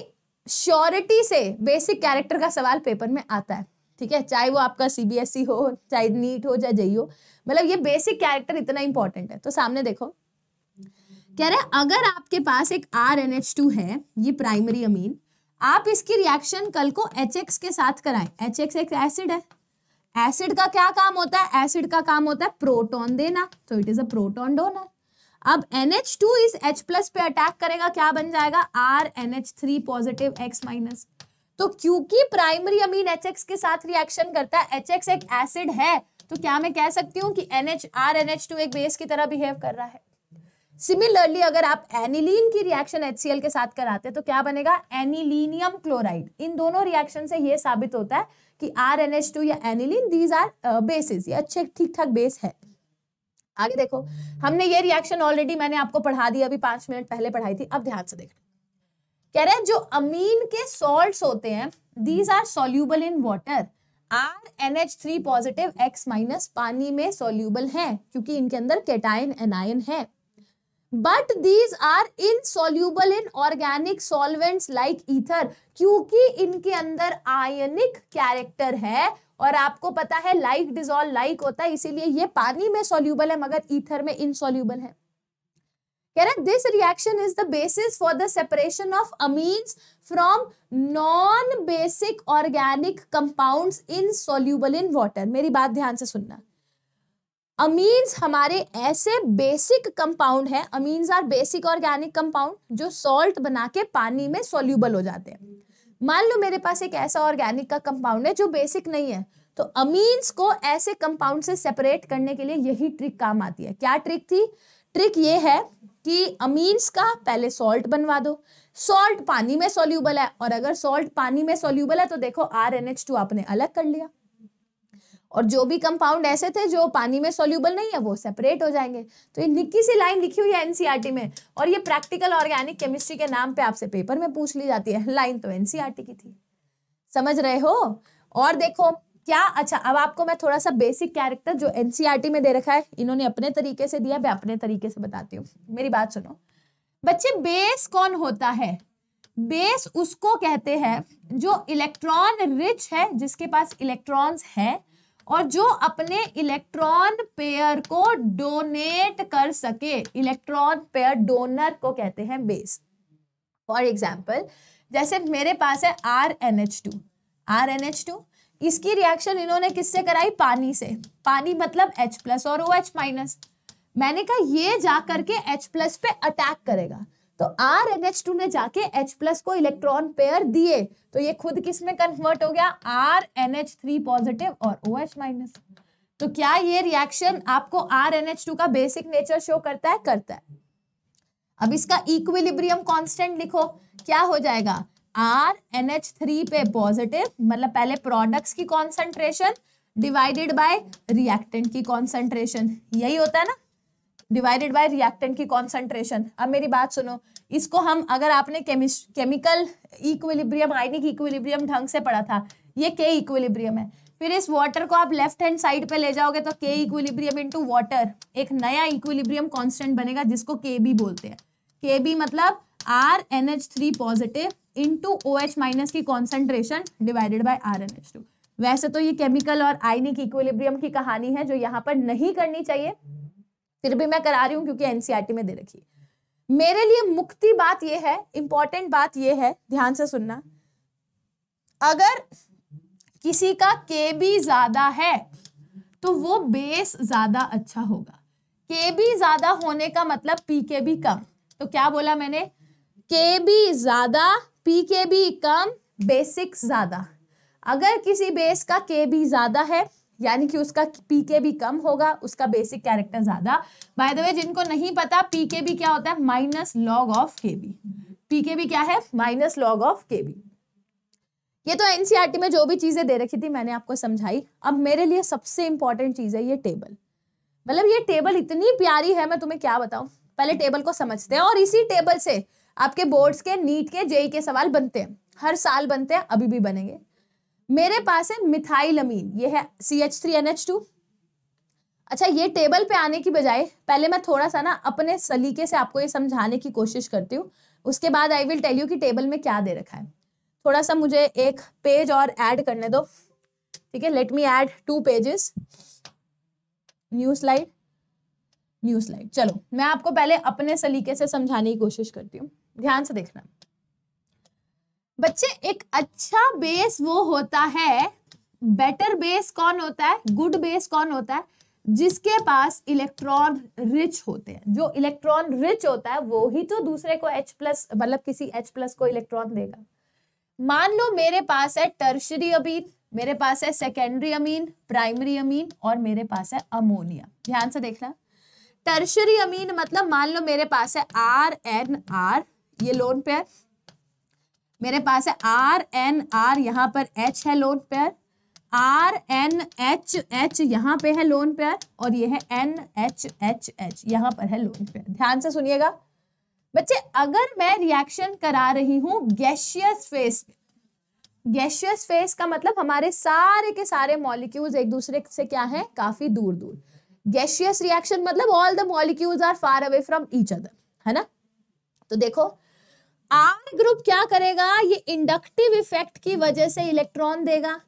श्योरिटी से बेसिक कैरेक्टर का सवाल पेपर में आता है, ठीक है? चाहे वो आपका सीबीएसई e हो, चाहे नीट हो, चाहे जेई हो मतलब ये बेसिक कैरेक्टर इतना इंपॉर्टेंट है। तो सामने देखो, कह रहे अगर आपके पास एक आर एन एच टू है, ये प्राइमरी अमीन आप इसकी रिएक्शन कल को एच एक्स के साथ कराएँ। एच एक्स एक एसिड है एसिड का क्या काम होता है? एसिड का काम होता है प्रोटॉन देना। तो it is a proton donor अब NH2 इस H प्लस पे अटैक करेगा, क्या बन जाएगा? R N H three positive X minus तो क्योंकि प्राइमरी अमीन HX के साथ रिएक्शन करता है HX एक एसिड है तो क्या मैं कह सकती हूँ कि एच टू एक बेस की तरह बिहेव कर रहा है। सिमिलरली अगर आप एनिलीन की रिएक्शन एचसीएल के साथ कराते तो क्या बनेगा? एनिलीनियम क्लोराइड इन दोनों रिएक्शन से यह साबित होता है कि आर एन एच टू या एनिलीन दीज आर बेसिस ये अच्छे ठीक ठाक बेस है। आगे देखो, हमने ये रिएक्शन ऑलरेडी मैंने आपको पढ़ा दी अभी पाँच मिनट पहले पढ़ाई थी, अब ध्यान से देखना। कह रहे हैं, जो अमीन के सॉल्ट्स होते हैं these are soluble in water R N H three positive X minus पानी में सोल्यूबल है, क्योंकि इनके अंदर केटाइन एनायन है। But these are insoluble in organic solvents like ether क्योंकि इनके अंदर आयनिक कैरेक्टर है, और आपको पता है लाइक डिजोल्व लाइक होता है, इसीलिए ये पानी में सोल्यूबल है, मगर ईथर में इनसोल्यूबल है। कह this reaction is the basis for the separation of amines from non basic organic compounds in soluble in water मेरी बात ध्यान से सुनना। अमीन्स हमारे ऐसे बेसिक कंपाउंड है amines are basic organic compound जो सॉल्ट बना के पानी में सोल्यूबल हो जाते हैं। मान लो मेरे पास एक ऐसा ऑर्गेनिक का कंपाउंड है जो बेसिक नहीं है तो अमीन्स को ऐसे कंपाउंड से सेपरेट करने के लिए यही ट्रिक काम आती है। क्या ट्रिक थी? ट्रिक ये है कि अमीन्स का पहले सॉल्ट बनवा दो। सॉल्ट पानी में सोल्यूबल है, और अगर सॉल्ट पानी में सोल्यूबल है तो देखो आर आपने अलग कर लिया। और जो भी कंपाउंड ऐसे थे जो पानी में सोल्यूबल नहीं है, वो सेपरेट हो जाएँगे। तो ये निक्की सी लाइन लिखी हुई है एनसीईआरटी में और ये प्रैक्टिकल ऑर्गेनिक केमिस्ट्री के नाम पे आपसे पेपर में पूछ ली जाती है। लाइन तो एनसीईआरटी की थी। समझ रहे हो? और देखो, क्या? अच्छा अब आपको मैं थोड़ा सा बेसिक कैरेक्टर जो एनसीईआरटी में दे रखा है, इन्होंने अपने तरीके से दिया, मैं अपने तरीके से बताती हूँ। मेरी बात सुनो। बच्चे बेस कौन होता है? बेस उसको कहते हैं जो इलेक्ट्रॉन रिच है, जिसके पास इलेक्ट्रॉन्स है और जो अपने इलेक्ट्रॉन पेयर को डोनेट कर सके इलेक्ट्रॉन पेयर डोनर को कहते हैं बेस फॉर एग्ज़ाम्पल जैसे मेरे पास है R N H two R N H two इसकी रिएक्शन इन्होंने किससे कराई? पानी से. पानी मतलब H प्लस और ओ OH माइनस मैंने कहा, ये जा करके H प्लस पे अटैक करेगा. तो आर एन एच टू ने जाके एच प्लस को इलेक्ट्रॉन पेयर दिए। तो ये खुद किसमें कन्वर्ट हो गया? R N H three positive और ओ एच माइनस तो क्या ये रिएक्शन आपको आर एन एच टू का बेसिक नेचर शो करता है? करता है। अब इसका इक्विलिब्रियम कांस्टेंट लिखो। क्या हो जाएगा? आर एन एच थ्री पे पॉजिटिव मतलब पहले प्रोडक्ट्स की कॉन्सेंट्रेशन डिवाइडेड बाय रिएक्टेंट की कॉन्सेंट्रेशन यही होता है ना? डिवाइडेड बाय रिएक्टेंट की कॉन्सेंट्रेशन अब मेरी बात सुनो, इसको हम अगर आपने केमिकल इक्विलिब्रियम आयनिक इक्विलिब्रियम ढंग से पढ़ा था, ये के इक्विलिब्रियम है। फिर इस वाटर को आप लेफ़्ट हैंड साइड पे ले जाओगे तो के इक्विलिब्रियम इनटू वाटर एक नया इक्विलिब्रियम कांस्टेंट बनेगा, जिसको के बी बोलते हैं। के बी मतलब R N H three positive into O H minus की concentration divided by R N H two वैसे तो ये केमिकल और आयनिक इक्विलिब्रियम की कहानी है, जो यहाँ पर नहीं करनी चाहिए। फिर भी मैं करा रही हूँ क्योंकि एनसीआरटी में दे रखी मेरे लिए मुक्ति बात यह है इंपॉर्टेंट बात यह है, ध्यान से सुनना। अगर किसी का के बी ज़्यादा है तो वो बेस ज़्यादा अच्छा होगा। के बी ज़्यादा होने का मतलब पी के बी कम। तो क्या बोला मैंने? के बी ज़्यादा पी के बी कम बेसिक ज़्यादा। अगर किसी बेस का के बी ज़्यादा है यानी कि उसका पीके भी कम होगा, उसका बेसिक कैरेक्टर ज़्यादा। बाय द वे जिनको नहीं पता पीके भी क्या होता है? Minus log of K b pK b क्या है? Minus log of K b ये तो एनसीआरटी में जो भी चीज़ें दे रखी थी, मैंने आपको समझाई। अब मेरे लिए सबसे इंपॉर्टेंट चीज़ है ये टेबल मतलब ये टेबल इतनी प्यारी है, मैं तुम्हें क्या बताऊँ? पहले टेबल को समझते हैं और इसी टेबल से आपके बोर्ड्स के नीट के जेई के सवाल बनते हैं। हर साल बनते हैं, अभी भी बनेंगे। मेरे पास है मिथाइल अमीन, ये है C H three N H two अच्छा ये टेबल पे आने की बजाय, पहले मैं थोड़ा सा ना अपने सलीके से आपको ये समझाने की कोशिश करती हूँ, उसके बाद आई विल टेल यू कि टेबल में क्या दे रखा है। थोड़ा सा मुझे एक पेज और ऐड करने दो। ठीक है let me add two pages new slide new slide चलो, मैं आपको पहले अपने सलीके से समझाने की कोशिश करती हूँ। ध्यान से देखना। बच्चे, एक अच्छा बेस वो होता है बेटर बेस कौन होता है? गुड बेस कौन होता है? जिसके पास इलेक्ट्रॉन रिच होते हैं। जो इलेक्ट्रॉन रिच होता है, वो ही तो दूसरे को H प्लस मतलब किसी H प्लस को इलेक्ट्रॉन देगा। मान लो मेरे पास है टर्शरी अमीन मेरे पास है सेकेंडरी अमीन प्राइमरी अमीन और मेरे पास है अमोनिया ध्यान से देखना। टर्शरी अमीन मतलब मान लो मेरे पास है आर एन आर ये लोन पेयर मेरे पास है आर एन आर यहाँ पर एच है lone pair. R N H H यहाँ पे है लोन पेयर और ये है एन एच एच एच यहाँ पर है लोन पेयर। ध्यान से सुनिएगा। बच्चे, अगर मैं रिएक्शन करा रही हूँ गैशियस फेस गैशियस फेस का मतलब हमारे सारे के सारे मॉलिक्यूल्स एक दूसरे से क्या है? काफ़ी दूर दूर गैशियस रिएक्शन मतलब all the molecules are far away from each other है ना? तो देखो आर ग्रुप क्या करेगा? ये इंडक्टिव इफ़ेक्ट की वजह से इलेक्ट्रॉन देगा,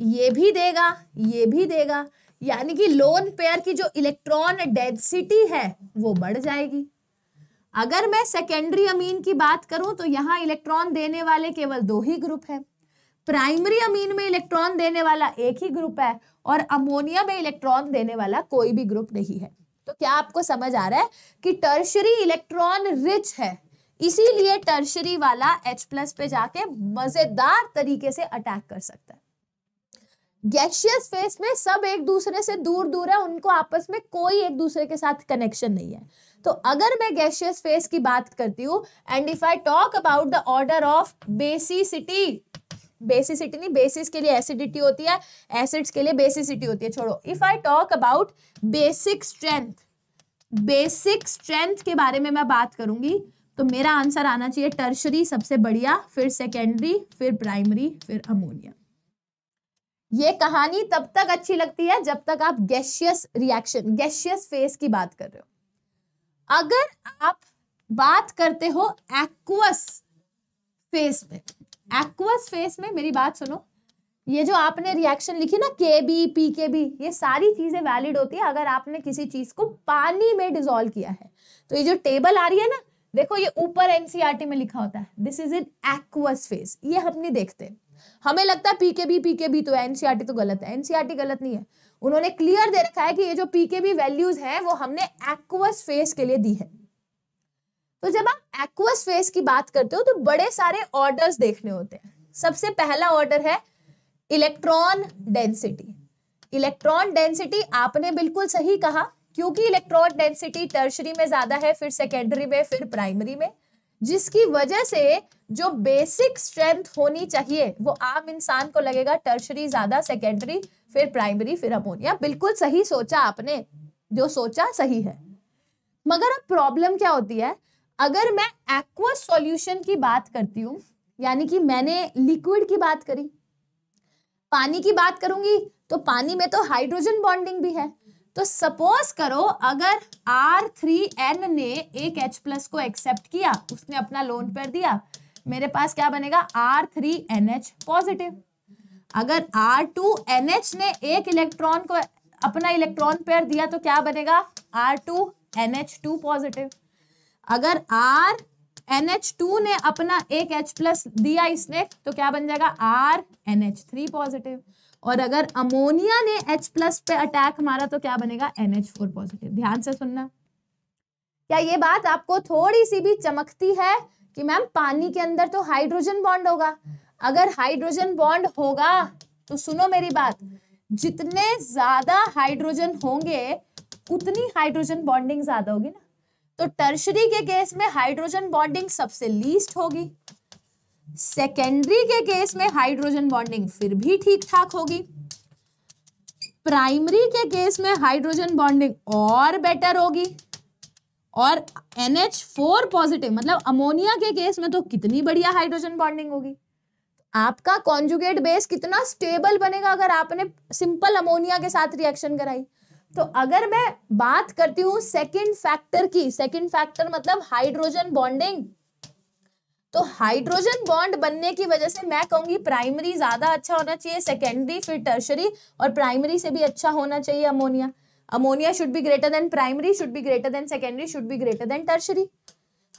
ये भी देगा, ये भी देगा। यानी कि लोन पेयर की जो इलेक्ट्रॉन डेंसिटी है, वो बढ़ जाएगी। अगर मैं सेकेंडरी अमीन की बात करूँ तो यहाँ इलेक्ट्रॉन देने वाले केवल दो ही ग्रुप है। प्राइमरी अमीन में इलेक्ट्रॉन देने वाला एक ही ग्रुप है, और अमोनिया में इलेक्ट्रॉन देने वाला कोई भी ग्रुप नहीं है। तो क्या आपको समझ आ रहा है कि टर्शरी इलेक्ट्रॉन रिच है? इसीलिए टर्शरी वाला H प्लस पे जाके मज़ेदार तरीके से अटैक कर सकता है। गैशियस फेस में सब एक दूसरे से दूर दूर है, उनको आपस में कोई एक दूसरे के साथ कनेक्शन नहीं है। तो अगर मैं गैशियस फेस की बात करती हूँ and if I talk about the order of basicity basicity नहीं बेसिस के लिए एसिडिटी होती है एसिड्स के लिए बेसिसिटी होती है, छोड़ो। If I talk about basic strength basic strength के बारे में मैं बात करूँगी तो मेरा आंसर आना चाहिए टर्शरी सबसे बढ़िया, फिर सेकेंडरी फिर प्राइमरी फिर अमोनिया ये कहानी तब तक अच्छी लगती है जब तक आप गैशियस रिएक्शन गैशियस फेस की बात कर रहे हो। अगर आप बात करते हो एक्वस फेस में एक्वस फेस में मेरी बात सुनो, ये जो आपने रिएक्शन लिखी ना के बी पी के बी ये सारी चीज़ें वैलिड होती है अगर आपने किसी चीज़ को पानी में डिजोल्व किया है। तो ये जो टेबल आ रही है ना देखो, ये ऊपर एनसीआरटी e में लिखा होता है। This is in aqueous phase ये हम नहीं देखते। हमें लगता है पीकेबी पीकेबी तो एनसीआरटी तो गलत है। एनसीआरटी गलत नहीं है। उन्होंने क्लियर दे रखा है कि ये जो पीकेबी वैल्यूज़ हैं, वो हमने एक्वस फेस के लिए दी है। तो जब आप एक्वस फेस की बात करते हो तो बड़े सारे ऑर्डर्स देखने होते हैं। सबसे पहला ऑर्डर है इलेक्ट्रॉन डेंसिटी इलेक्ट्रॉन डेंसिटी आपने बिल्कुल सही कहा। क्योंकि इलेक्ट्रॉन डेंसिटी टर्शरी में ज़्यादा है, फिर सेकेंडरी में, फिर प्राइमरी में, जिसकी वजह से जो बेसिक स्ट्रेंथ होनी चाहिए, वो आम इंसान को लगेगा टर्शरी ज़्यादा सेकेंडरी फिर प्राइमरी फिर अमोनिया बिल्कुल सही सोचा आपने, जो सोचा सही है। मगर अब प्रॉब्लम क्या होती है? अगर मैं एक्वस सॉल्यूशन की बात करती हूँ, यानी कि मैंने लिक्विड की बात करी, पानी की बात करूँगी तो पानी में तो हाइड्रोजन बॉन्डिंग भी है। तो सपोज़ करो अगर आर थ्री एन ने एक एच प्लस को एक्सेप्ट किया, उसने अपना लोन पेयर दिया, मेरे पास क्या बनेगा? R three N H positive अगर आर टू एन एच ने एक इलेक्ट्रॉन को, अपना इलेक्ट्रॉन पेयर दिया तो क्या बनेगा? R two N H two positive अगर आर एन एच टू ने अपना एक एच प्लस दिया इसने तो क्या बन जाएगा? R N H three positive और अगर अमोनिया ने H प्लस पे अटैक मारा तो क्या बनेगा? NH4 पॉजिटिव ध्यान से सुनना। क्या ये बात आपको थोड़ी सी भी चमकती है कि मैम पानी के अंदर तो हाइड्रोजन बॉन्ड होगा? अगर हाइड्रोजन बॉन्ड होगा तो सुनो मेरी बात। जितने ज़्यादा हाइड्रोजन होंगे, उतनी हाइड्रोजन बॉन्डिंग ज़्यादा होगी ना। तो टर्शरी के केस में हाइड्रोजन बॉन्डिंग सबसे लीस्ट होगी। सेकेंडरी के केस में हाइड्रोजन बॉन्डिंग फिर भी ठीक ठाक होगी। प्राइमरी के केस में हाइड्रोजन बॉन्डिंग और बेटर होगी। और NH4 पॉजिटिव मतलब अमोनिया के केस में तो कितनी बढ़िया हाइड्रोजन बॉन्डिंग होगी। आपका कॉन्जुगेट बेस कितना स्टेबल बनेगा अगर आपने सिंपल अमोनिया के साथ रिएक्शन कराई। तो अगर मैं बात करती हूँ सेकंड फैक्टर की सेकंड फैक्टर मतलब हाइड्रोजन बॉन्डिंग तो हाइड्रोजन बॉन्ड बनने की वजह से मैं कहूँगी प्राइमरी ज़्यादा अच्छा होना चाहिए सेकेंडरी फिर टर्शरी और प्राइमरी से भी अच्छा होना चाहिए ammonia ammonia should be greater than primary should be greater than secondary should be greater than tertiary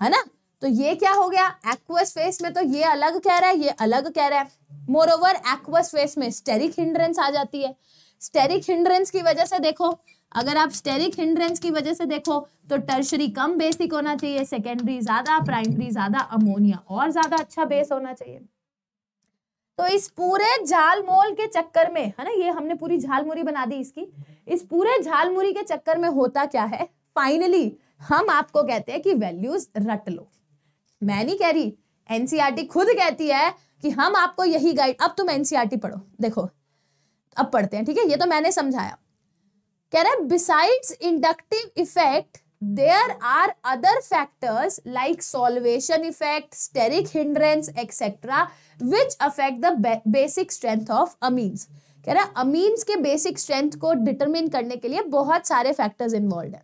है ना? तो ये क्या हो गया? एक्वस फेस में तो ये अलग कह रहा है, ये अलग कह रहा है। मोर ओवर एक्वस फेस में स्टेरिक हिंड्रेंस आ जाती है। स्टेरिक हिंड्रेंस की वजह से देखो अगर आप स्टेरिक हिंड्रेंस की वजह से देखो तो टर्शरी कम बेसिक होना चाहिए सेकेंडरी ज़्यादा प्राइमरी ज़्यादा अमोनिया और ज़्यादा अच्छा बेस होना चाहिए। तो इस पूरे झालमोल के चक्कर में, है ना, ये हमने पूरी झालमुरी बना दी इसकी, इस पूरे झालमुरी के चक्कर में होता क्या है? फाइनली हम आपको कहते हैं कि वैल्यूज़ रट लो। मैं नहीं कह रही एनसीआरटी e खुद कहती है कि हम आपको यही गाइड अब तुम एनसीआरटी e पढ़ो। देखो, अब पढ़ते हैं, ठीक है? ये तो मैंने समझाया। कह रहे besides inductive effect there are other factors like solvation effect steric hindrance etcetera which affect the basic strength of amines कह रहा अमीन्स के बेसिक स्ट्रेंथ को डिटरमिन करने के लिए बहुत सारे फैक्टर्स इन्वॉल्व है।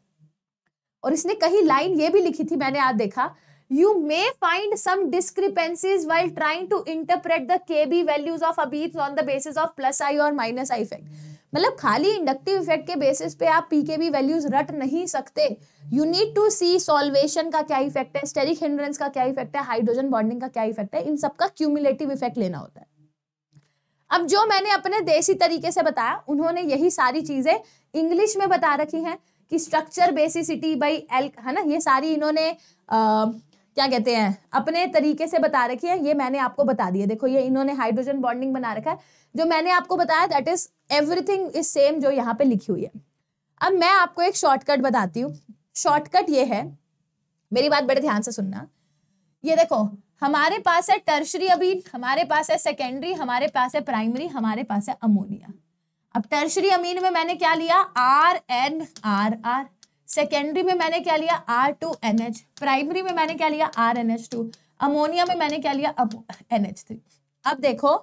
और इसने कहीं लाइन ये भी लिखी थी, मैंने आज देखा, you may find some discrepancies while trying to interpret the kb values of amines on the basis of plus i or minus i effect. मतलब खाली इंडक्टिव इफ़ेक्ट के बेसिस पे आप पीकेबी वैल्यूज़ रट नहीं सकते। You need to see solvation का क्या इफ़ेक्ट है स्टेरिक हिंड्रेंस का क्या इफ़ेक्ट है हाइड्रोजन बॉन्डिंग का क्या इफ़ेक्ट है इन सब का क्यूमुलेटिव इफ़ेक्ट लेना होता है। अब जो मैंने अपने देसी तरीके से बताया उन्होंने यही सारी चीज़ें इंग्लिश में बता रखी हैं कि स्ट्रक्चर बेसिसिटी बाई एल है ना? ये सारी इन्होंने आ, क्या कहते हैं अपने तरीके से बता रखी है। ये मैंने आपको बता दिया। देखो ये इन्होंने हाइड्रोजन बॉन्डिंग बना रखा है। जो मैंने आपको बताया that is everything is same जो यहाँ पे लिखी हुई है। अब मैं आपको एक शॉर्टकट बताती हूँ। शॉर्टकट ये है, मेरी बात बड़े ध्यान से सुनना। ये देखो, हमारे पास है टर्शरी अभी हमारे पास है सेकेंडरी हमारे पास है प्राइमरी हमारे पास है अमोनिया अब टर्शरी अमीन में मैंने क्या लिया? R N R R secondary में मैंने क्या लिया? R two N H primary में मैंने क्या लिया? R N H two ammonia में मैंने क्या लिया? अब एन एच थ्री अब देखो,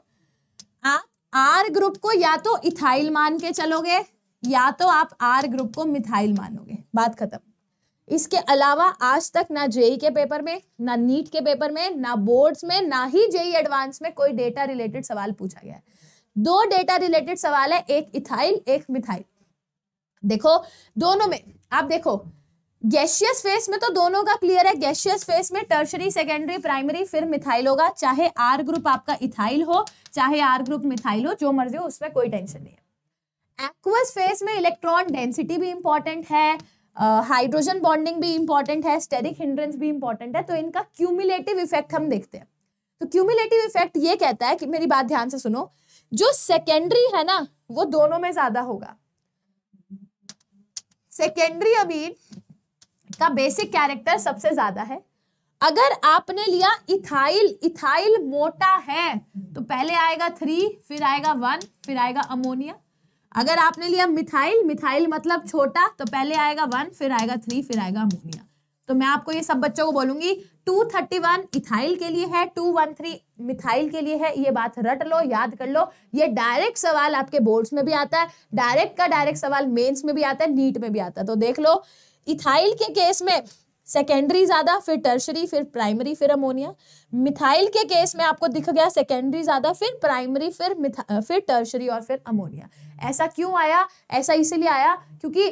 आप आर ग्रुप को या तो इथाइल मान के चलोगे, या तो आप आर ग्रुप को मिथाइल मानोगे। बात खत्म। इसके अलावा आज तक ना जेई के पेपर में, ना नीट के पेपर में, ना बोर्ड्स में, ना ही जेई एडवांस में कोई डेटा रिलेटेड सवाल पूछा गया है। दो डेटा रिलेटेड सवाल है, एक इथाइल एक मिथाइल देखो, दोनों में, आप देखो गैशियस फेस में तो दोनों का क्लियर है। गैशियस फेस में टर्शरी सेकेंडरी प्राइमरी फिर मिथाइल होगा। चाहे आर ग्रुप आपका इथाइल हो चाहे आर ग्रुप मिथाइल हो जो मर्ज़ी हो उसमें कोई टेंशन नहीं है। एक्वस फेस में इलेक्ट्रॉन डेंसिटी भी इंपॉर्टेंट है हाइड्रोजन uh, बॉन्डिंग भी इंपॉर्टेंट है स्टेरिक हिंड्रेंस भी इंपॉर्टेंट है तो इनका क्यूमुलेटिव इफ़ेक्ट हम देखते हैं। तो क्यूमुलेटिव इफ़ेक्ट ये कहता है कि मेरी बात ध्यान से सुनो जो सेकेंडरी है ना वो दोनों में ज़्यादा होगा। सेकेंडरी अमीन का बेसिक कैरेक्टर सबसे ज़्यादा है। अगर आपने लिया इथाइल इथाइल मोटा है तो पहले आएगा थ्री फिर आएगा वन फिर आएगा अमोनिया अगर आपने लिया मिथाइल मिथाइल मतलब छोटा तो पहले आएगा वन फिर आएगा थ्री फिर आएगा अमोनिया तो मैं आपको ये सब बच्चों को बोलूँगी टू थर्टी वन इथाइल के लिए है टू वन थ्री मिथाइल के लिए है, ये बात रट लो, याद कर लो। ये डायरेक्ट सवाल आपके बोर्ड्स में भी आता है डायरेक्ट का डायरेक्ट सवाल मेंस में भी आता है नीट में भी आता है। तो देख लो इथाइल के केस में सेकेंडरी ज़्यादा, फिर टर्शरी फिर प्राइमरी फिर अमोनिया मिथाइल के केस में आपको दिख गया सेकेंडरी ज़्यादा, फिर प्राइमरी फिर फिर टर्शरी और फिर अमोनिया ऐसा क्यों आया? ऐसा इसीलिए आया क्योंकि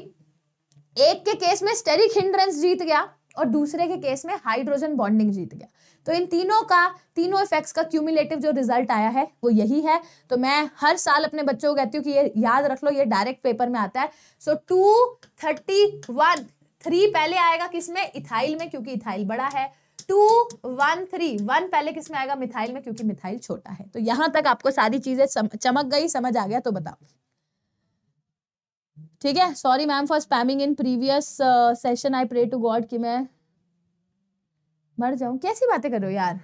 एक के केस में स्टेरिक हिंड्रेंस जीत गया और दूसरे के केस में हाइड्रोजन बॉन्डिंग जीत गया। तो इन तीनों का, तीनों इफेक्ट्स का क्यूमुलेटिव जो रिज़ल्ट आया है, वो यही है। तो मैं हर साल अपने बच्चों को कहती हूँ कि ये याद रख लो, ये डायरेक्ट पेपर में आता है। So two thirty one three पहले आएगा किसमें इथाइल में, क्योंकि इथाइल बड़ा है। To, one, three. वन पहले किसमें आएगा? मिथाइल में, क्योंकि मिथाइल छोटा है। तो यहाँ तक आपको सारी चीज़ें चमक गई, समझ आ गया तो बताओ। ठीक है? Sorry ma'am for spamming in previous session I pray to God कि मैं मर जाऊँ। कैसी बातें करो यार?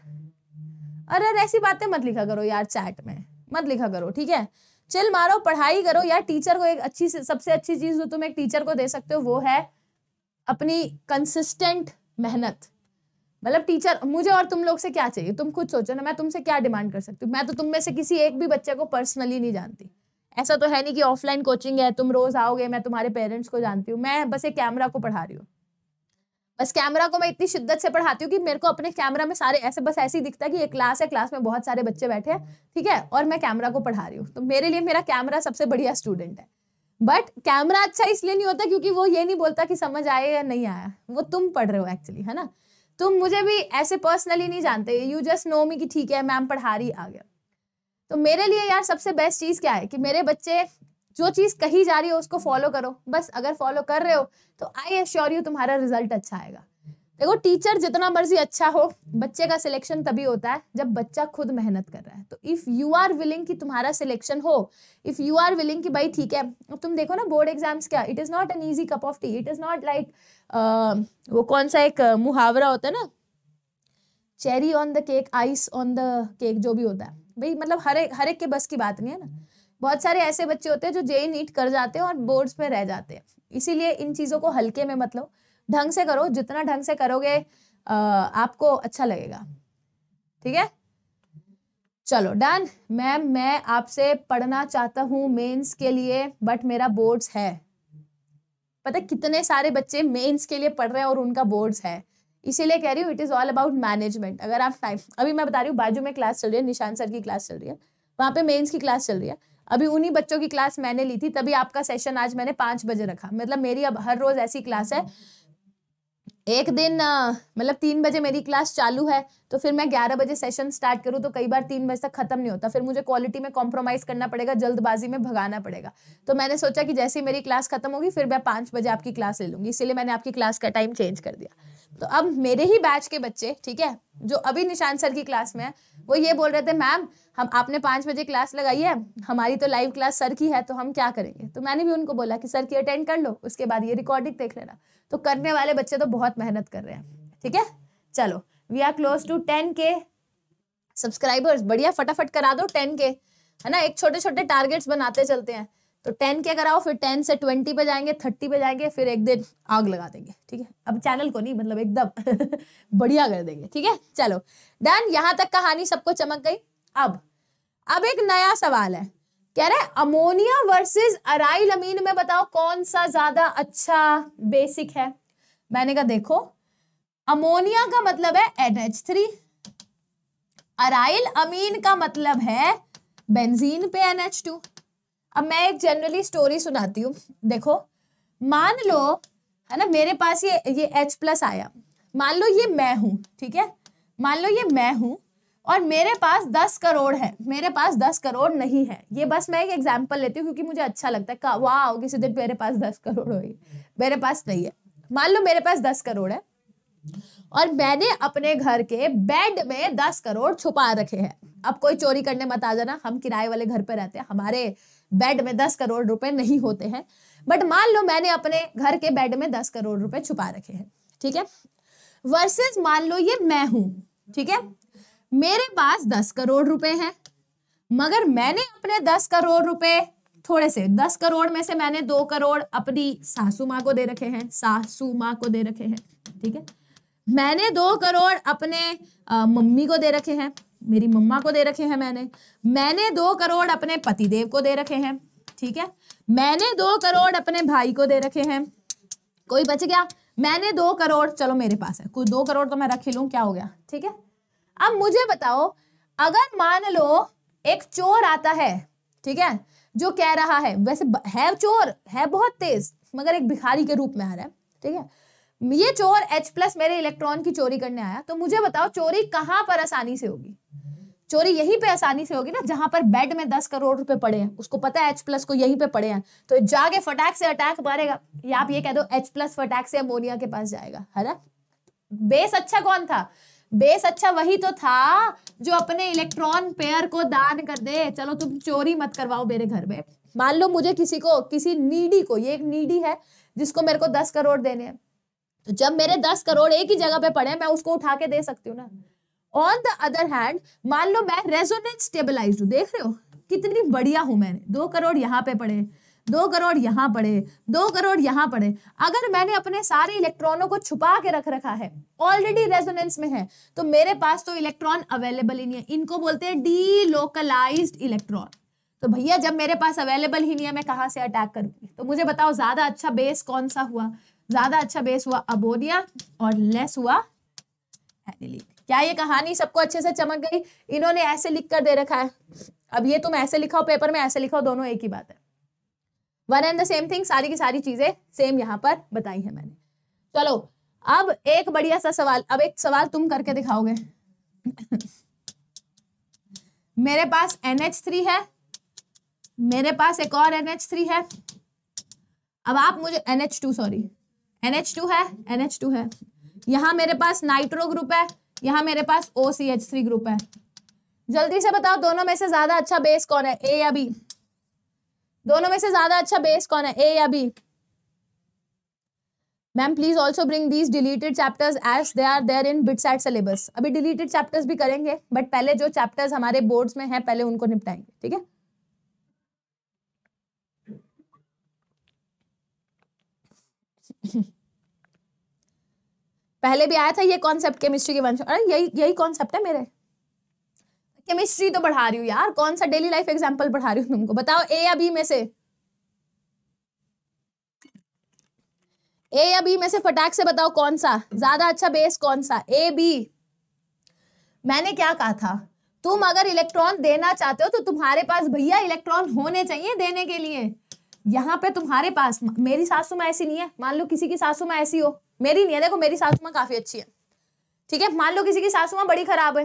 अरे ऐसी बातें मत लिखा करो यार चैट में। मत लिखा करो, ठीक है? चिल मारो, पढ़ाई करो। यार टीचर को एक अच्छी सबसे अच्छी चीज़ जो तुम एक टीचर को दे सकते हो, वो है अपनी कंसिस्टेंट मेहनत। मतलब टीचर मुझे और तुम लोग से क्या चाहिए? तुम खुद सोचो ना, मैं तुमसे क्या डिमांड कर सकती हूँ? मैं तो तुम में से किसी एक भी बच्चे को पर्सनली नहीं जानती। ऐसा तो है नहीं कि ऑफलाइन कोचिंग है, तुम रोज आओगे, मैं तुम्हारे पेरेंट्स को जानती हूँ, मैं बस एक कैमरा को पढ़ा रही हूँ। बस कैमरा को मैं इतनी शिद्दत से पढ़ाती हूँ कि मेरे को अपने कैमरा में सारे ऐसे, बस ऐसे ही दिखता है कि एक क्लास है क्लास में बहुत सारे बच्चे बैठे हैं, ठीक है? और मैं कैमरा को पढ़ा रही हूँ। तो मेरे लिए मेरा कैमरा सबसे बढ़िया स्टूडेंट है। बट कैमरा अच्छा इसलिए नहीं होता क्योंकि वो ये नहीं बोलता कि समझ आए या नहीं आया। वो तुम पढ़ रहे हो एक्चुअली है ना? तुम मुझे भी ऐसे पर्सनली नहीं जानते। यू जस्ट नो मी कि ठीक है मैम पढ़ा रही, आ गया। तो मेरे लिए यार सबसे बेस्ट चीज़ क्या है कि मेरे बच्चे जो चीज़ कही जा रही है उसको फॉलो करो। बस अगर फॉलो कर रहे हो तो आई एश्योर यू तुम्हारा रिज़ल्ट अच्छा आएगा। देखो टीचर जितना मर्ज़ी अच्छा हो, बच्चे का सिलेक्शन तभी होता है जब बच्चा खुद मेहनत कर रहा है। तो इफ़ यू आर विलिंग कि तुम्हारा सिलेक्शन हो इफ़ यू आर विलिंग कि भाई ठीक है, अब तुम देखो ना बोर्ड एग्ज़ाम्स क्या it is not an easy cup of tea it is not like वो कौन सा एक मुहावरा होता है ना? Cherry on the cake ice on the cake जो भी होता है। भाई मतलब हर एक हर एक के बस की बात नहीं है ना? बहुत सारे ऐसे बच्चे होते हैं जो जेई नीट कर जाते हैं और बोर्ड्स में रह जाते हैं। इसीलिए इन चीज़ों को हल्के में मतलब ढंग से करो, जितना ढंग से करोगे आपको अच्छा लगेगा। ठीक है? चलो, डन। मैम, मैं आपसे पढ़ना चाहता हूँ मेंस के लिए, बट मेरा बोर्ड्स है। पता कितने सारे बच्चे मेंस के लिए पढ़ रहे हैं और उनका बोर्ड्स है? इसीलिए कह रही हूँ it is all about management अगर आप टाइम अभी मैं बता रही हूँ, बाजू में क्लास चल रही है निशान सर की क्लास चल रही है। वहाँ पे मेंस की क्लास चल रही है। अभी उन्हीं बच्चों की क्लास मैंने ली थी, तभी आपका सेशन आज मैंने पाँच बजे रखा। मतलब मेरी अब हर रोज ऐसी क्लास है एक दिन मतलब तीन बजे मेरी क्लास चालू है तो फिर मैं ग्यारह बजे सेशन स्टार्ट करूँ तो कई बार तीन बजे तक खत्म नहीं होता। फिर मुझे क्वालिटी में कॉम्प्रोमाइज करना पड़ेगा, जल्दबाजी में भगाना पड़ेगा। तो मैंने सोचा कि जैसे ही मेरी क्लास खत्म होगी, फिर मैं पाँच बजे आपकी क्लास ले लूँगी। इसीलिए मैंने आपकी क्लास का टाइम चेंज कर दिया। तो अब मेरे ही बैच के बच्चे, ठीक है, जो अभी निशान सर की क्लास में है, वो ये बोल रहे थे मैम हम, आपने पाँच बजे क्लास लगाई है, हमारी तो लाइव क्लास सर की है तो हम क्या करेंगे? तो मैंने भी उनको बोला कि, सर की अटेंड कर लो, उसके बाद ये रिकॉर्डिंग देख लेना। तो करने वाले बच्चे तो बहुत मेहनत कर रहे हैं, ठीक है? चलो we are close to ten के सब्सक्राइबर्स बढ़िया, फटाफट करा दो टेन के है ना? एक छोटे छोटे टारगेट्स बनाते चलते हैं। तो टेन के कराओ, फिर टेन से ट्वेंटी पे जाएँगे थर्टी पे जाएँगे, फिर एक दिन आग लगा देंगे, ठीक है? अब चैनल को नहीं मतलब एकदम <laughs> बढ़िया कर देंगे, ठीक है? चलो डन यहाँ तक कहानी सबको चमक गई। अब अब एक नया सवाल है। कह रहे अमोनिया वर्सेस अराइल अमीन, में बताओ कौन सा ज़्यादा अच्छा बेसिक है? मैंने कहा, देखो, अमोनिया का मतलब है NH3 अराइल अमीन का मतलब है बेंजीन पे NH2 अब मैं एक जनरली स्टोरी सुनाती हूँ। देखो, मान लो, है ना, मेरे पास ये ये H प्लस आया। मान लो ये मैं हूँ, ठीक है? मान लो ये मैं हूँ और मेरे पास दस करोड़ है। मेरे पास दस करोड़ नहीं है। ये बस मैं एक एग्ज़ाम्पल लेती हूँ क्योंकि मुझे अच्छा लगता है। वाह किसी दिन मेरे पास दस करोड़ होगी। मेरे पास नहीं है। मान लो मेरे पास दस करोड़ है और मैंने अपने घर के बेड में दस करोड़ छुपा रखे हैं। अब कोई चोरी करने मत आ जाना। हम किराए वाले घर पे रहते हैं। हमारे बेड में दस करोड़ रुपए नहीं होते हैं। बट मान लो मैंने अपने घर के बेड में दस करोड़ रुपए छुपा रखे हैं। ठीक है? वर्सेस मान लो ये मैं हूँ। ठीक है? मेरे पास दस करोड़ रुपए हैं, मगर मैंने अपने दस करोड़ रुपए, थोड़े से, दस करोड़ में से मैंने दो करोड़ अपनी सासू माँ को दे रखे हैं, सासू माँ को दे रखे हैं, ठीक है? मैंने दो करोड़ अपने मम्मी को दे रखे हैं, मेरी मम्मा को दे रखे हैं मैंने मैंने दो करोड़ अपने पतिदेव को दे रखे हैं, ठीक है? मैंने दो करोड़ अपने भाई को दे रखे हैं, कोई बच गया? मैंने दो करोड़, चलो मेरे पास है, कोई दो करोड़ तो मैं रख लू, क्या हो गया, ठीक है? अब मुझे बताओ, अगर मान लो एक चोर आता है, ठीक है, जो कह रहा है, वैसे है चोर, है बहुत तेज, मगर एक भिखारी के रूप में आ रहा है, ठीक है, ये चोर H प्लस मेरे इलेक्ट्रॉन की चोरी करने आया तो मुझे बताओ चोरी कहाँ पर आसानी से होगी? चोरी यहीं पे आसानी से होगी ना, जहाँ पर बेड में दस करोड़ रुपए पड़े हैं, उसको पता है एच प्लस को यहीं पे पड़े हैं तो जाके फटाक से अटैक मारेगा, या आप ये कह दो एच प्लस फटाक से अमोनिया के पास जाएगा, है ना? बेस अच्छा कौन था? बेस अच्छा वही तो था जो अपने इलेक्ट्रॉन पेयर को दान कर दे। चलो तुम चोरी मत करवाओ मेरे घर में। मान लो मुझे किसी को, किसी नीडी को, ये एक नीडी है, जिसको मेरे को दस करोड़ देने हैं। तो जब मेरे दस करोड़ एक ही जगह पे पड़े मैं उसको उठा के दे सकती हूँ ना? ऑन द अदर हैंड मान लो मैं रेजोनेंस स्टेबलाइज हूँ, देख रहे हो? कितनी बढ़िया हूँ मैंने। दो करोड़ यहाँ पे पड़े दो करोड़ यहाँ पड़े, दो करोड़ यहाँ पड़े। अगर मैंने अपने सारे इलेक्ट्रॉनों को छुपा के रख रखा है ऑलरेडी रेजोनेंस में है तो मेरे पास तो इलेक्ट्रॉन अवेलेबल ही नहीं है। इनको बोलते हैं डी लोकलाइज इलेक्ट्रॉन तो भैया, जब मेरे पास अवेलेबल ही नहीं है, मैं कहाँ से अटैक करूँगी? तो मुझे बताओ, ज़्यादा अच्छा बेस कौन सा हुआ? ज़्यादा अच्छा बेस हुआ अबोनिया और लेस हुआ क्या ये कहानी सबको अच्छे से चमक गई? इन्होंने ऐसे लिख कर दे रखा है। अब ये तुम ऐसे लिखाओ पेपर में ऐसे लिखाओ, दोनों एक ही बात है। One and the same thing सारी की सारी चीज़ें सेम यहाँ पर बताई है मैंने। चलो, अब एक बढ़िया सा सवाल, अब एक सवाल तुम करके दिखाओगे। मेरे पास NH3 है, मेरे पास एक और NH3 है। अब आप मुझे NH2 सॉरी NH2 है NH2 है। यहाँ मेरे पास नाइट्रो ग्रुप है, यहाँ मेरे पास OCH3 ग्रुप है। जल्दी से बताओ, दोनों में से ज़्यादा अच्छा बेस कौन है ए या बी दोनों में से ज़्यादा अच्छा बेस कौन है? ए या B ma'am please also bring these deleted chapters as they are there in BITSAT syllabus अभी डिलीटेड चैप्टर्स भी करेंगे बट पहले जो चैप्टर्स हमारे बोर्ड्स में हैं, पहले उनको निपटाएँगे, ठीक है? <laughs> पहले भी आया था ये कॉन्सेप्ट केमिस्ट्री के वंश अरे, यही यही कॉन्सेप्ट है मेरे। केमिस्ट्री तो बढ़ा रही हूँ यार। कौन सा डेली लाइफ एग्ज़ाम्पल पढ़ा रही हूँ तुमको? बताओ ए या बी में से। ए या बी में से फटाक से बताओ कौन सा? ज़्यादा अच्छा बेस कौन सा? ए बी मैंने क्या कहा था? तुम अगर इलेक्ट्रॉन देना चाहते हो तो तुम्हारे पास भैया इलेक्ट्रॉन होने चाहिए देने के लिए। यहाँ पे तुम्हारे पास मेरी सासू माँ ऐसी नहीं है। मान लो किसी की सासू माँ ऐसी हो। मेरी नहीं है। देखो, मेरी सासू माँ काफ़ी अच्छी है। ठीक है? मान लो किसी की सासू माँ बड़ी खराब है।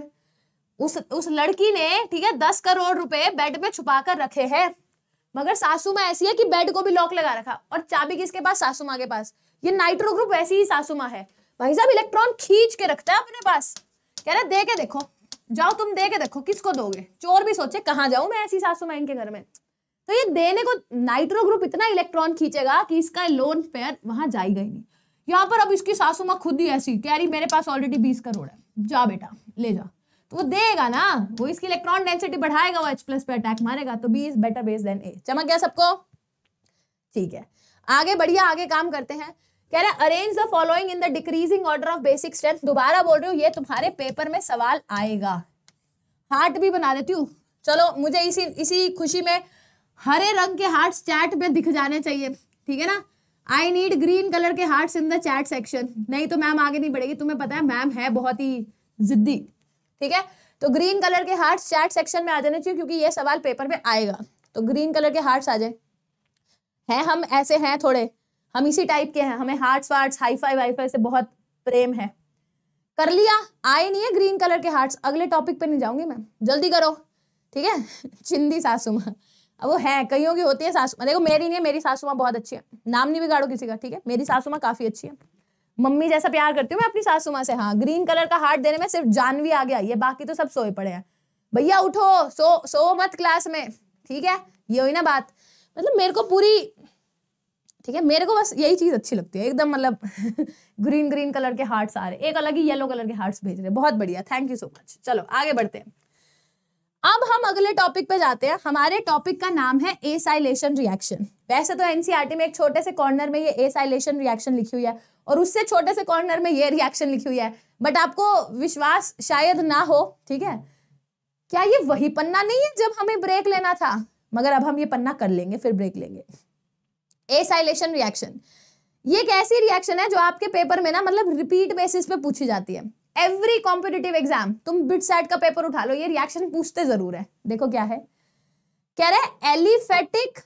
उस उस लड़की ने, ठीक है, दस करोड़ रुपए बेड में छुपा कर रखे हैं। मगर सासू माँ ऐसी है कि बेड को भी लॉक लगा रखा और चाबी किसके पास? सासू माँ के पास। ये नाइट्रो ग्रुप वैसी ही सासू माँ है। भाई साहब, इलेक्ट्रॉन खींच के रखता है अपने पास। कह रहे दे के देखो, जाओ तुम दे के देखो, किसको दोगे? चोर भी सोचे, कहाँ जाऊँ मैं ऐसी सासू माँ इनके घर में? तो ये देने को नाइट्रो ग्रुप इतना इलेक्ट्रॉन खींचेगा कि इसका लोन पेयर वहाँ जाएगा ही नहीं। यहाँ पर अब इसकी सासू माँ खुद ही ऐसी, कह रही, मेरे पास ऑलरेडी बीस करोड़ है। जा बेटा, ले जा। तो वो देगा ना, वो इसकी इलेक्ट्रॉन डेंसिटी बढ़ाएगा, वो एच प्लस पे अटैक मारेगा तो B is better base than A चमक गया सबको? ठीक है। आगे बढ़िया, आगे काम करते हैं। कह रहे arrange the following in the decreasing order of basic strength दोबारा बोल रही हूँ, ये तुम्हारे पेपर में सवाल आएगा। हार्ट भी बना देती हूँ। चलो, मुझे इसी इसी खुशी में हरे रंग के हार्ट चैट में दिख जाने चाहिए। ठीक है ना? आई नीड ग्रीन कलर के hearts in the chat section नहीं तो मैम आगे नहीं बढ़ेगी। तुम्हें पता है मैम है बहुत ही जिद्दी। ठीक है? तो ग्रीन कलर के हार्ट्स चैट सेक्शन में आ जाने चाहिए क्योंकि ये सवाल पेपर में आएगा। तो ग्रीन कलर के हार्ट्स आ जाए। हैं हम ऐसे हैं थोड़े। हम इसी टाइप के हैं। हमें हार्ट्स वार्ट्स हाई फाई वाई फाई से बहुत प्रेम है। कर लिया। आए नहीं है ग्रीन कलर के हार्ट्स अगले टॉपिक पे नहीं जाऊँगी मैं। जल्दी करो। ठीक है? <laughs> चिंदी सासू माँ अब वो है। कईयों की होती है सासू देखो, मेरी नहीं है, मेरी सासू माँ बहुत अच्छी है। नाम नहीं बिगाड़ो किसी का। ठीक है? मेरी सासू माँ काफ़ी अच्छी है। मम्मी जैसा प्यार करती हूँ मैं अपनी सासू माँ से। हाँ ग्रीन कलर का हार्ट देने में सिर्फ़ जानवी आ गया ये बाकी तो सब सोए पड़े हैं। भैया, उठो, सो सो मत क्लास में, ठीक है? ये हुई ना बात। मतलब मेरे को पूरी, ठीक है, मेरे को बस यही चीज़ अच्छी लगती है, एकदम मतलब ग्रीन ग्रीन कलर के हार्ट्स आ रहे एक अलग ही येलो कलर के हार्ट्स भेज रहे बहुत बढ़िया थैंक यू सो मच चलो, आगे बढ़ते हैं। अब हम अगले टॉपिक पे जाते हैं। हमारे टॉपिक का नाम है एसाइलेशन रिएक्शन वैसे तो एनसीईआरटी में एक छोटे से कॉर्नर में ये एसाइलेशन रिएक्शन लिखी हुई है, और उससे छोटे से कॉर्नर में ये रिएक्शन लिखी हुई है। बट आपको विश्वास शायद ना हो, ठीक है? क्या ये वही पन्ना नहीं है जब हमें ब्रेक लेना था? मगर अब हम ये पन्ना कर लेंगे, फिर ब्रेक लेंगे। एसाइलेशन रिएक्शन ये एक ऐसी रिएक्शन है जो आपके पेपर में ना मतलब रिपीट बेसिस पे पूछी जाती है। एवरी कॉम्पिटेटिव एग्ज़ाम तुम बिट साइड का पेपर उठा लो, ये रिएक्शन पूछते ज़रूर है। देखो क्या है। कह रहे aliphatic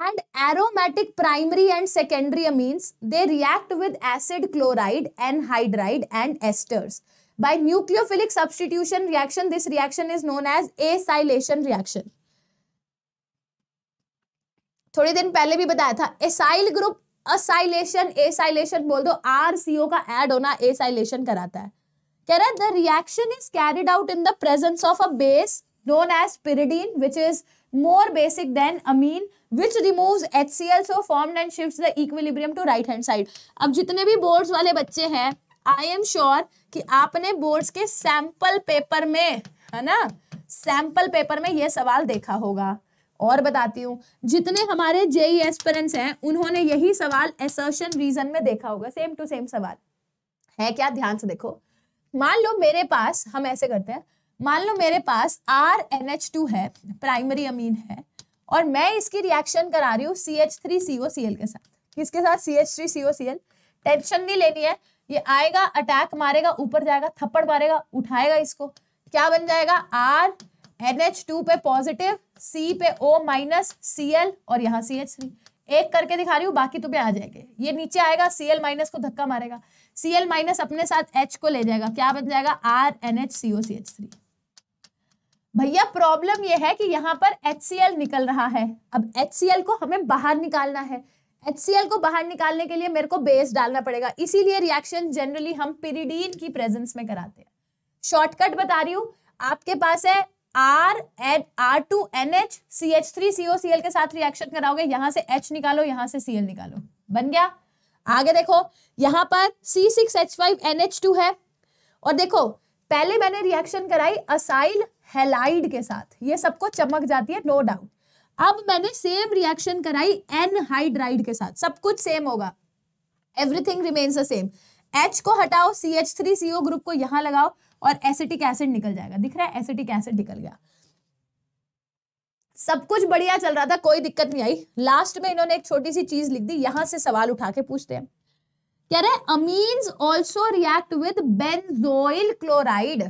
and aromatic primary and secondary amines they react with acid chloride anhydride and esters by nucleophilic substitution reaction, this reaction is known as acylation reaction. थोड़ी दिन पहले भी बताया था एसाइल ग्रुप असाइलेशन एसाइलेशन बोल दो आर सीओ का add होना एसाइलेशन कराता है। कह रहा है the reaction is carried out in the presence of a base known as pyridine, which is more basic than amine, which removes HCl, so formed and shifts the equilibrium to right hand side. अब जितने भी boards वाले बच्चे हैं I am sure कि आपने boards के sample paper में, है ना? सैंपल पेपर में ये सवाल देखा होगा। और बताती हूँ, जितने हमारे जेई एस्पिरेंट्स हैं, उन्होंने यही सवाल एसर्शन रीजन में देखा होगा। सेम टू सेम सवाल। है क्या? ध्यान से देखो। मान लो मेरे पास, हम ऐसे करते हैं, मान लो मेरे पास आर एन एच टू है प्राइमरी अमीन है, और मैं इसकी रिएक्शन करा रही हूँ C H three C O C L के साथ। किसके साथ? C H three C O C L tension नहीं लेनी है। ये आएगा अटैक मारेगा, ऊपर जाएगा, थप्पड़ मारेगा, उठाएगा इसको। क्या बन जाएगा? आर एन एच टू पे पॉजिटिव सी पे ओ माइनस सी एल और यहाँ सी एच थ्री एक करके दिखा रही हूँ, बाकी तुम्हें आ जाएँगे। ये नीचे आएगा सी एल माइनस को धक्का मारेगा। सी एल माइनस अपने साथ एच को ले जाएगा। क्या बन जाएगा? R N H C O C H three भैया प्रॉब्लम ये है कि यहाँ पर एच सी एल निकल रहा है। अब एच सी एल को हमें बाहर निकालना है। एच सी एल को बाहर निकालने के लिए मेरे को बेस डालना पड़ेगा। इसीलिए रिएक्शन जनरली हम पिरीडीन की प्रेजेंस में कराते हैं। शॉर्टकट बता रही हूँ, आपके पास है R N R two N H C H three CO C L के साथ रिएक्शन कराओगे, यहाँ से एच निकालो, यहाँ से सी निकालो। बन गया? आगे देखो, यहाँ पर C six H five N H two है। और देखो, पहले मैंने रिएक्शन कराई असाइल हेलाइड के साथ। ये सबको चमक जाती है नो डाउट अब मैंने सेम रिएक्शन कराई एन हाइड्राइड के साथ। सब कुछ सेम होगा। Everything remains the same H को हटाओ C H three CO group को यहाँ लगाओ। और एसिटिक एसिड निकल जाएगा। दिख रहा है? एसिटिक एसिड निकल गया। सब कुछ बढ़िया चल रहा था, कोई दिक्कत नहीं आई। लास्ट में इन्होंने एक छोटी सी चीज़ लिख दी, यहाँ से सवाल उठा के पूछते हैं। कह रहे amines also react with benzoyl chloride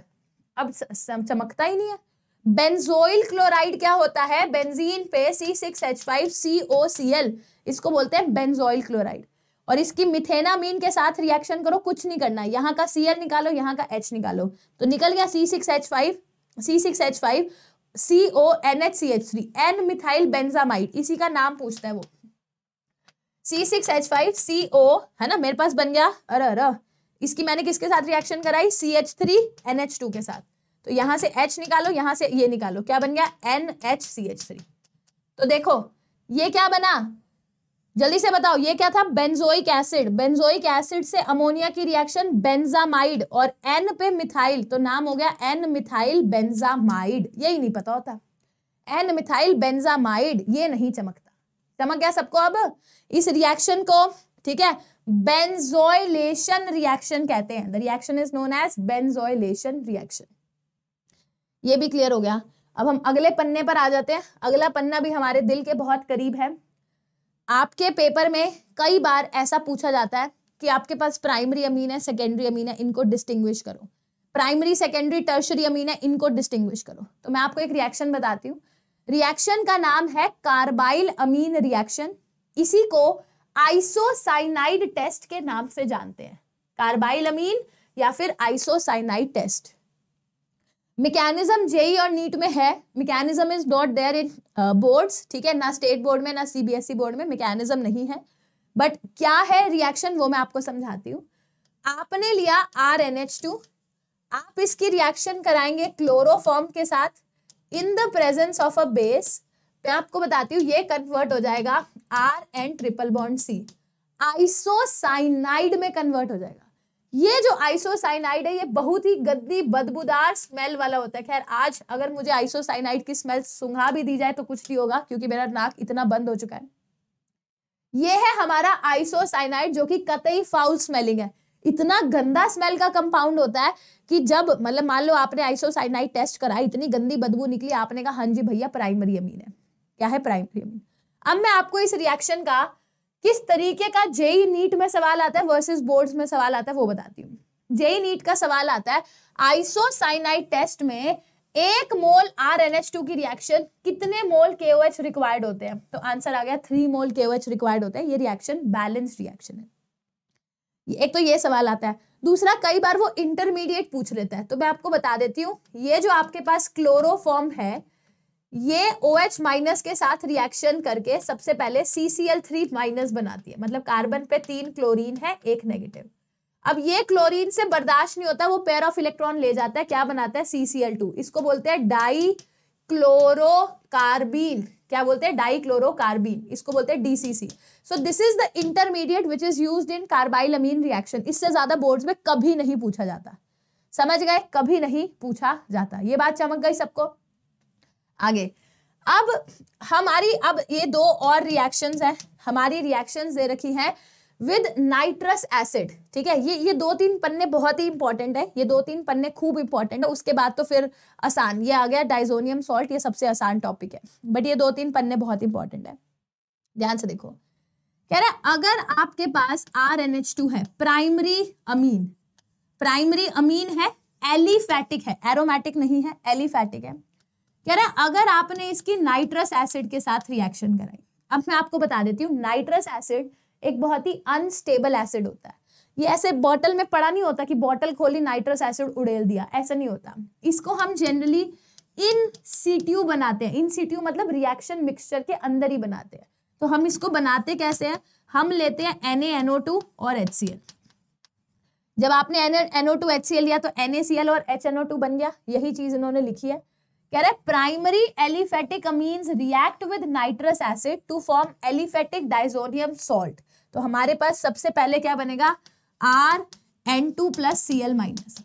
अब चमकता ही नहीं है। बेंजोइल क्लोराइड क्या होता है? बेंजीन पे C six H five C O C L इसको बोलते हैं बेंजोइल क्लोराइड और इसकी मिथेनामीन के साथ रिएक्शन करो, कुछ नहीं करना यहाँ का सी निकालो, यहाँ का एच निकालो। तो निकल गया C six H five C six H five C O N H C H three N methyl benzamide इसी का नाम पूछता है वो। C six H five C O है ना, मेरे पास बन गया, अरे अरे। इसकी मैंने किसके साथ रिएक्शन कराई? C H three N H two के साथ। तो यहाँ से H निकालो, यहाँ से ये निकालो। क्या बन गया? N H C H three तो देखो, ये क्या बना? जल्दी से बताओ, ये क्या था? बेंजोइक एसिड बेंजोइक एसिड से अमोनिया की रिएक्शन बेंजामाइड और एन पे मिथाइल तो नाम हो गया एन मिथाइल बेंजामाइड यही नहीं पता होता। एन मिथाइल बेंजामाइड ये नहीं चमकता। चमक गया सबको अब? इस रिएक्शन को, ठीक है? बेंजोइलेशन रिएक्शन कहते हैं। The reaction is known as benzoylation reaction ये भी क्लियर हो गया। अब हम अगले पन्ने पर आ जाते हैं। अगला पन्ना भी हमारे दिल के बहुत करीब है। आपके पेपर में कई बार ऐसा पूछा जाता है कि आपके पास प्राइमरी अमीन है, सेकेंडरी अमीन है, इनको डिस्टिंग्विश करो। प्राइमरी, सेकेंडरी टर्शरी अमीन है, इनको डिस्टिंग्विश करो। तो मैं आपको एक रिएक्शन बताती हूँ। रिएक्शन का नाम है कार्बाइल अमीन रिएक्शन इसी को आइसोसाइनाइड टेस्ट के नाम से जानते हैं। कार्बाइल अमीन या फिर आइसोसाइनाइड टेस्ट मैकेनिज्म जेई और नीट में है. Mechanism is not there in boards ठीक है? ना स्टेट बोर्ड में, ना सीबीएसई बोर्ड में मैकेनिज्म नहीं है. बट क्या है रिएक्शन वो मैं आपको समझाती हूँ. आपने लिया आर एन एच टू आप इसकी रिएक्शन कराएँगे क्लोरोफॉर्म के साथ in the presence of a base मैं आपको बताती हूँ, ये कन्वर्ट हो जाएगा R N triple bond C isocyanide में कन्वर्ट हो जाएगा. ये जो आइसोसाइनाइड है, ये बहुत ही गद्दी बदबूदार स्मेल वाला होता है। खैर, आज अगर मुझे आइसोसाइनाइड की स्मेल सुंघा भी दी जाए तो कुछ नहीं होगा, क्योंकि मेरा नाक इतना बंद हो चुका है। ये है हमारा आइसोसाइनाइड, जो कि कतई फाउल स्मेलिंग है। इतना गंदा स्मेल का कंपाउंड होता है कि जब मतलब मान लो आपने आइसोसाइनाइड टेस्ट करा, इतनी गंदी बदबू निकली, आपने कहा हाँ जी भैया प्राइमरी अमीन है। क्या है प्राइमरी अमीन अब मैं आपको इस रिएक्शन का किस तरीके का जेई नीट में सवाल आता है वर्सेस बोर्ड्स में सवाल आता है, वो बताती हूँ। जेई नीट का सवाल आता है आइसोसाइनाइड टेस्ट में एक mole R N H two की रिएक्शन कितने मोल के ओ एच रिक्वायर्ड होते हैं? तो आंसर आ गया थ्री मोल के ओ एच रिक्वायर्ड होते हैं, ये रिएक्शन बैलेंस रिएक्शन है। एक तो ये सवाल आता है, दूसरा कई बार वो इंटरमीडिएट पूछ लेता है तो मैं आपको बता देती हूँ, ये जो आपके पास क्लोरोफॉर्म है ये ओ एच माइनस के साथ रिएक्शन करके सबसे पहले C C L three minus बनाती है। मतलब कार्बन पे तीन क्लोरीन है, एक नेगेटिव अब ये क्लोरीन से बर्दाश्त नहीं होता, वो पेयर ऑफ़ इलेक्ट्रॉन ले जाता है, क्या बनाता है? सी सी एल टू इसको बोलते हैं डाई क्लोरोकार्बीन क्या बोलते हैं? डाई क्लोरोकार्बीन इसको बोलते हैं DCC so this is the intermediate which is use in carbylamine reaction इससे ज़्यादा बोर्ड्स में कभी नहीं पूछा जाता। समझ गए? कभी नहीं पूछा जाता। ये बात चमक गई सबको? आगे। अब हमारी, अब ये दो और रिएक्शंस है। हमारी रिएक्शंस दे रखी है विद नाइट्रस एसिड ठीक है? ये ये दो तीन पन्ने बहुत ही इंपॉर्टेंट है। ये दो तीन पन्ने खूब इंपॉर्टेंट है। उसके बाद तो फिर आसान, ये आ गया डाइजोनियम सॉल्ट ये सबसे आसान टॉपिक है। बट ये दो तीन पन्ने बहुत इंपॉर्टेंट है। ध्यान से देखो। कह रहा है, अगर आपके पास आर एन एच टू है प्राइमरी अमीन प्राइमरी अमीन है एलिफैटिक है। एरोमेटिक नहीं है एलिफैटिक है। कह रहा, अगर आपने इसकी नाइट्रस एसिड के साथ रिएक्शन कराई। अब मैं आपको बता देती हूँ नाइट्रस एसिड एक बहुत ही अनस्टेबल एसिड होता है। ये ऐसे बॉटल में पड़ा नहीं होता कि बॉटल खोली नाइट्रस एसिड उड़ेल दिया, ऐसा नहीं होता। इसको हम जनरली इन सीट्यू बनाते हैं। इन सीट्यू मतलब रिएक्शन मिक्सचर के अंदर ही बनाते हैं। तो हम इसको बनाते कैसे हैं? हम लेते हैं एन और एच जब आपने एन लिया तो एन और एच बन गया। यही चीज़ इन्होंने लिखी है। कह रहे primary aliphatic amines react with nitrous acid to form aliphatic diazonium salt तो हमारे पास सबसे पहले क्या बनेगा? R N two plus C L minus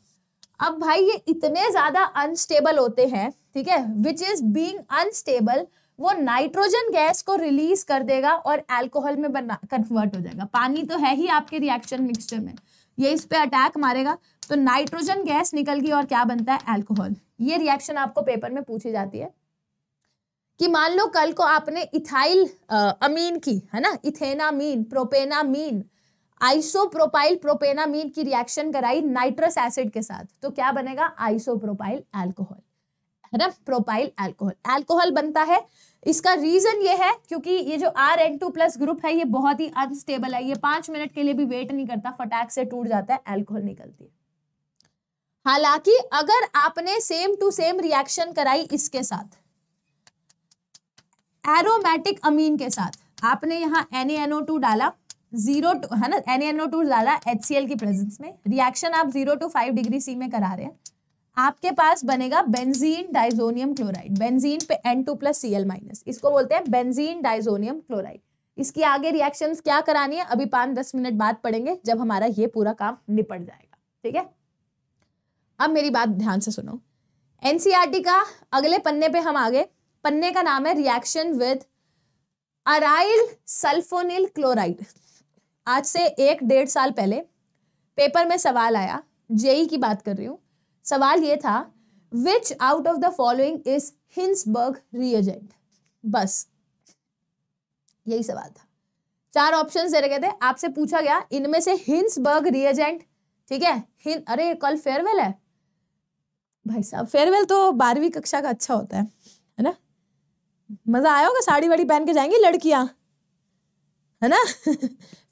अब भाई ये इतने ज़्यादा अनस्टेबल होते हैं, ठीक है विच इज़ बींग अनस्टेबल वो नाइट्रोजन गैस को रिलीज़ कर देगा और एल्कोहल में बना कन्वर्ट हो जाएगा। पानी तो है ही आपके रिएक्शन मिक्सचर में। ये इस पे अटैक मारेगा। तो नाइट्रोजन गैस निकल गई और क्या बनता है? एल्कोहल ये रिएक्शन आपको पेपर में पूछी जाती है कि मान लो कल को आपने इथाइल अमीन की, है ना? इथेनामीन प्रोपेनामीन आइसोप्रोपाइल प्रोपेनामीन की रिएक्शन कराई नाइट्रस एसिड के साथ। तो क्या बनेगा? आइसोप्रोपाइल एल्कोहल है ना? प्रोपाइल एल्कोहल एल्कोहल बनता है। इसका रीजन ये है क्योंकि ये जो R N two plus group है, ये बहुत ही अनस्टेबल है। ये पाँच मिनट के लिए भी वेट नहीं करता। फटाक से टूट जाता है एल्कोहल निकलती है। हालाँकि अगर आपने सेम टू सेम रिएक्शन कराई इसके साथ एरोमेटिक अमीन के साथ, आपने यहाँ टू डाला ज़ीरो टू है ना टू डाला एल की प्रेजेंस में रिएक्शन आप zero to five degree C में करा रहे हैं, आपके पास बनेगा बेंजीन डाइजोनियम क्लोराइड बेंजीन पे N two plus C L minus इसको बोलते हैं बेंजीन डाइजोनियम क्लोराइड इसकी आगे रिएक्शंस क्या करानी है, अभी पाँच दस मिनट बाद पढ़ेंगे, जब हमारा ये पूरा काम निपट जाएगा, ठीक है? अब मेरी बात ध्यान से सुनो। एनसीआरटी का अगले पन्ने पे हम आगे। पन्ने का नाम है reaction with aryl sulphonyl chloride आज से एक डेढ़ साल पहले पेपर में सवाल आया जेई की बात कर रही हूँ। सवाल ये था which out of the following is Hinsberg reagent बस, यही सवाल था। चार ऑप्शन दे रखे थे। आपसे पूछा गया, इनमें से हिंसबर्ग रिएजेंट ठीक है? हिन अरे, कल फेयरवेल है। भाई साहब फेयरवेल तो बारहवीं कक्षा का अच्छा होता है है ना? मज़ा आया होगा, साड़ी वाड़ी पहन के जाएँगी लड़कियाँ, है ना? <laughs>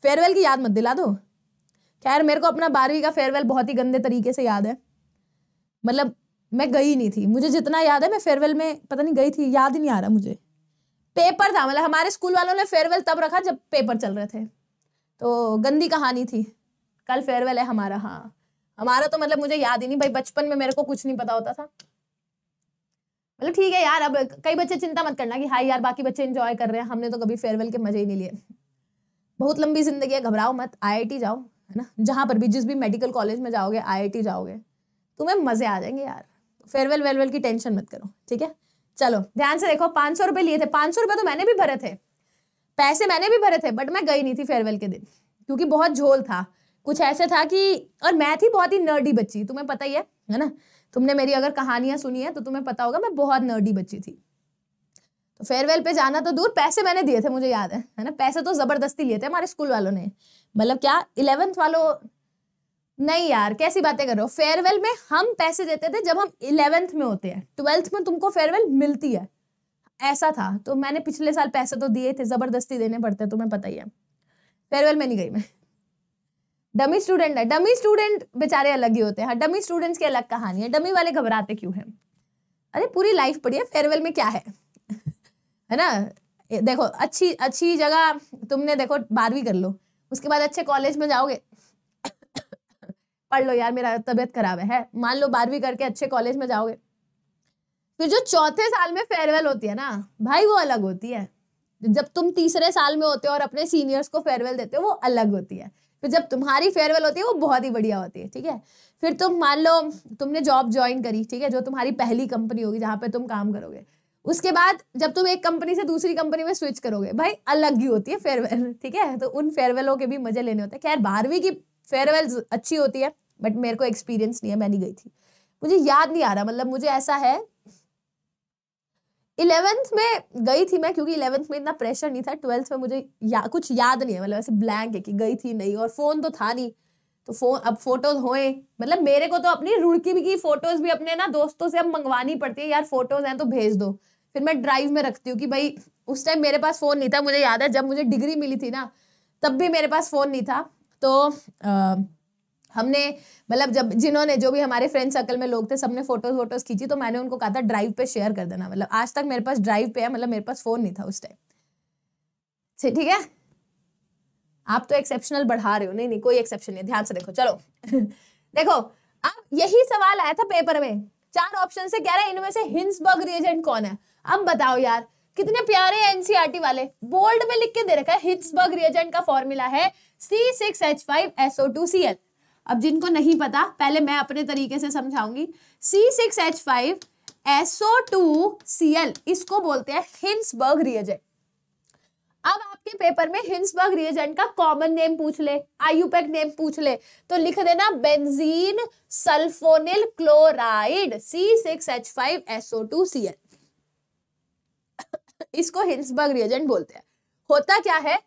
फेयरवेल की याद मत दिला दो। खैर, मेरे को अपना बारहवीं का फेयरवेल बहुत ही गंदे तरीके से याद है। मतलब मैं गई नहीं थी। मुझे जितना याद है, मैं फेयरवेल में पता नहीं गई थी, याद ही नहीं आ रहा मुझे। पेपर था मतलब हमारे स्कूल वालों ने फेयरवेल तब रखा जब पेपर चल रहे थे। तो गंदी कहानी थी। कल फेयरवेल है हमारा हाँ। हमारा तो मतलब मुझे याद ही नहीं, भाई बचपन में मेरे को कुछ नहीं पता होता था। मतलब ठीक है यार, अब कई बच्चे चिंता मत करना कि हाई यार, बाकी बच्चे इंजॉय कर रहे हैं, हमने तो कभी फेयरवेल के मज़े ही नहीं लिए। बहुत लंबी ज़िंदगी है, घबराओ मत आईआईटी जाओ, है ना? जहाँ पर भी, जिस भी मेडिकल कॉलेज में जाओगे आईआईटी जाओगे, तुम्हें मज़े आ जाएँगे यार। फेयरवेल वेलवेल की टेंशन मत करो, ठीक है? चलो, ध्यान से देखो, पाँच सौ रुपए लिए थे। पाँच सौ रुपए तो मैंने भी भरे थे। पैसे मैंने भी भरे थे बट मैं गई नहीं थी फेयरवेल के दिन, क्योंकि बहुत झोल था। कुछ ऐसे था कि, और मैं थी बहुत ही नर्डी बच्ची, तुम्हें पता ही है है ना? तुमने मेरी अगर कहानियाँ सुनी है तो तुम्हें पता होगा मैं बहुत नर्डी बच्ची थी। तो फेयरवेल पे जाना तो दूर, पैसे मैंने दिए थे, मुझे याद है है ना? पैसे तो ज़बरदस्ती लिए थे हमारे स्कूल वालों ने। मतलब क्या इलेवेंथ वालों? नहीं यार, कैसी बातें कर रहे हो? फेयरवेल में हम पैसे देते थे जब हम इलेवेंथ में होते हैं। ट्वेल्थ में तुमको फेयरवेल मिलती है। ऐसा था। तो मैंने पिछले साल पैसे तो दिए थे, ज़बरदस्ती देने पड़ते तुम्हें पता ही है। फेयरवेल में नहीं गई मैं। डमी स्टूडेंट है। डमी स्टूडेंट बेचारे अलग ही होते हैं। डमी हाँ, स्टूडेंट्स की अलग कहानी है। डमी वाले घबराते क्यों हैं? अरे पूरी लाइफ पड़ी है। फेयरवेल में क्या है? <laughs> है ना? देखो अच्छी अच्छी जगह तुमने देखो बारहवीं कर लो। उसके बाद अच्छे कॉलेज में जाओगे। <coughs> पढ़ लो यार मेरा तबीयत खराब है। मान लो बारहवीं करके अच्छे कॉलेज में जाओगे। फिर जो चौथे साल में फेयरवेल होती है ना भाई वो अलग होती है। जब तुम तीसरे साल में होते हो और अपने सीनियर्स को फेयरवेल देते हो वो अलग होती है। फिर जब तुम्हारी फेयरवेल होती है, वो बहुत ही बढ़िया होती है, ठीक है? फिर तुम मान लो, तुमने जॉब ज्वाइन करी, ठीक है? जो तुम्हारी पहली कंपनी होगी, जहाँ पे तुम काम करोगे। उसके बाद जब तुम एक कंपनी से दूसरी कंपनी में स्विच करोगे, भाई अलग ही होती है फेयरवेल <laughs> ठीक है? तो उन फेयरवेलों के भी मज़े लेने होते हैं। खैर, बारहवीं की फेयरवेल अच्छी होती है बट मेरे को एक्सपीरियंस नहीं है, मैं नहीं गई थी। मुझे याद नहीं आ रहा मतलब मुझे ऐसा है इलेवेंथ में गई थी मैं क्योंकि इलेवेंथ में इतना प्रेशर नहीं था ट्वेल्थ में मुझे या, कुछ याद नहीं है मतलब ऐसे ब्लैंक है कि गई थी नहीं और फ़ोन तो था नहीं। तो फ़ोन अब फ़ोटोज़ होए मतलब मेरे को तो अपनी रुड़की भी की फ़ोटोज़ भी अपने ना दोस्तों से अब मंगवानी पड़ती है यार फ़ोटोज़ हैं तो भेज दो। फिर मैं ड्राइव में रखती हूँ कि भाई उस टाइम मेरे पास फ़ोन नहीं था मुझे याद है जब मुझे डिग्री मिली थी ना तब भी मेरे पास फ़ोन नहीं था। तो आ, हमने मतलब जब जिन्होंने, जो भी हमारे फ्रेंड सर्कल में लोग थे, सबने फ़ोटोज़ वोटोज खींची तो मैंने उनको कहा था ड्राइव पे शेयर कर देना। मतलब आज तक मेरे पास ड्राइव पे है मतलब मेरे पास फ़ोन नहीं था उस टाइम ठीक है? आप तो एक्सेप्शनल बढ़ा रहे हो। नहीं नहीं, कोई एक्सेप्शन नहीं ध्यान से देखो, चलो। <laughs> देखो, अब यही सवाल आया था पेपर में। चार ऑप्शन से कह रहे हैं इनमें से हिंसबर्ग रिएजेंट कौन है? अब बताओ यार, कितने प्यारे एनसीआरटी वाले बोल्ड में लिख के दे रखा है हिंसबर्ग रिएजेंट का फॉर्मूला है C six H five SO two C L अब जिनको नहीं पता, पहले मैं अपने तरीके से समझाऊँगी। C six H five SO two C L इसको बोलते हैं हिंसबर्ग रिएजेंट। अब आपके पेपर में हिंसबर्ग रिएजेंट का कॉमन नेम पूछ ले, आयुपेक नेम पूछ ले तो लिख देना benzene sulphonyl chloride C six H five SO two C L इसको हिंसबर्ग रिएजेंट बोलते हैं। होता क्या है?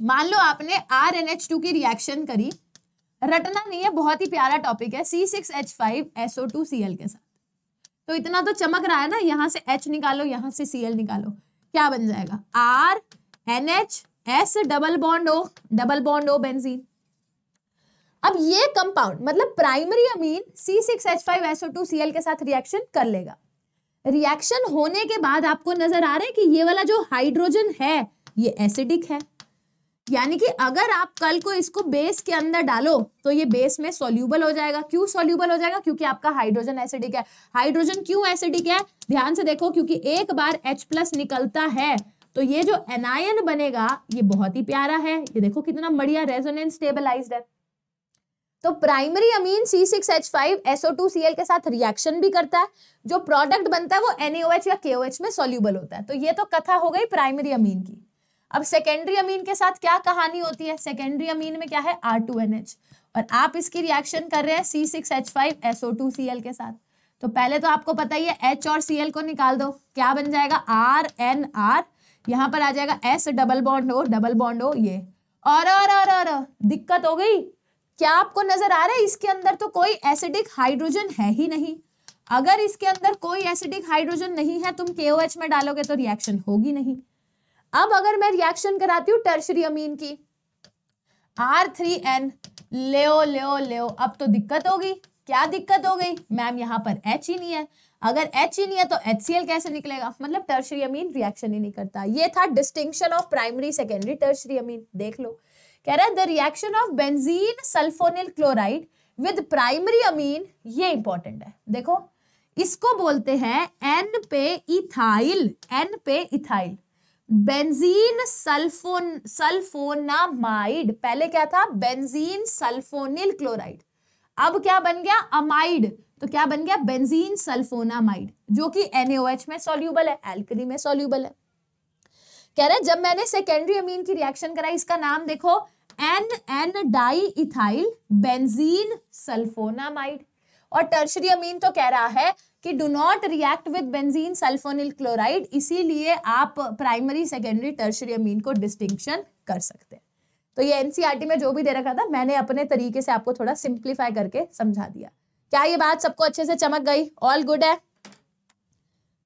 मान लो आपने आर एन एच टू की रिएक्शन करी रटना नहीं है, बहुत ही प्यारा टॉपिक है C six H five SO two C L के साथ। तो इतना तो चमक रहा है ना, यहाँ से एच निकालो, यहाँ से सी एल निकालो, क्या बन जाएगा? R N H S double bond O double bond O benzene अब ये कंपाउंड मतलब primary amine C six H five SO two C L के साथ रिएक्शन कर लेगा। रिएक्शन होने के बाद आपको नज़र आ रहा है कि ये वाला जो हाइड्रोजन है, ये एसिडिक है। यानी कि अगर आप कल को इसको बेस के अंदर डालो तो ये बेस में सोल्यूबल हो जाएगा। क्यों सोल्यूबल हो जाएगा? क्योंकि आपका हाइड्रोजन एसिडिक है। हाइड्रोजन क्यों एसिडिक है? ध्यान से देखो, क्योंकि एक बार H प्लस निकलता है तो ये जो एनायन बनेगा, ये बहुत ही प्यारा है। ये देखो कितना बढ़िया रेजोनेंस स्टेबलाइज्ड है। तो प्राइमरी अमीन C6H5SO2Cl के साथ रिएक्शन भी करता है। जो प्रोडक्ट बनता है, वो NaOH या KOH में सोल्यूबल होता है। तो ये तो कथा हो गई प्राइमरी अमीन की। अब सेकेंडरी अमीन के साथ क्या कहानी होती है? सेकेंडरी अमीन में क्या है? आर टू एन एच और आप इसकी रिएक्शन कर रहे हैं C six H five SO two C L के साथ। तो पहले तो आपको पता ही है एच और सी एल को निकाल दो। क्या बन जाएगा? आर एन आर यहाँ पर आ जाएगा S double bond O double bond O ये। और और और और दिक्कत हो गई। क्या आपको नज़र आ रहा है? इसके अंदर तो कोई एसिडिक हाइड्रोजन है ही नहीं। अगर इसके अंदर कोई एसिडिक हाइड्रोजन नहीं है, तुम के में डालोगे तो रिएक्शन होगी नहीं। अब अगर मैं रिएक्शन कराती हूँ टर्शरी अमीन की आर थ्री एन ले ले ले अब तो दिक्कत होगी। क्या दिक्कत हो गई? मैम यहाँ पर एच ही नहीं है। अगर एच ही नहीं है तो एच कैसे निकलेगा? मतलब टर्शरी अमीन रिएक्शन ही नहीं करता। ये था distinction of primary secondary tertiary amine देख लो। कह रहा है the reaction of benzene sulphonyl chloride with primary amine ये इंपॉर्टेंट है। देखो, इसको बोलते हैं एन पे इथाइल एन पे इथाइल बेंजीन सल्फोन, सल्फोनामाइड। पहले क्या था? Benzene sulphonyl chloride. अब क्या बन गया? अमाइड। तो क्या बन गया? बेंजीन सल्फोनामाइड, जो कि NaOH में सॉल्यूबल है एल्कली में सॉल्यूबल है। कह रहे जब मैंने सेकेंडरी अमीन की रिएक्शन कराई, इसका नाम देखो N N di ethyl benzene sulphonamide. और टर्शरी अमीन तो कह रहा है कि do not react with benzene sulphonyl chloride इसीलिए आप प्राइमरी सेकेंडरी टर्शरी अमीन को डिस्टिंक्शन कर सकते हैं। तो ये एनसीईआरटी में जो भी दे रखा था, मैंने अपने तरीके से आपको थोड़ा सिंप्लीफाई करके समझा दिया। क्या ये बात सबको अच्छे से चमक गई? ऑल गुड है?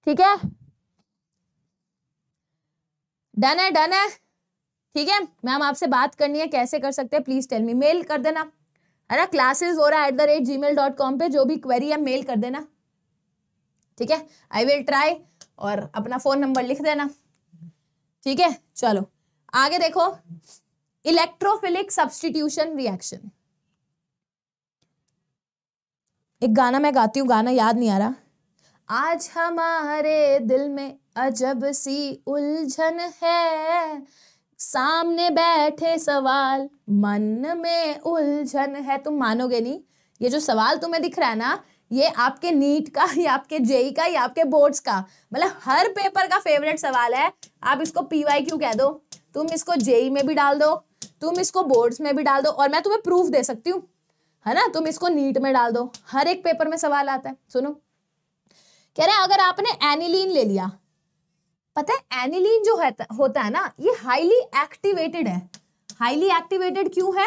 ठीक है? डन है डन है? ठीक है? मैम, आपसे बात करनी है, कैसे कर सकते हैं? प्लीज़ टेल मी मेल कर देना। है ना? क्लासेस हो रहा है at the rate Gmail dot com पे, जो भी क्वेरी है मेल कर देना। ठीक है? आई विल ट्राई और अपना फ़ोन नंबर लिख देना। ठीक है? चलो, आगे देखो। इलेक्ट्रोफिलिक सब्सटीट्यूशन रिएक्शन एक गाना मैं गाती हूँ, गाना याद नहीं आ रहा। आज हमारे दिल में अजब सी उलझन है। सामने बैठे सवाल, मन में उलझन है। तुम मानोगे नहीं? ये जो सवाल तुम्हें दिख रहा है ना ये आपके नीट का या आपके जेई का या आपके बोर्ड्स का। मतलब हर पेपर का फेवरेट सवाल है। आप इसको पीवाई क्यों कह दो? तुम इसको जेई में भी डाल दो तुम इसको बोर्ड्स में भी डाल दो और मैं तुम्हें प्रूफ दे सकती हूँ। है ना? तुम इसको नीट में डाल दो। हर एक पेपर में सवाल आता है। सुनो। कह रहे अगर आपने एनिलीन ले लिया पता है एनिलीन जो है, होता है ना ये हाईली एक्टिवेटेड है। हाईली एक्टिवेटेड क्यों है?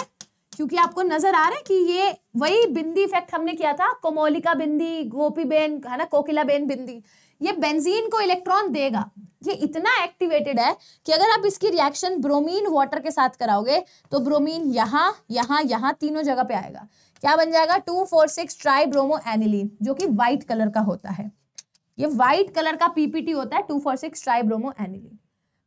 क्योंकि आपको नज़र आ रहा है कि ये वही बिंदी इफ़ेक्ट हमने किया था, कोमोलिका बिंदी, गोपी बेन, है ना, कोकिला बेन बिंदी। ये बेंजीन को इलेक्ट्रॉन देगा। ये इतना एक्टिवेटेड है कि अगर आप इसकी रिएक्शन ब्रोमीन वाटर के साथ कराओगे तो ब्रोमीन यहाँ यहाँ यहाँ तीनों जगह पे आएगा। क्या बन जाएगा? Two four six tri bromo aniline जो कि व्हाइट कलर का होता है। ये व्हाइट कलर का पीपीटी होता है two four six tri bromo aniline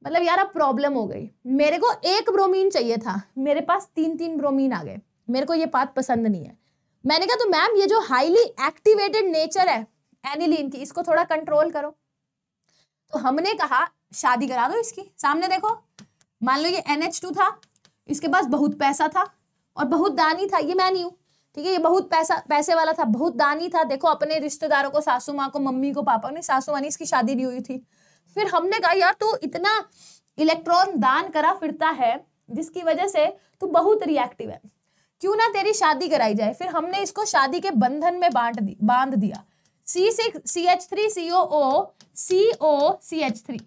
मतलब यार अब प्रॉब्लम हो गई। मेरे को एक ब्रोमीन चाहिए था। मेरे पास तीन तीन ब्रोमीन आ गए। मेरे को ये बात पसंद नहीं है। मैंने कहा तो मैम ये जो हाईली एक्टिवेटेड नेचर है एनिलीन की, इसको थोड़ा कंट्रोल करो। तो हमने कहा, शादी करा दो इसकी। सामने देखो, मान लो ये NH2 था, इसके पास बहुत पैसा था और बहुत दानी था, ये मैं नहीं हूँ। ठीक है, ये बहुत पैसा, पैसे वाला था, बहुत दानी था। देखो, अपने रिश्तेदारों को, सासू माँ को, मम्मी को, पापा ने सासू माँ ने इसकी शादी भी हुई थी। फिर हमने कहा, यार, तू इतना इलेक्ट्रॉन दान करा, फिरता है, जिसकी वजह से तू बहुत रिएक्टिव है। क्यों ना तेरी शादी कराई जाए? फिर हमने इसको शादी के बंधन में बांट दी, बाँध दिया। C six C H three C O O C O C H three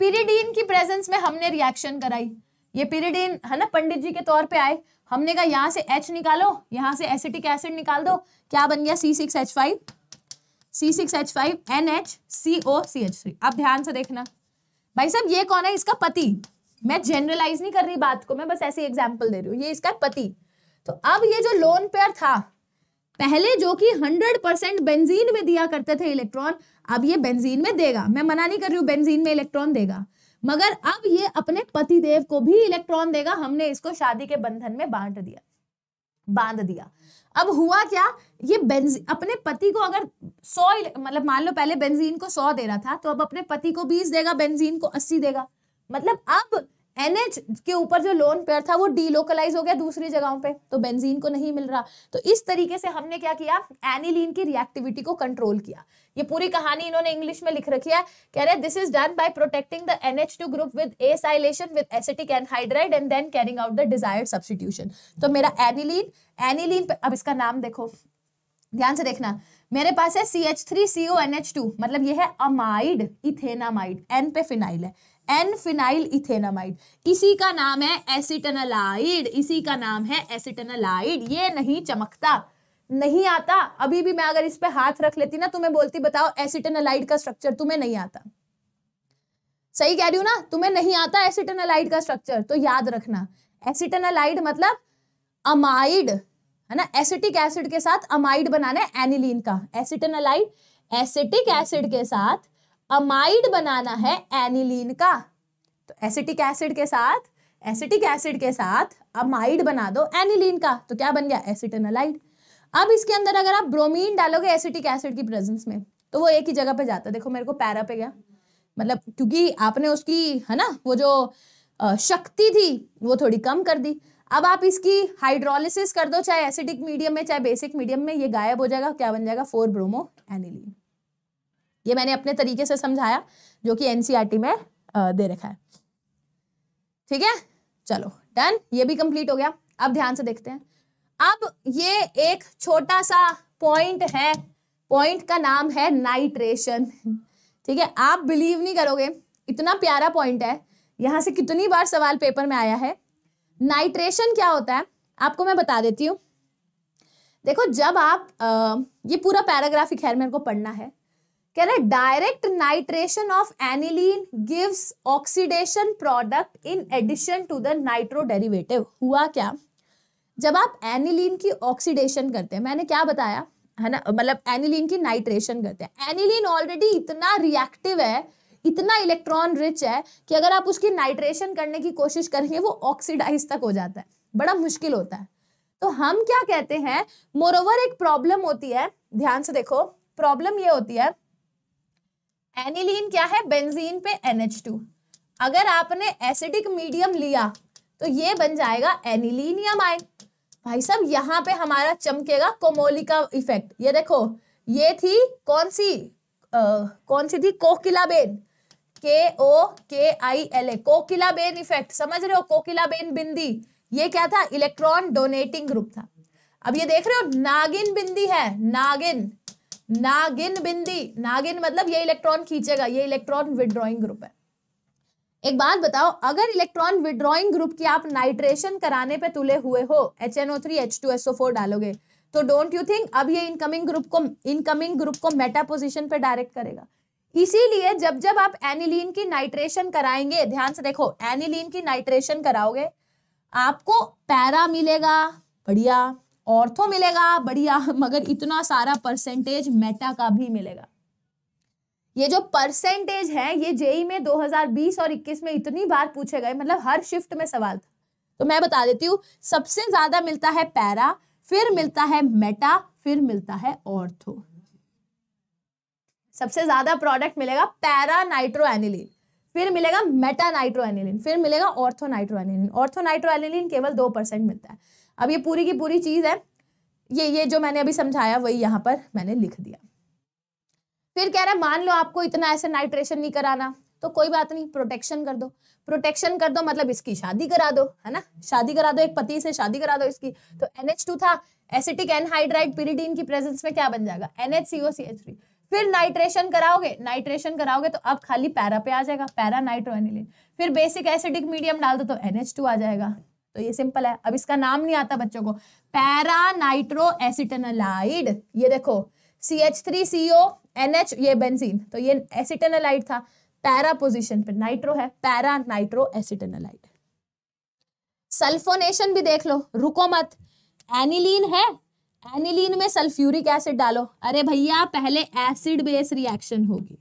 pyridine की प्रेजेंस में हमने रिएक्शन कराई। ये पिरीडीन है ना, पंडित जी के तौर पे आए। हमने कहा, यहाँ से H निकालो, यहाँ से एसिटिक एसिड निकाल दो। क्या बन गया C six H five C six H five N H C O C H three आप ध्यान से देखना। भाई साहब, ये कौन है? इसका पति। मैं जनरलाइज नहीं कर रही बात को, मैं बस ऐसे एग्ज़ाम्पल दे रही हूँ। ये इसका पति। तो अब ये जो लोन पेयर था, पहले जो कि हंड्रेड परसेंट बेंजीन में दिया करते थे इलेक्ट्रॉन अब ये बेंजीन में देगा। मैं मना नहीं कर रही हूँ बेंजीन में इलेक्ट्रॉन देगा। मगर अब ये अपने पति देव को भी इलेक्ट्रॉन देगा। हमने इसको शादी के बंधन में बांट दिया। बाँध दिया। अब हुआ क्या? ये बेंजी, अपने पति को अगर सौ मतलब मान लो पहले बेंजीन को सौ दे रहा था तो अब अपने पति को बीस देगा, बेंजीन को अस्सी देगा। मतलब अब एनएच के ऊपर जो लोन पेयर था, वो डीलोकलाइज हो गया दूसरी जगहों पे तो बेंजीन को नहीं मिल रहा। तो इस तरीके से हमने क्या किया? एनिलीन की रिएक्टिविटी को कंट्रोल किया। ये पूरी कहानी इन्होंने इंग्लिश में लिख रखी है। कह रहे this is done by protecting the NH2 group with acylation with acetic anhydride and then carrying out the desired substitution तो मेरा एनिलीन एनिलीन अब इसका नाम देखो। ध्यान से देखना। मेरे पास है C H three C O N H two मतलब ये है अमाइड इथेनामाइड एन पे फिनाइल है। एन फिनाइल इथेनामाइड इसी का नाम है एसिटनलाइड इसी का नाम है एसिटनलाइड ये नहीं चमकता, नहीं आता। अभी भी मैं अगर इस पे हाथ रख लेती ना, तुम्हें बोलती, बताओ एसिटनलाइड का स्ट्रक्चर तुम्हें नहीं आता। सही कह रही हूँ ना? तुम्हें नहीं आता एसिटनलाइड का स्ट्रक्चर तो याद रखना। एसिटनलाइड मतलब अमाइड है ना? एसिटिक एसिड के साथ अमाइड बनाना है एनिलीन का। एसिटनलाइड एसिटिक एसिड के साथ अमाइड बनाना है एनिलीन का तो एसिटिक एसिड के साथ एसिटिक एसिड के साथ अमाइड बना दो एनिलीन का। तो क्या बन गया? एसिटनलाइड अब इसके अंदर अगर आप ब्रोमीन डालोगे एसिटिक एसिड की प्रेजेंस में तो वो एक ही जगह पे जाता है। देखो, मेरे को पैरा पे गया। मतलब क्योंकि आपने उसकी, है ना, वो जो शक्ति थी, वो थोड़ी कम कर दी। अब आप इसकी हाइड्रोलिसिस कर दो, चाहे एसिडिक मीडियम में, चाहे बेसिक मीडियम में, ये गायब हो जाएगा। क्या बन जाएगा? फोर ब्रोमो एनिलीन ये मैंने अपने तरीके से समझाया जो कि एनसीआरटी में दे रखा है। ठीक है? चलो डन ये भी कंप्लीट हो गया। अब ध्यान से देखते हैं। अब ये एक छोटा सा पॉइंट है। पॉइंट का नाम है नाइट्रेशन ठीक है? आप बिलीव नहीं करोगे। इतना प्यारा पॉइंट है। यहाँ से कितनी बार सवाल पेपर में आया है। नाइट्रेशन क्या होता है? आपको मैं बता देती हूँ। देखो जब आप आ, ये पूरा पैराग्राफ खैर मेरे को पढ़ना है। कह रहे direct nitration of aniline gives oxidation product in addition to the nitro derivative हुआ क्या? जब आप एनिलीन की ऑक्सीडेशन करते हैं, मैंने क्या बताया? है ना? मतलब एनिलीन की नाइट्रेशन करते हैं। एनिलीन ऑलरेडी इतना रिएक्टिव है, इतना इलेक्ट्रॉन रिच है, कि अगर आप उसकी नाइट्रेशन करने की कोशिश करेंगे, वो ऑक्सीडाइज तक हो जाता है। बड़ा मुश्किल होता है। तो हम क्या कहते हैं? मोरोवर एक प्रॉब्लम होती है। ध्यान से देखो। प्रॉब्लम ये होती है एनिलीन क्या है? बेंजीन पे NH2 अगर आपने एसिडिक मीडियम लिया तो ये बन जाएगा एनिलीन या माइन भाई साहब यहाँ पे हमारा चमकेगा कोमोलिका इफ़ेक्ट ये देखो ये थी कौन सी आ, कौन सी थी? कोकिला ben K O K I L A Kokila ben effect समझ रहे हो? कोकिला बेन बिंदी. ये क्या था? इलेक्ट्रॉन डोनेटिंग ग्रुप था. अब ये देख रहे हो? नागिन बिंदी है. नागिन. नागिन बिंदी नागिन मतलब ये इलेक्ट्रॉन खींचेगा, ये इलेक्ट्रॉन विड्रॉइंग ग्रुप है। एक बात बताओ, अगर इलेक्ट्रॉन विड्रॉइंग ग्रुप की आप नाइट्रेशन कराने पे तुले हुए हो H N O three H two S O four डालोगे तो डोंट यू थिंक अब ये इनकमिंग ग्रुप को इनकमिंग ग्रुप को मेटा पोजिशन पे डायरेक्ट करेगा? इसीलिए जब जब आप एनिलीन की नाइट्रेशन कराएँगे, ध्यान से देखो एनिलीन की नाइट्रेशन कराओगे, आपको पैरा मिलेगा, बढ़िया। ऑर्थो मिलेगा, बढ़िया, <laughs> मगर इतना सारा परसेंटेज मेटा का भी मिलेगा। ये जो परसेंटेज है, ये जेई में 2020 और 21 में इतनी बार पूछे गए मतलब हर शिफ्ट में सवाल था। तो मैं बता देती हूँ, सबसे ज़्यादा मिलता है पैरा, फिर मिलता है मेटा फिर मिलता है ऑर्थो सबसे ज़्यादा प्रोडक्ट मिलेगा पैरा नाइट्रो एनिलीन फिर मिलेगा मेटा नाइट्रो एनिलीन फिर मिलेगा ortho nitro aniline ortho nitro aniline केवल दो परसेंट मिलता है। अब ये पूरी की पूरी चीज़ है। ये ये जो मैंने अभी समझाया, वही यहाँ पर मैंने लिख दिया। फिर कह रहा है, मान लो आपको इतना ऐसे नाइट्रेशन नहीं कराना तो कोई बात नहीं, प्रोटेक्शन कर दो। प्रोटेक्शन कर दो मतलब इसकी शादी करा दो, है ना? शादी करा दो एक पति से, शादी करा दो इसकी। तो NH2 था, एसिटिक एनहाइड्राइड पिरिडीन की प्रेजेंस में क्या बन जाएगा? NHCOCH3 फिर नाइट्रेशन कराओगे नाइट्रेशन कराओगे तो अब खाली पैरा पे आ जाएगा, पैरा नाइट्रोएनिलिन। फिर बेसिक एसिडिक मीडियम डाल दो तो NH2 आ जाएगा। तो ये सिंपल है। अब इसका नाम नहीं आता बच्चों को। पैरा नाइट्रो एसिटेनलाइड ये देखो C H three C O N H ये बेंजीन तो ये एसिटेनलाइड था। पैरा पोजिशन पे नाइट्रो है। पैरा नाइट्रो एसिटेनलाइड सल्फोनेशन भी देख लो। रुको मत। एनिलीन है। एनिलीन में सल्फ्यूरिक एसिड डालो। अरे भैया, पहले एसिड बेस रिएक्शन होगी।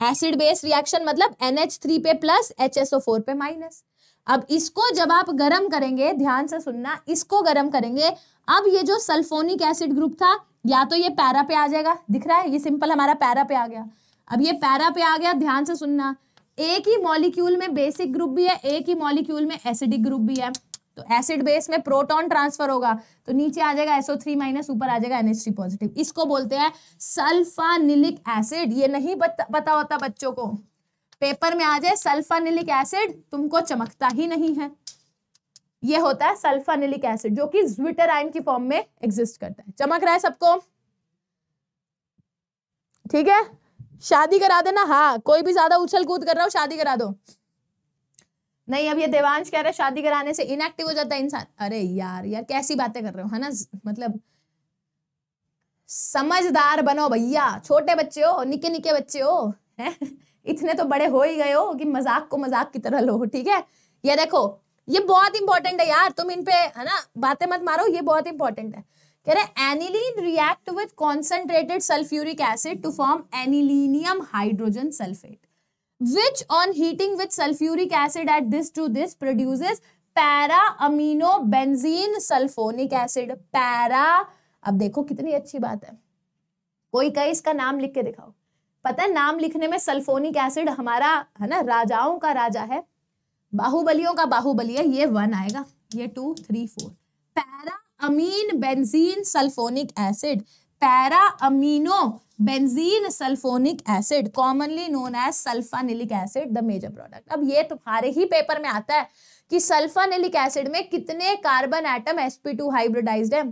एसिड बेस रिएक्शन मतलब NH3 पे प्लस एच फोर पे माइनस अब इसको जब आप गर्म करेंगे, ध्यान से सुनना, इसको गर्म करेंगे, अब ये जो सल्फोनिक एसिड ग्रुप था, या तो ये पैरा पे आ जाएगा, दिख रहा है? ये सिंपल हमारा पैरा पे आ गया। अब ये पैरा पे आ गया, ध्यान से सुनना। एक ही मॉलिक्यूल में बेसिक ग्रुप भी है, एक ही मॉलिक्यूल में एसिडिक ग्रुप भी है। तो एसिड बेस में प्रोटॉन ट्रांसफ़र होगा तो नीचे आ जाएगा एसओ थ्री माइनस ऊपर आ जाएगा एनएच पॉजिटिव इसको बोलते हैं सल्फानिलिक एसिड। ये नहीं पता होता बच्चों को। पेपर में आ जाए, सल्फानिलिक एसिड तुमको चमकता ही नहीं है। ये होता है सल्फानिलिक एसिड, जो कि ज्विटर की फॉर्म में एग्जिस्ट करता है। चमक रहा है सबको? ठीक है? शादी करा देना। हाँ कोई भी ज़्यादा उछल कूद कर रहा हो, शादी करा दो। नहीं, अब ये देवांश कह रहे हैं, शादी कराने से इनएक्टिव हो जाता है इंसान। अरे यार यार, कैसी बातें कर रहे हो, है ना? मतलब समझदार बनो भैया। छोटे बच्चे हो निके निके बच्चे हो, हैं? इतने तो बड़े हो ही गए हो कि मज़ाक को मज़ाक की तरह लो, ठीक है? ये देखो, ये बहुत इंपॉर्टेंट है यार, तुम इन पे, है ना, बातें मत मारो, ये बहुत इंपॉर्टेंट है। कह रहे aniline react with concentrated sulphuric acid to form anilinium hydrogen sulphate which on heating with sulfuric acid at this to this produces para amino benzene sulfonic acid, para, अब देखो कितनी अच्छी बात है। कोई कहे इसका नाम लिख के दिखाओ। पता है, नाम लिखने में सल्फोनिक एसिड हमारा, है ना, राजाओं का राजा है। बाहुबलियों का बाहुबली है, ये वन आएगा, ये two three four para amine benzene sulphonic acid para amino benzene sulphonic acid commonly known as sulphanilic acid the major product अब ये तुम्हारे ही पेपर में आता है कि सल्फानिलिक एसिड में कितने कार्बन एटम sp2 हाइब्रिडाइज्ड है।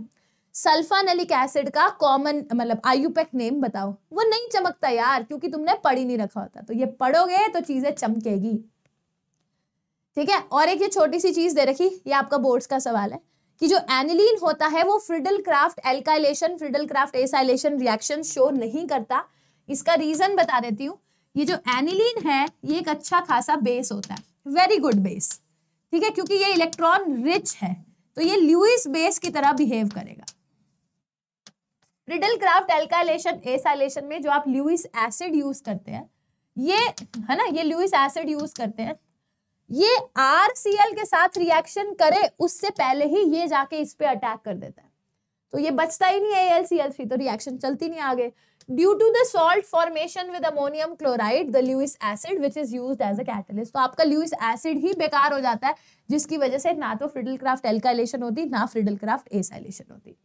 सल्फानिलिक एसिड का कॉमन मतलब आयुपेक नेम बताओ। वो नहीं चमकता यार, क्योंकि तुमने पढ़ ही नहीं रखा होता। तो ये पढ़ोगे तो चीज़ें चमकेगी। ठीक है? और एक ये छोटी सी चीज़ दे रखी, ये आपका बोर्ड्स का सवाल है, कि जो एनिलीन होता है, वो Friedel Crafts alkylation Friedel Crafts acylation reaction show नहीं करता। इसका रीजन बता देती हूँ। ये जो एनिलीन है, ये एक अच्छा खासा बेस होता है। वेरी गुड बेस ठीक है? क्योंकि ये इलेक्ट्रॉन रिच है। तो ये ल्यूइस बेस की तरह बिहेव करेगा। फ्रिडल क्राफ्ट एल्काइलेशन एसाइलेशन में जो आप ल्यूइस एसिड यूज़ करते हैं, ये, है ना, ये ल्यूइस एसिड यूज़ करते हैं, ये आरसीएल के साथ रिएक्शन करे, उससे पहले ही ये जाके इस पे अटैक कर देता है। तो ये बचता ही नहीं है एल सी एल थ्री तो रिएक्शन चलती नहीं आगे। Due to the salt formation with ammonium chloride the Lewis acid which is use as a catalyst तो आपका ल्यूइस एसिड ही बेकार हो जाता है, जिसकी वजह से ना तो फ्रिडल क्राफ्ट एल्काइलेशन होती, ना फ्रिडल क्राफ्ट एसाइलेशन होती।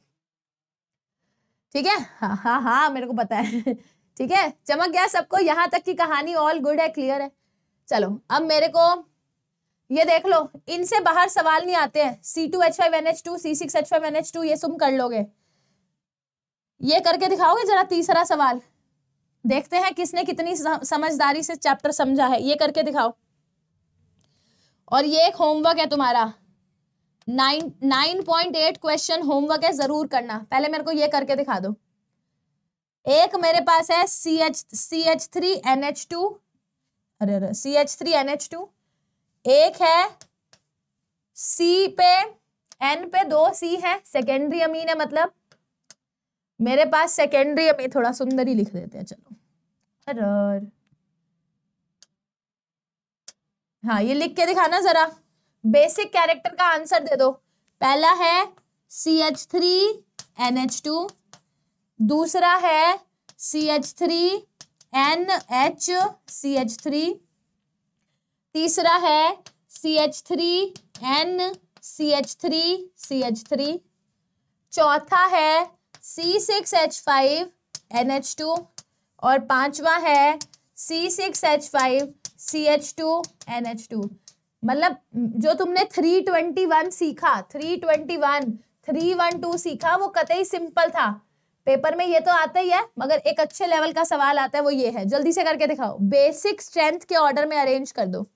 ठीक है? हाँ हाँ हाँ मेरे को पता है। <laughs> ठीक है? चमक गया सबको, यहाँ तक की कहानी ऑल गुड है क्लियर है। चलो, अब मेरे को ये देख लो, इनसे बाहर सवाल नहीं आते हैं। C two H five N H two C six H five N H two ये तुम कर लोगे। ये करके दिखाओगे जरा तीसरा सवाल। देखते हैं किसने कितनी समझदारी से चैप्टर समझा है। ये करके दिखाओ। और ये एक होमवर्क है तुम्हारा। Nine nine point eight question homework है, ज़रूर करना। पहले मेरे को ये करके दिखा दो। एक मेरे पास है C H C H three N H two अरे अरे C H three N H two एक है सी पे एन पे दो सी है। सेकेंडरी अमीन है मतलब। मेरे पास सेकेंडरी अमीन थोड़ा सुंदर ही लिख देते हैं, चलो। अरे हाँ ये लिख के दिखाना जरा। बेसिक कैरेक्टर का आंसर दे दो। पहला है C H three N H two दूसरा है C H three N H C H three तीसरा है C H three N C H three C H three चौथा है C six H five N H two और पांचवा है C six H five C H two N H two मतलब जो तुमने थ्री ट्वेंटी वन सीखा three twenty one three one two सीखा, वो कतई सिंपल था। पेपर में ये तो आता ही है, मगर एक अच्छे लेवल का सवाल आता है, वो ये है। जल्दी से करके दिखाओ। बेसिक स्ट्रेंथ के ऑर्डर में अरेंज कर दो।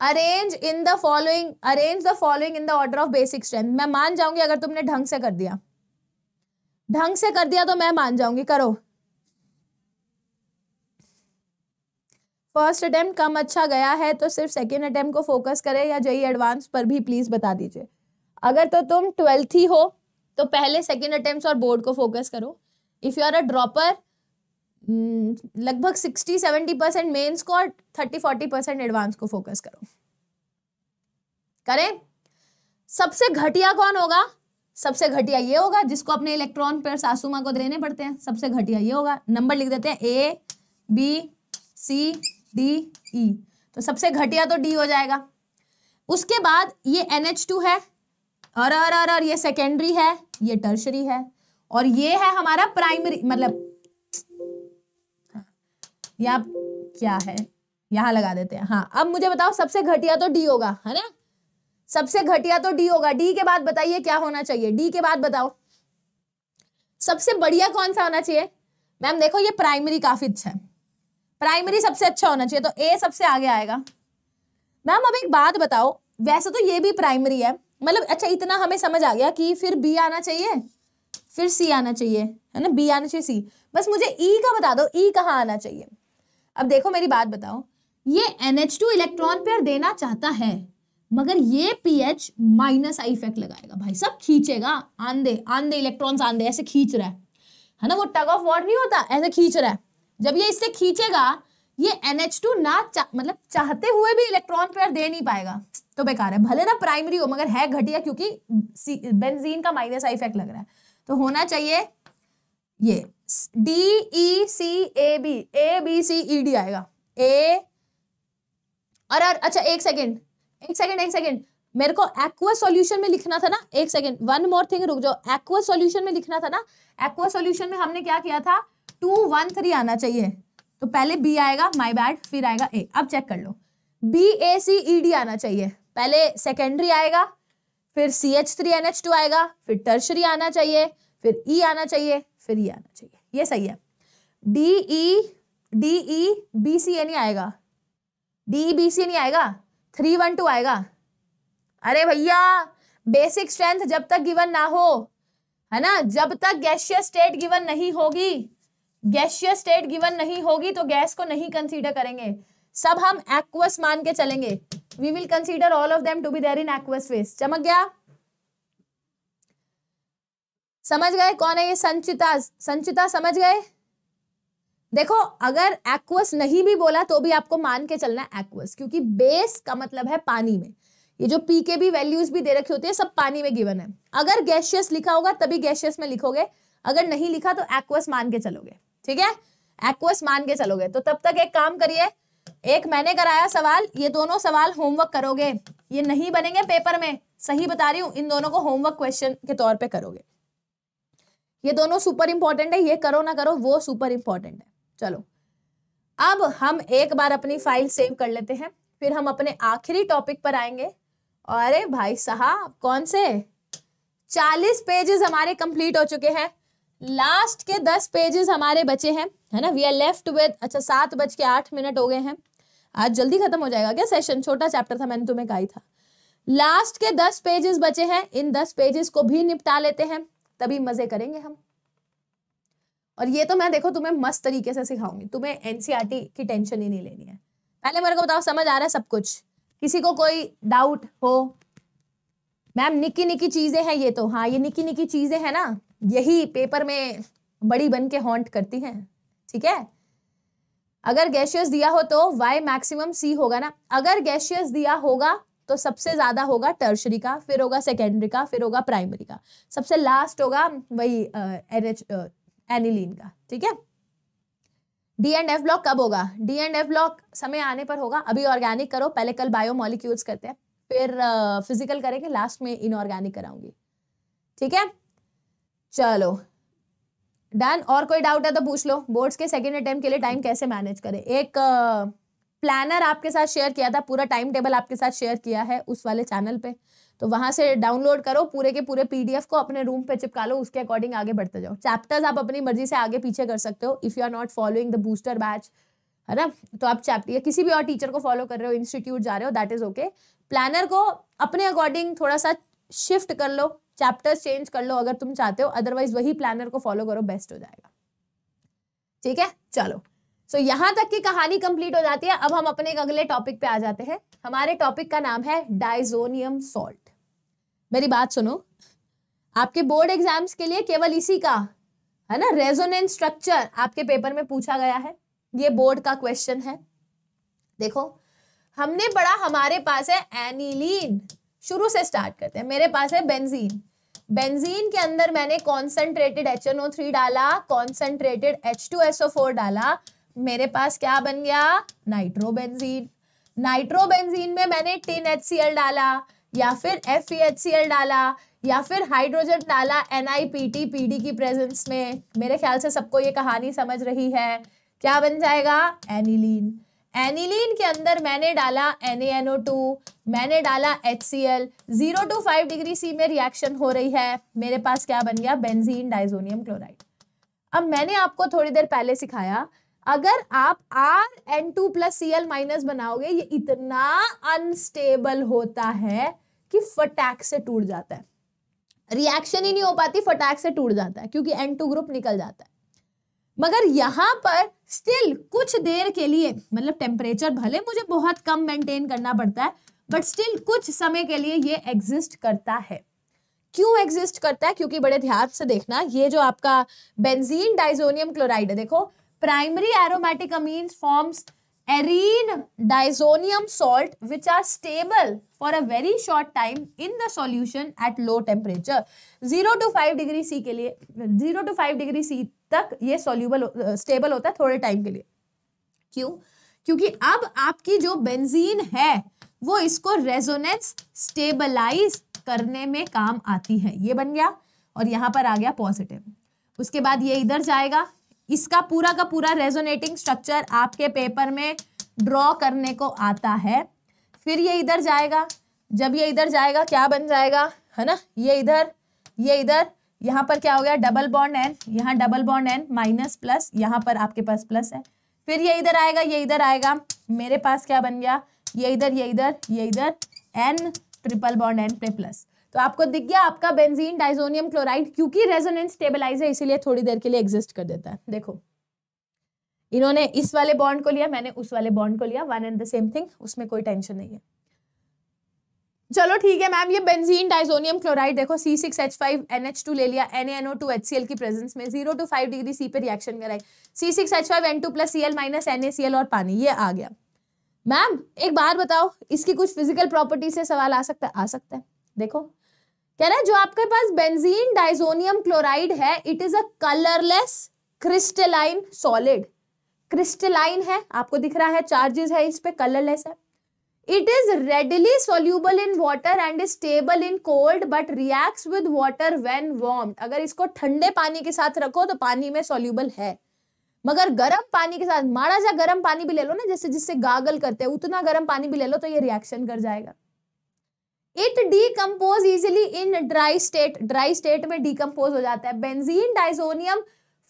Arrange in the following arrange the following in the order of basic strength मैं मान जाऊँगी अगर तुमने ढंग से कर दिया। ढंग से कर दिया तो मैं मान जाऊँगी, करो। फ़र्स्ट अटेम्प्ट कम अच्छा गया है तो सिर्फ़ सेकेंड अटेम्प्ट को फोकस करें या जई एडवांस पर भी प्लीज़ बता दीजिए। अगर तो तुम ट्वेल्थ ही हो तो पहले सेकेंड अटेम्प्ट और बोर्ड को फोकस करो। If you are a dropper लगभग सिक्सटी सेवेंटी परसेंट मेन्स को और थर्टी फोर्टी परसेंट एडवांस को फोकस करो। करें? सबसे घटिया कौन होगा? सबसे घटिया ये होगा, जिसको अपने इलेक्ट्रॉन पेयर सासू माँ को देने पड़ते हैं, सबसे घटिया ये होगा। नंबर लिख देते हैं ए बी सी डी ई। तो सबसे घटिया तो डी हो जाएगा। उसके बाद ये एन एच टू है और और और, और ये सेकेंडरी है ये टर्शरी है और ये है हमारा प्राइमरी मतलब या क्या है? यहाँ लगा देते हैं हाँ अब मुझे बताओ सबसे घटिया तो डी होगा है ना? सबसे घटिया तो डी होगा डी के बाद बताइए क्या होना चाहिए डी के बाद बताओ। सबसे बढ़िया कौन सा होना चाहिए? मैम देखो ये प्राइमरी काफ़ी अच्छा है। प्राइमरी सबसे अच्छा होना चाहिए तो ए सबसे आगे आएगा। मैम, अब एक बात बताओ, वैसे तो ये भी प्राइमरी है मतलब अच्छा इतना हमें समझ आ गया कि फिर बी आना चाहिए, फिर सी आना चाहिए, है ना? बी आना चाहिए सी बस मुझे ई e का बता दो ई e कहाँ आना चाहिए? अब देखो, मेरी बात बताओ, ये NH2 इलेक्ट्रॉन पेयर देना चाहता है, मगर ये पीएच माइनस आई इफ़ेक्ट लगाएगा, भाई सब खींचेगा आंदे आंदे इलेक्ट्रॉन्स आंदे ऐसे खींच रहा है। है ना, वो टग ऑफ़ वॉर नहीं होता, ऐसे खींच रहा है। जब ये इससे खींचेगा ये NH2 ना चा, मतलब चाहते हुए भी इलेक्ट्रॉन पेयर दे नहीं पाएगा। तो बेकार है। भले ना प्राइमरी हो मगर है घटिया क्योंकि बेंजीन का माइनस आई इफ़ेक्ट लग रहा है। तो होना चाहिए ये। D E C A B A B C E D आएगा। ए और अच्छा एक सेकेंड एक सेकेंड एक सेकेंड मेरे को एक्वा सॉल्यूशन में लिखना था ना एक सेकेंड वन मोर थिंग रुक जाओ। एक्वा सॉल्यूशन में लिखना था ना एक्वा सॉल्यूशन में हमने क्या किया था? टू वन थ्री आना चाहिए। तो पहले बी आएगा माई बैड फिर आएगा ए अब चेक कर लो। बी ए सी ई डी आना चाहिए। पहले सेकेंडरी आएगा, फिर C H three N H two आएगा, फिर टर्शरी आना चाहिए, फिर ई e आना चाहिए, फिर ई e आना चाहिए। ये सही है। D E D E B C A नहीं आएगा। डी ई बी सी नहीं आएगा। थ्री वन टू आएगा। अरे भैया बेसिक स्ट्रेंथ जब तक गिवन ना हो, है ना? जब तक गैशियस स्टेट गिवन नहीं होगी गैशियस स्टेट गिवन नहीं होगी तो गैस को नहीं कंसीडर करेंगे। सब हम एक्वस मान के चलेंगे। We will consider all of them to be there in aqueous phase चमक गया? समझ गए कौन है ये संचिता? संचिता, समझ गए? देखो, अगर एक्वस नहीं भी बोला तो भी आपको मान के चलना है एक्वस क्योंकि बेस का मतलब है पानी में। ये जो पी के भी वैल्यूज़ भी दे रखी होती है, सब पानी में गिवन है। अगर गैशियस लिखा होगा, तभी गैशियस में लिखोगे। अगर नहीं लिखा तो एक्वस मान के चलोगे। ठीक है? एक्वस मान के चलोगे। तो तब तक एक काम करिए। एक मैंने कराया सवाल, ये दोनों सवाल होमवर्क करोगे। ये नहीं बनेंगे पेपर में। सही बता रही हूँ, इन दोनों को होमवर्क क्वेश्चन के तौर पे करोगे। ये दोनों सुपर इंपॉर्टेंट है, ये करो ना करो, वो सुपर इंपॉर्टेंट है। चलो। अब हम एक बार अपनी फ़ाइल सेव कर लेते हैं। फिर हम अपने आखिरी टॉपिक पर आएँगे। अरे भाई साहब, कौन से? चालीस पेजेस हमारे कंप्लीट हो चुके हैं। लास्ट के दस पेजेस हमारे बचे हैं, है ना? वी आर लेफ़्ट विद अच्छा सात बज के आठ मिनट हो गए हैं। आज जल्दी खत्म हो जाएगा क्या सेशन छोटा चैप्टर था, मैंने तुम्हें कहा था। लास्ट के दस पेजेस बचे हैं, इन दस पेजेस को भी निपटा लेते हैं, तभी मज़े करेंगे हम। और ये तो मैं देखो, तुम्हें मस्त तरीके से सिखाऊँगी। तुम्हें एनसीआरटी की टेंशन ही नहीं लेनी है। पहले मेरे को बताओ, समझ आ रहा है सब कुछ? किसी को कोई डाउट हो? मैम निकी निकी चीज़ें हैं ये तो। हाँ ये निकी निकी चीज़ें हैं ना? यही पेपर में बड़ी बन के हॉन्ट करती हैं, ठीक है? अगर गैशियस दिया हो तो वाई मैक्सिमम सी होगा ना? अगर गैशियस दिया होगा तो सबसे ज़्यादा होगा टर्शरी का, फिर होगा सेकेंडरी का, फिर होगा प्राइमरी का। सबसे लास्ट होगा वही एनिलीन का, ठीक है? डी एंड एफ़ ब्लॉक कब होगा? डी एंड एफ़ ब्लॉक समय आने पर होगा। अभी ऑर्गेनिक करो, पहले कल बायोमोलिक्यूल्स करते हैं, फिर फ़िज़िकल करेंगे लास्ट में इनऑर्गेनिक कराऊँगी, ठीक है? चलो। डन और कोई डाउट है तो पूछ लो। बोर्ड्स के सेकेंड अटेम्प्ट के लिए टाइम कैसे मैनेज करें? एक प्लानर आपके साथ शेयर किया था, पूरा टाइम टेबल आपके साथ शेयर किया है उस वाले चैनल पे। तो वहाँ से डाउनलोड करो, पूरे के पूरे पीडीएफ को अपने रूम पे चिपका लो, उसके अकॉर्डिंग आगे बढ़ते जाओ। चैप्टर्स आप अपनी मर्ज़ी से आगे पीछे कर सकते हो if you are not following the booster batch है ना? तो आप चैप्टर या किसी भी और टीचर को फॉलो कर रहे हो इंस्टीट्यूट जा रहे हो दैट इज़ ओके प्लानर को अपने अकॉर्डिंग थोड़ा सा शिफ्ट कर लो चैप्टर्स चेंज कर लो अगर तुम चाहते हो अदरवाइज़ वही प्लानर को फॉलो करो बेस्ट हो जाएगा। ठीक है? चलो। सो so, यहाँ तक की कहानी कंप्लीट हो जाती है। अब हम अपने अगले टॉपिक पे आ जाते हैं। हमारे टॉपिक का नाम है डाइजोनियम सॉल्ट मेरी बात सुनो। आपके बोर्ड एग्ज़ाम्स के लिए केवल इसी का है ना रेजोनेंस स्ट्रक्चर आपके पेपर में पूछा गया है। ये बोर्ड का क्वेश्चन है। देखो हमने पढ़ा हमारे पास है एनिलीन शुरू से स्टार्ट करते हैं। मेरे पास है बेंजीन बेंजीन के अंदर मैंने concentrated H N O three डाला concentrated H two S O four डाला। मेरे पास क्या बन गया? नाइट्रोबेंजीन। नाइट्रोबेंजीन में मैंने टिन एच सी एल डाला, या फिर F E H C L डाला, या फिर हाइड्रोजन डाला N I P T P D की प्रेजेंस में। मेरे ख्याल से सबको ये कहानी समझ रही है। क्या बन जाएगा? एनिलीन एनिलीन के अंदर मैंने डाला टू मैंने डाला L zero to five degree C में रिएक्शन हो रही है। मेरे पास क्या बन गया? बेंजीन डाइजोनियम क्लोराइड अब मैंने आपको थोड़ी देर पहले सिखाया, अगर आप R N two plus C L minus बनाओगे, ये इतना अनस्टेबल होता है कि फटैक से टूट जाता है। रिएक्शन ही नहीं हो पाती, फटैक से टूट जाता है, क्योंकि एन टू ग्रुप निकल जाता है। मगर यहाँ पर स्टिल कुछ देर के लिए मतलब टेम्परेचर भले मुझे बहुत कम मेंटेन करना पड़ता है बट स्टिल कुछ समय के लिए ये एग्जिस्ट करता है। क्यों एग्जिस्ट करता है? क्योंकि बड़े ध्यान से देखना, ये जो आपका बेंजीन डाइजोनियम क्लोराइड है, देखो primary aromatic amine forms arene diazonium salt which are stable for a very short time in the solution at low temperature zero to five degree C के लिए zero to five degree C तक ये soluble stable होता है थोड़े time के लिए। क्यों? क्योंकि अब आपकी जो बेंजीन है, वो इसको रेजोनेंस स्टेबलाइज करने में काम आती है। ये बन गया और यहाँ पर आ गया पॉजिटिव उसके बाद ये इधर जाएगा। इसका पूरा का पूरा रेजोनेटिंग स्ट्रक्चर आपके पेपर में ड्रॉ करने को आता है। फिर ये इधर जाएगा। जब ये इधर जाएगा, क्या बन जाएगा? है ना? ये इधर ये इधर यहाँ पर क्या हो गया? डबल बॉन्ड एन यहाँ double bond N minus plus यहाँ पर आपके पास प्लस है। फिर ये इधर आएगा, ये इधर आएगा। मेरे पास क्या बन गया? ये इधर ये इधर ये इधर एन ट्रिपल बॉन्ड एन पे प्लस तो आपको दिख गया आपका बेंजीन डाइजोनियम क्लोराइड क्योंकि रेजोनेंस स्टेबलाइज है, इसीलिए थोड़ी देर के लिए एग्जिस्ट कर देता है। देखो, इन्होंने इस वाले बॉन्ड को लिया, मैंने उस वाले बॉन्ड को लिया one and the same thing उसमें कोई टेंशन नहीं है। चलो ठीक है मैम ये बेंजीन डाइजोनियम क्लोराइड देखो C six H five N H two ले लिया N N O two H C L की प्रेजेंस में zero to five degree C पे रिएक्शन कराई। C six H five N two plus C L minus N A C L और पानी, ये आ गया। मैम एक बार बताओ, इसकी कुछ फ़िज़िकल प्रॉपर्टी से सवाल आ सकता है आ सकता है? देखो, कह रहा है, जो आपके पास बेंजीन डाइजोनियम क्लोराइड है it is a colourless crystalline solid crystalline है, आपको दिख रहा है चार्जेस है इस पे कलरलेस है। It is readily soluble in water and is stable in cold but reacts with water when warm अगर इसको ठंडे पानी के साथ रखो तो पानी में सोल्यूबल है। मगर गर्म पानी के साथ, माड़ा सा गर्म पानी भी ले लो ना जैसे जिससे गागल करते हैं, उतना गर्म पानी भी ले लो तो ये रिएक्शन कर जाएगा। It decompose easily in dry state dry state में डीकम्पोज हो जाता है। बेंजीन डाइजोनियम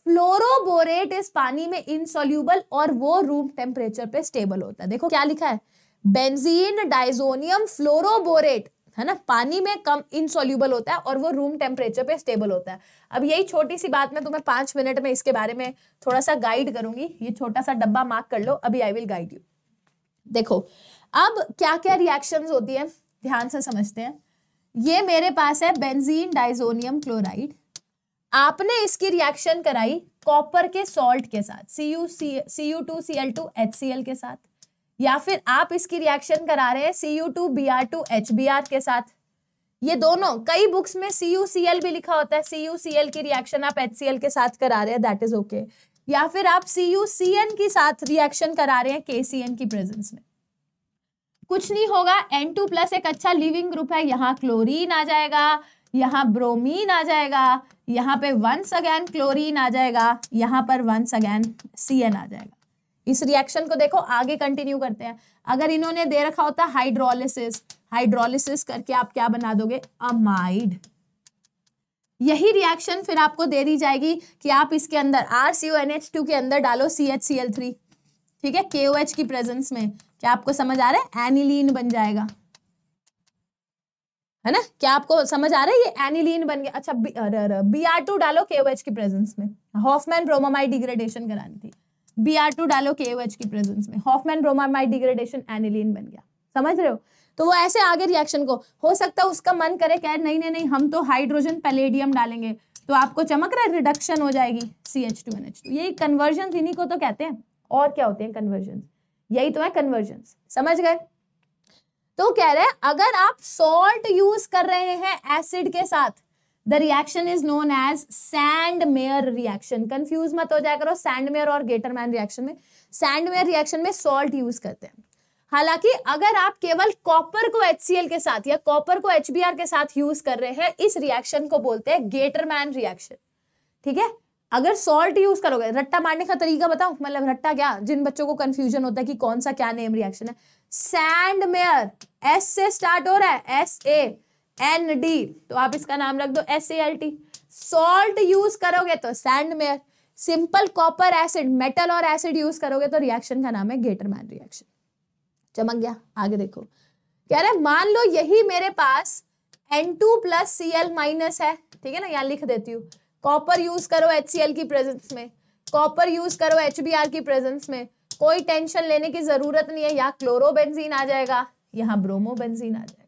फ्लोरोबोरेट इस पानी में इनसोल्यूबल और वो रूम टेम्परेचर पे स्टेबल होता है। देखो क्या लिखा है? बेंजीन डाइजोनियम फ्लोरोबोरेट, है ना? पानी में कम इनसोल्यूबल होता है और वो रूम टेम्परेचर पे स्टेबल होता है। अब यही छोटी सी बात मैं तुम्हें पाँच मिनट में इसके बारे में थोड़ा सा गाइड करूँगी। ये छोटा सा डब्बा मार्क कर लो, अभी आई विल गाइड यू देखो, अब क्या क्या रिएक्शन होती है? ध्यान से समझते हैं। ये मेरे पास है बेंजीन डाइजोनियम क्लोराइड आपने इसकी रिएक्शन कराई कॉपर के सॉल्ट के साथ C U C U two C L two H C L के साथ। या फिर आप इसकी रिएक्शन करा रहे हैं C U two B R two H B R के साथ। ये दोनों, कई बुक्स में सी यू सी एल भी लिखा होता है। सी यू सी एल की रिएक्शन आप एच सी एल के साथ करा रहे हैं दैट इज़ ओके या फिर आप सी यू सी एन के साथ रिएक्शन करा रहे हैं के सी एन की प्रेजेंस में। कुछ नहीं होगा एन टू प्लस एक अच्छा लिविंग ग्रुप है। यहाँ क्लोरीन आ जाएगा, यहाँ ब्रोमीन आ जाएगा, यहाँ पे वंस अगैन क्लोरीन आ जाएगा, यहाँ पर वंस अगैन सी एन आ जाएगा। इस रिएक्शन को देखो, आगे कंटिन्यू करते हैं। अगर इन्होंने दे रखा होता हाइड्रोलिसिस हाइड्रोलिसिस करके आप क्या बना दोगे? अमाइड यही रिएक्शन फिर आपको दे दी जाएगी कि आप इसके अंदर R C N H two के अंदर डालो C H C L three ठीक है? के ओ एच की प्रेजेंस में। क्या आपको समझ आ रहा है? एनिलीन बन जाएगा। है ना? क्या आपको समझ आ रहा है? ये एनिलीन बन गया। अच्छा बी आर टू डालो के ओ एच की प्रेजेंस में। हॉफमैन ब्रोमामाइड डिग्रेडेशन करानी थी। बी आर टू डालो के की प्रेजेंस में। हॉफमैन ब्रोमामाइड डिग्रेडेशन एनिलीन बन गया। समझ रहे हो? तो वो ऐसे आगे रिएक्शन को, हो सकता है उसका मन करे, कह, नहीं नहीं नहीं, हम तो हाइड्रोजन पैलेडियम डालेंगे तो आपको चमक रहा है रिडक्शन हो जाएगी C H two N H two यही कन्वर्जन इन्हीं को तो कहते हैं। और क्या होते हैं कन्वर्जन यही तो है कन्वर्जन समझ गए? तो कह रहे हैं, अगर आप सॉल्ट यूज़ कर रहे हैं एसिड के साथ the reaction is known as Sandmeyer reaction confuse मत हो जाया करो सैंड मेयर और गेटरमैन रिएक्शन में। सैंड मेयर रिएक्शन में सॉल्ट यूज़ करते हैं। हालाँकि अगर आप केवल कॉपर को एचसीएल के साथ या कॉपर को एच के साथ यूज़ कर रहे हैं, इस रिएक्शन को बोलते हैं गेटरमैन रिएक्शन ठीक है? अगर सॉल्ट यूज़ करोगे, रट्टा मारने का तरीका बताओ मतलब रट्टा क्या? जिन बच्चों को कंफ्यूजन होता है कि कौन सा क्या नेम रिएक्शन है। सैंड मेयर एस से स्टार्ट हो रहा है एस ए एन डी तो आप इसका नाम रख दो S L T salt use करोगे तो sand simple copper acid metal और एसिड यूज़ करोगे तो रिएक्शन का नाम है गेटरमैन रिएक्शन चमक गया, आगे देखो। कह रहे मान लो यही मेरे पास N two plus C L minus है, ठीक है ना, यहाँ लिख देती हूँ। कॉपर यूज़ करो एच सी एल की प्रेजेंस में। कॉपर यूज़ करो एच बी आर की प्रेजेंस में। कोई टेंशन लेने की ज़रूरत नहीं है, यहाँ क्लोरोबेंजीन आ जाएगा, यहाँ ब्रोमोबेंजीन आ जाएगा।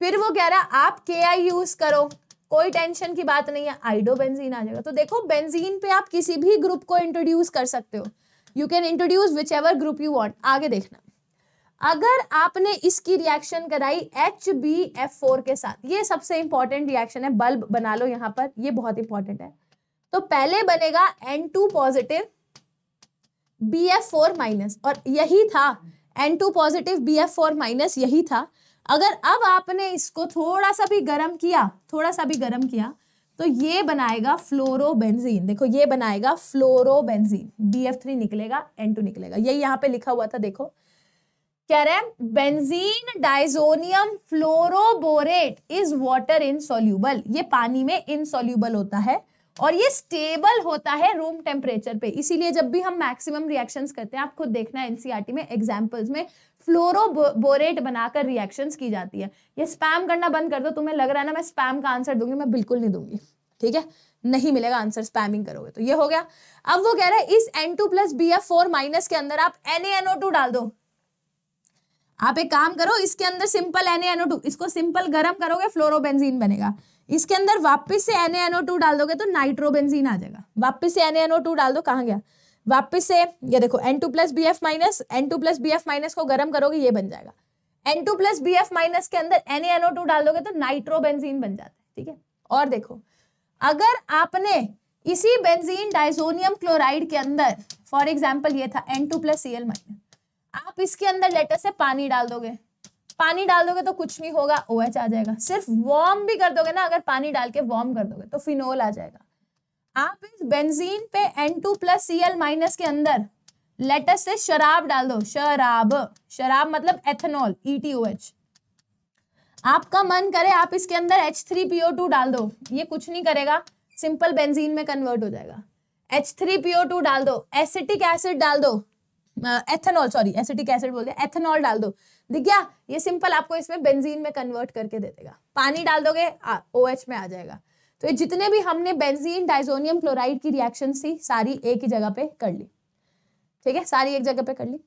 फिर वो कह रहा है, आप के आई यूज़ करो, कोई टेंशन की बात नहीं है आइडोबेंजीन आ जाएगा। तो देखो बेंजीन पे आप किसी भी ग्रुप को इंट्रोड्यूस कर सकते हो। You can introduce whichever group you want आगे देखना। अगर आपने इसकी रिएक्शन कराई एच बी एफ़ फोर के साथ, ये सबसे इंपॉर्टेंट रिएक्शन है। बल्ब बना लो यहाँ पर, ये बहुत इंपॉर्टेंट है। तो पहले बनेगा N two positive B F four minus और यही था। N two positive B F four minus यही था। अगर अब आपने इसको थोड़ा सा भी गर्म किया, थोड़ा सा भी गर्म किया तो ये बनाएगा फ्लोरोबेंजीन। देखो, ये बनाएगा फ्लोरोबेंजीन। बी एफ़ थ्री निकलेगा एन टू निकलेगा। ये यहाँ पे लिखा हुआ था, देखो। कह रहे हैं, benzene diazonium fluoroborate is water insoluble. ये पानी में इनसोल्यूबल होता है और ये स्टेबल होता है रूम टेम्परेचर पे। इसीलिए जब भी हम मैक्सिमम रिएक्शंस करते हैं, आप खुद देखना एनसीईआरटी में एग्जांपल्स में फ्लोरोबोरेट बनाकर रिएक्शंस की जाती है। ये स्पैम करना बंद कर दो, तुम्हें लग रहा है ना मैं स्पैम का आंसर दूँगी, मैं बिल्कुल नहीं दूँगी। ठीक है? नहीं मिलेगा आंसर स्पैमिंग करोगे तो। ये हो गया। अब वो कह रहा है, इस N two plus B F four minus के अंदर आप एन डाल दो। आप एक काम करो, इसके अंदर सिंपल एन इसको सिंपल गर्म करोगे फ्लोरोबेंजीन बनेगा। इसके अंदर वापस से एन एनओ डाल दोगे तो नाइट्रोबेंजीन आ जाएगा। वापस से एन डाल दो, कहाँ गया? वापस से, ये देखो N two plus B F minus N two plus B F minus को गर्म करोगे, ये बन जाएगा। N two plus B F minus के अंदर एन एनओ टू डाल दोगे तो नाइट्रोबेंजीन बन जाता है, ठीक है? और देखो, अगर आपने इसी बेंजीन डाइजोनियम क्लोराइड के अंदर फॉर एग्ज़ाम्पल ये था N two plus C L minus आप इसके अंदर लेटर से पानी डाल दोगे। पानी डाल दोगे तो कुछ नहीं होगा ओ OH आ जाएगा। सिर्फ़ वार्म भी कर दोगे ना, अगर पानी डाल के वार्म कर दोगे तो फिनोल आ जाएगा। आप इस बेंजीन पे N two plus C L minus के अंदर लेटर से शराब डाल दो। शराब। शराब मतलब एथेनॉल एच आपका मन करे आप इसके अंदर एच थ्री पीओ टू डाल दो। ये कुछ नहीं करेगा। सिंपल बेंजीन में कन्वर्ट हो जाएगा। एच थ्री पीओ टू डाल दो। एसिटिक एसिड डाल दो। एथेनॉल सॉरी एसिटिक एसिड बोलते हैं एथेनॉल डाल दो। दिख गया? ये सिंपल आपको इसमें बेंजीन में कन्वर्ट करके दे देगा। पानी डाल दोगे ओ एच में आ जाएगा। तो जितने भी हमने बेंजीन डाइजोनियम क्लोराइड की रिएक्शन थी सारी एक ही जगह पे कर ली। ठीक है? सारी एक जगह पे कर ली।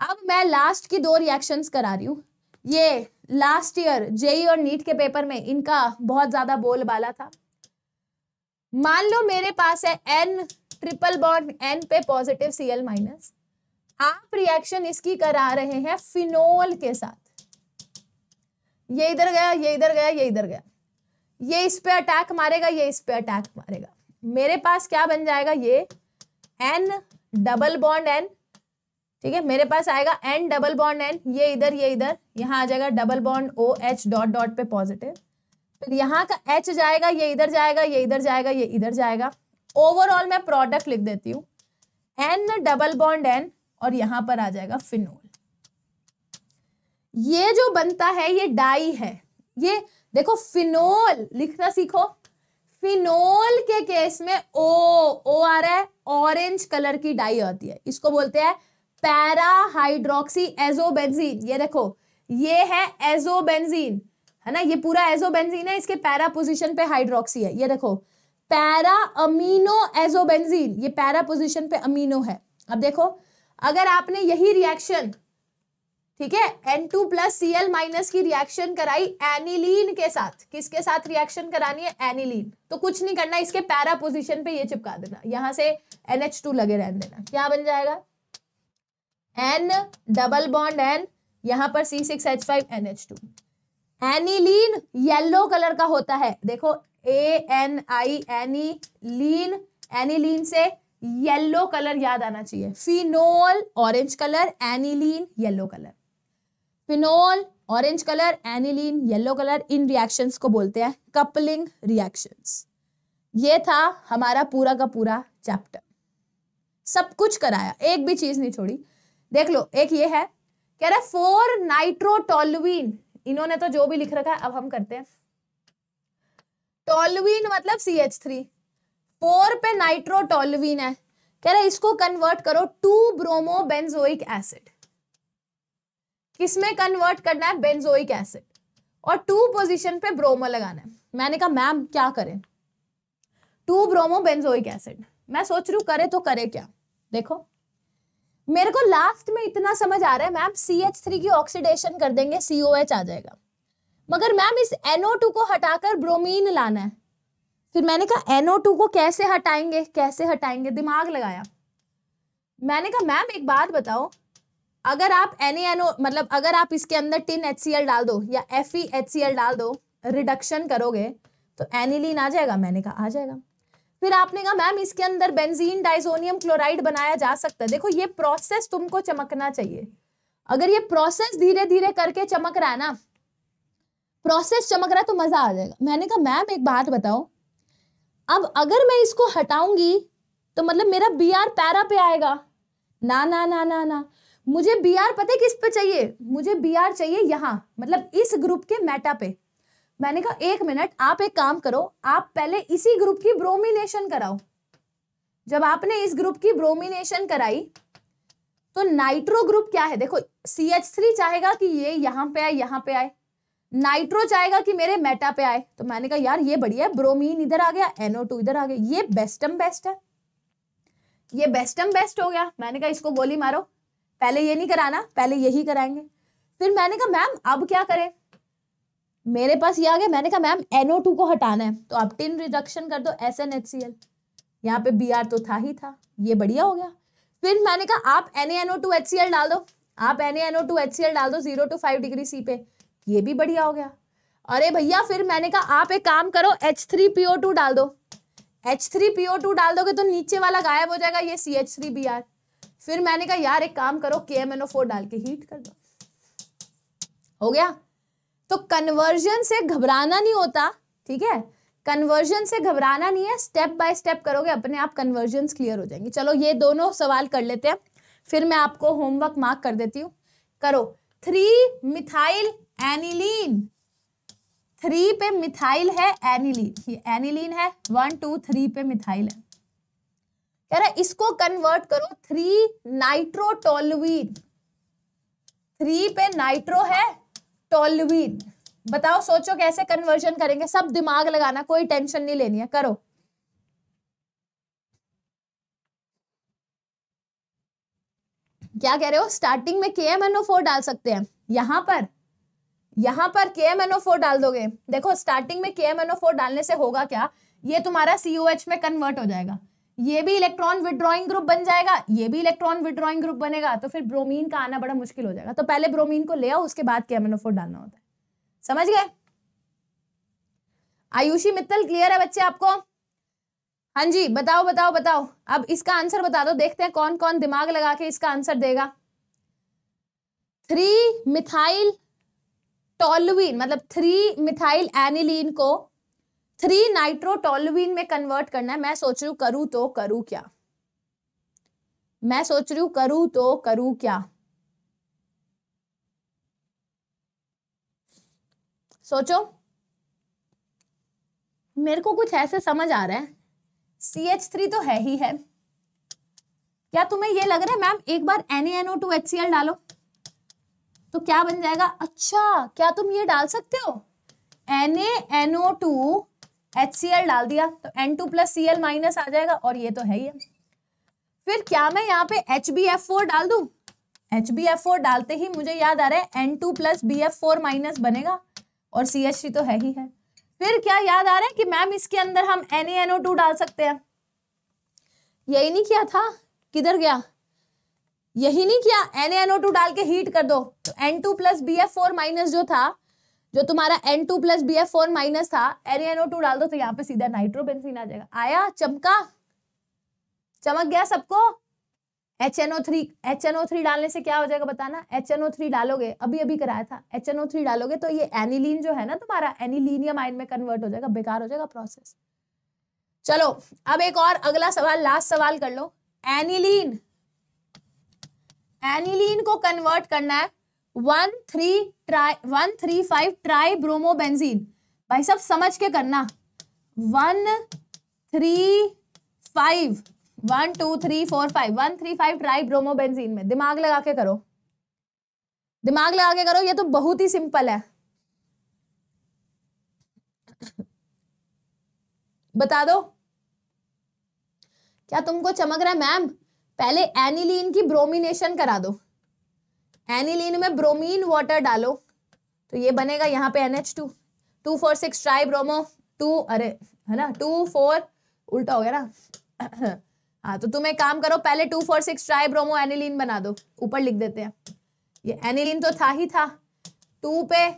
अब मैं लास्ट की दो रिएक्शंस करा रही हूँ। ये लास्ट ईयर जेई और नीट के पेपर में इनका बहुत ज़्यादा बोलबाला था। मान लो मेरे पास है एन ट्रिपल बॉन्ड एन पे पॉजिटिव सी एल माइनस आप रिएक्शन इसकी करा रहे हैं फिनोल के साथ। ये इधर गया, ये इधर गया, ये इधर गया। ये इस पे अटैक मारेगा, ये इस पे अटैक मारेगा। मेरे पास क्या बन जाएगा? ये एन डबल बॉन्ड एन ठीक है? मेरे पास आएगा एन डबल बॉन्ड एन ये इधर ये इधर, यहाँ आ जाएगा double bond O H dot dot पे पॉजिटिव फिर यहाँ का एच जाएगा, ये इधर जाएगा, ये इधर जाएगा, ये इधर जाएगा। ओवरऑल मैं प्रोडक्ट लिख देती हूँ। एन डबल बॉन्ड एन और यहाँ पर आ जाएगा फिनोल ये जो बनता है, ये डाई है। ये देखो फिनोल लिखना सीखो। फिनोल के केस में ओ ओ आ रहा है ऑरेंज कलर की डाई आती है। इसको बोलते हैं पैरा हाइड्रोक्सी एजोबेंजीन ये देखो, ये है एजोबेंजीन है ना? ये पूरा एजोबेंजीन है, इसके पैरा पोजीशन पे हाइड्रोक्सी है। ये देखो पैरा अमीनो एजोबेंजीन ये पैरा पोजीशन पे अमीनो है। अब देखो, अगर आपने यही रिएक्शन ठीक है? N two plus C L minus की रिएक्शन कराई एनिलीन के साथ। किसके साथ रिएक्शन करानी है? एनिलीन तो कुछ नहीं करना, इसके पैरा पोजीशन पे ये चिपका देना। यहाँ से एन एच टू लगे रहने देना। क्या बन जाएगा? एन डबल बॉन्ड एन यहाँ पर C six H five N H two aniline yellow colour का होता है। देखो A N I aniline aniline से येलो कलर याद आना चाहिए। Phenol orange colour aniline yellow colour phenol orange colour aniline yellow colour इन रिएक्शंस को बोलते हैं कपलिंग रिएक्शंस ये था हमारा पूरा का पूरा चैप्टर सब कुछ कराया, एक भी चीज़ नहीं छोड़ी. देख लो, एक ये है, कह रहा फोर नाइट्रोटोलवीन इन्होंने तो जो भी लिख रखा है, अब हम करते हैं. टोलवीन मतलब सी एच थ्री फोर पे नाइट्रोटोलवीन है. कह रहे इसको कन्वर्ट करो टू ब्रोमो बेंजोइक एसिड किसमें कन्वर्ट करना है? बेंजोइक एसिड और टू पोजीशन पे ब्रोमो लगाना है। मैंने कहा, मैम, क्या करें? टू ब्रोमो बेंजोइक एसिड मैं सोच रही हूँ, करे तो करे क्या? देखो, मेरे को लास्ट में इतना समझ आ रहा है, मैम सी एच थ्री की ऑक्सीडेशन कर देंगे सीओ एच आ जाएगा. मगर मैम, इस एनओ टू को हटाकर ब्रोमीन लाना है। फिर मैंने कहा एनओ टू को कैसे हटाएँगे? कैसे हटाएँगे? दिमाग लगाया। मैंने कहा, मैम, एक बात बताओ अगर आप एन मतलब अगर आप इसके अंदर टिन एचसीएल डाल दो या एफ़ डाल दो रिडक्शन करोगे तो एनिलीन आ जाएगा? मैंने कहा, आ जाएगा। फिर आपने कहा, मैम, इसके अंदर बेंजीन डाइजोनियम क्लोराइड बनाया जा सकता है। देखो, ये प्रोसेस तुमको चमकना चाहिए। अगर ये प्रोसेस धीरे धीरे करके चमक रहा है ना प्रोसेस चमक रहा है तो मज़ा आ जाएगा। मैंने कहा, मैम, एक बात बताओ। अब अगर मैं इसको हटाऊँगी तो मतलब मेरा बी आर पैरा पे आएगा। ना ना ना ना ना। मुझे बी आर पता है किस पे चाहिए? मुझे बी आर चाहिए यहाँ मतलब इस ग्रुप के मेटा पे। मैंने कहा, एक मिनट, आप एक काम करो, आप पहले इसी ग्रुप की ब्रोमिनेशन कराओ। जब आपने इस ग्रुप की ब्रोमिनेशन कराई तो नाइट्रो ग्रुप क्या है? देखो सी एच थ्री चाहेगा कि ये यहाँ पे आए, यहाँ पे आए। नाइट्रो चाहेगा कि मेरे मेटा पे आए। तो मैंने कहा, यार, ये बढ़िया है ब्रोमीन इधर आ गया एनओ टू इधर आ गया, ये बेस्टम बेस्ट है। ये बेस्टम बेस्ट हो गया। मैंने कहा, इसको गोली मारो। पहले ये नहीं कराना, पहले यही कराएँगे। फिर मैंने कहा, मैम, अब क्या करें? मेरे पास ये आ गया, मैंने कहा, मैम एनओ टू को हटाना है तो आप टिन रिडक्शन कर दो S N H C L यहाँ पे बी आर तो था ही था, ये बढ़िया हो गया। फिर मैंने कहा, आप N NO two H C L डाल दो, आप N NO two H C L डाल दो zero two five degree C पे, ये भी बढ़िया हो गया। अरे भैया, फिर मैंने कहा, आप एक काम करो एच थ्री पीओ टू डाल दो एच थ्री पीओ टू डाल दोगे तो नीचे वाला गायब हो जाएगा, ये C H three B R फिर मैंने कहा, यार, एक काम करो के एम एन ओ फोर डाल के हीट कर दो। हो गया? तो कन्वर्जन से घबराना नहीं होता, ठीक है? कन्वर्जन से घबराना नहीं है स्टेप बाय स्टेप करोगे, अपने आप कन्वर्जन क्लियर हो जाएँगे। चलो, ये दोनों सवाल कर लेते हैं। फिर मैं आपको होमवर्क मार्क कर देती हूँ। करो। थ्री मिथाइल एनिलीन थ्री पे मिथाइल है एनिलीन ये एनिलीन है वन टू थ्री पे मिथाइल है। कह रहा है, इसको कन्वर्ट करो थ्री नाइट्रोटोलवीन थ्री पे नाइट्रो है टोलवीन बताओ, सोचो कैसे कन्वर्जन करेंगे। सब दिमाग लगाना, कोई टेंशन नहीं लेनी है, करो। क्या कह रहे हो? स्टार्टिंग में के एम एन ओ फोर डाल सकते हैं। यहाँ पर यहाँ पर के एम एन ओ फोर डाल दोगे। देखो स्टार्टिंग में के एम एन ओ फोर डालने से होगा क्या? ये तुम्हारा सीओएच में कन्वर्ट हो जाएगा। ये भी इलेक्ट्रॉन विड्रॉइंग ग्रुप बन जाएगा, ये भी इलेक्ट्रॉन विड्रॉइंग ग्रुप बनेगा तो फिर ब्रोमीन का आना बड़ा मुश्किल हो जाएगा। तो पहले ब्रोमीन को ले आओ, उसके बाद के एम एन ओ फोर डालना होता है। समझ गए? आयुषी मित्तल क्लियर है बच्चे आपको? हाँ जी, बताओ बताओ बताओ। अब इसका आंसर बता दो, देखते हैं कौन कौन दिमाग लगा के इसका आंसर देगा। थ्री मिथाइल टोलवीन मतलब थ्री मिथाइल एनिलीन को थ्री नाइट्रोटोलवीन में कन्वर्ट करना है। मैं सोच रही हूँ, करूँ तो करूँ क्या? मैं सोच रही हूँ, करूँ तो करूँ क्या? सोचो। मेरे को कुछ ऐसे समझ आ रहा है। सी एच थ्री तो है ही है। क्या तुम्हें ये लग रहा है, मैम, एक बार N N O two H C L डालो? तो क्या बन जाएगा? अच्छा क्या तुम ये डाल सकते हो? N N O two H C डाल दिया तो N two plus C L minus आ जाएगा, और ये तो है ही फिर क्या मैं यहाँ पे एच बी एफ़ फोर डाल दू? एच बी एफ़ फोर डालते ही मुझे याद आ रहा है N two plus B F four minus बनेगा, और सी एच थ्री तो है ही है। फिर क्या याद आ रहा है कि मैम, इसके अंदर हम एन एनओ टू डाल सकते हैं? यही नहीं किया था, किधर गया? यही नहीं किया एन एनओ टू डाल के हीट कर दो तो N two plus B F four minus जो था जो तुम्हारा N two plus B F four minus था एन टू डाल दो तो यहाँ पे सीधा नाइट्रोबेंजीन आ जाएगा। आया, चमका, चमक गया सबको? H N O three H N O three डालने से क्या हो जाएगा बताना? एच एन ओ थ्री डालोगे अभी अभी कराया था एच एन ओ थ्री डालोगे तो ये एनिलीन जो है ना तुम्हारा एनिलीनियम आइन में कन्वर्ट हो जाएगा, बेकार हो जाएगा प्रोसेस चलो, अब एक और, अगला सवाल लास्ट सवाल कर लो। एनिलीन एनिलीन को कन्वर्ट करना है one three tri, one three five tri bromobenzene भाई सब समझ के करना। One three five, one two three four five, one three five tri bromobenzene में। दिमाग लगा के करो। दिमाग लगा के करो, ये तो बहुत ही सिंपल है। बता दो। क्या तुमको चमक रहा है, मैम? पहले एनिलीन की ब्रोमिनेशन करा दो। एनिलीन में ब्रोमीन वाटर डालो। तो ये बनेगा यहाँ पे NH two two four six tri bromo. Two, अरे, है ना? टू फोर, उल्टा हो गया ना? <clears throat> हाँ तो तुम एक काम करो, पहले two four six tri bromo aniline बना दो। ऊपर लिख देते हैं। ये एनिलीन तो था ही था। टू पे,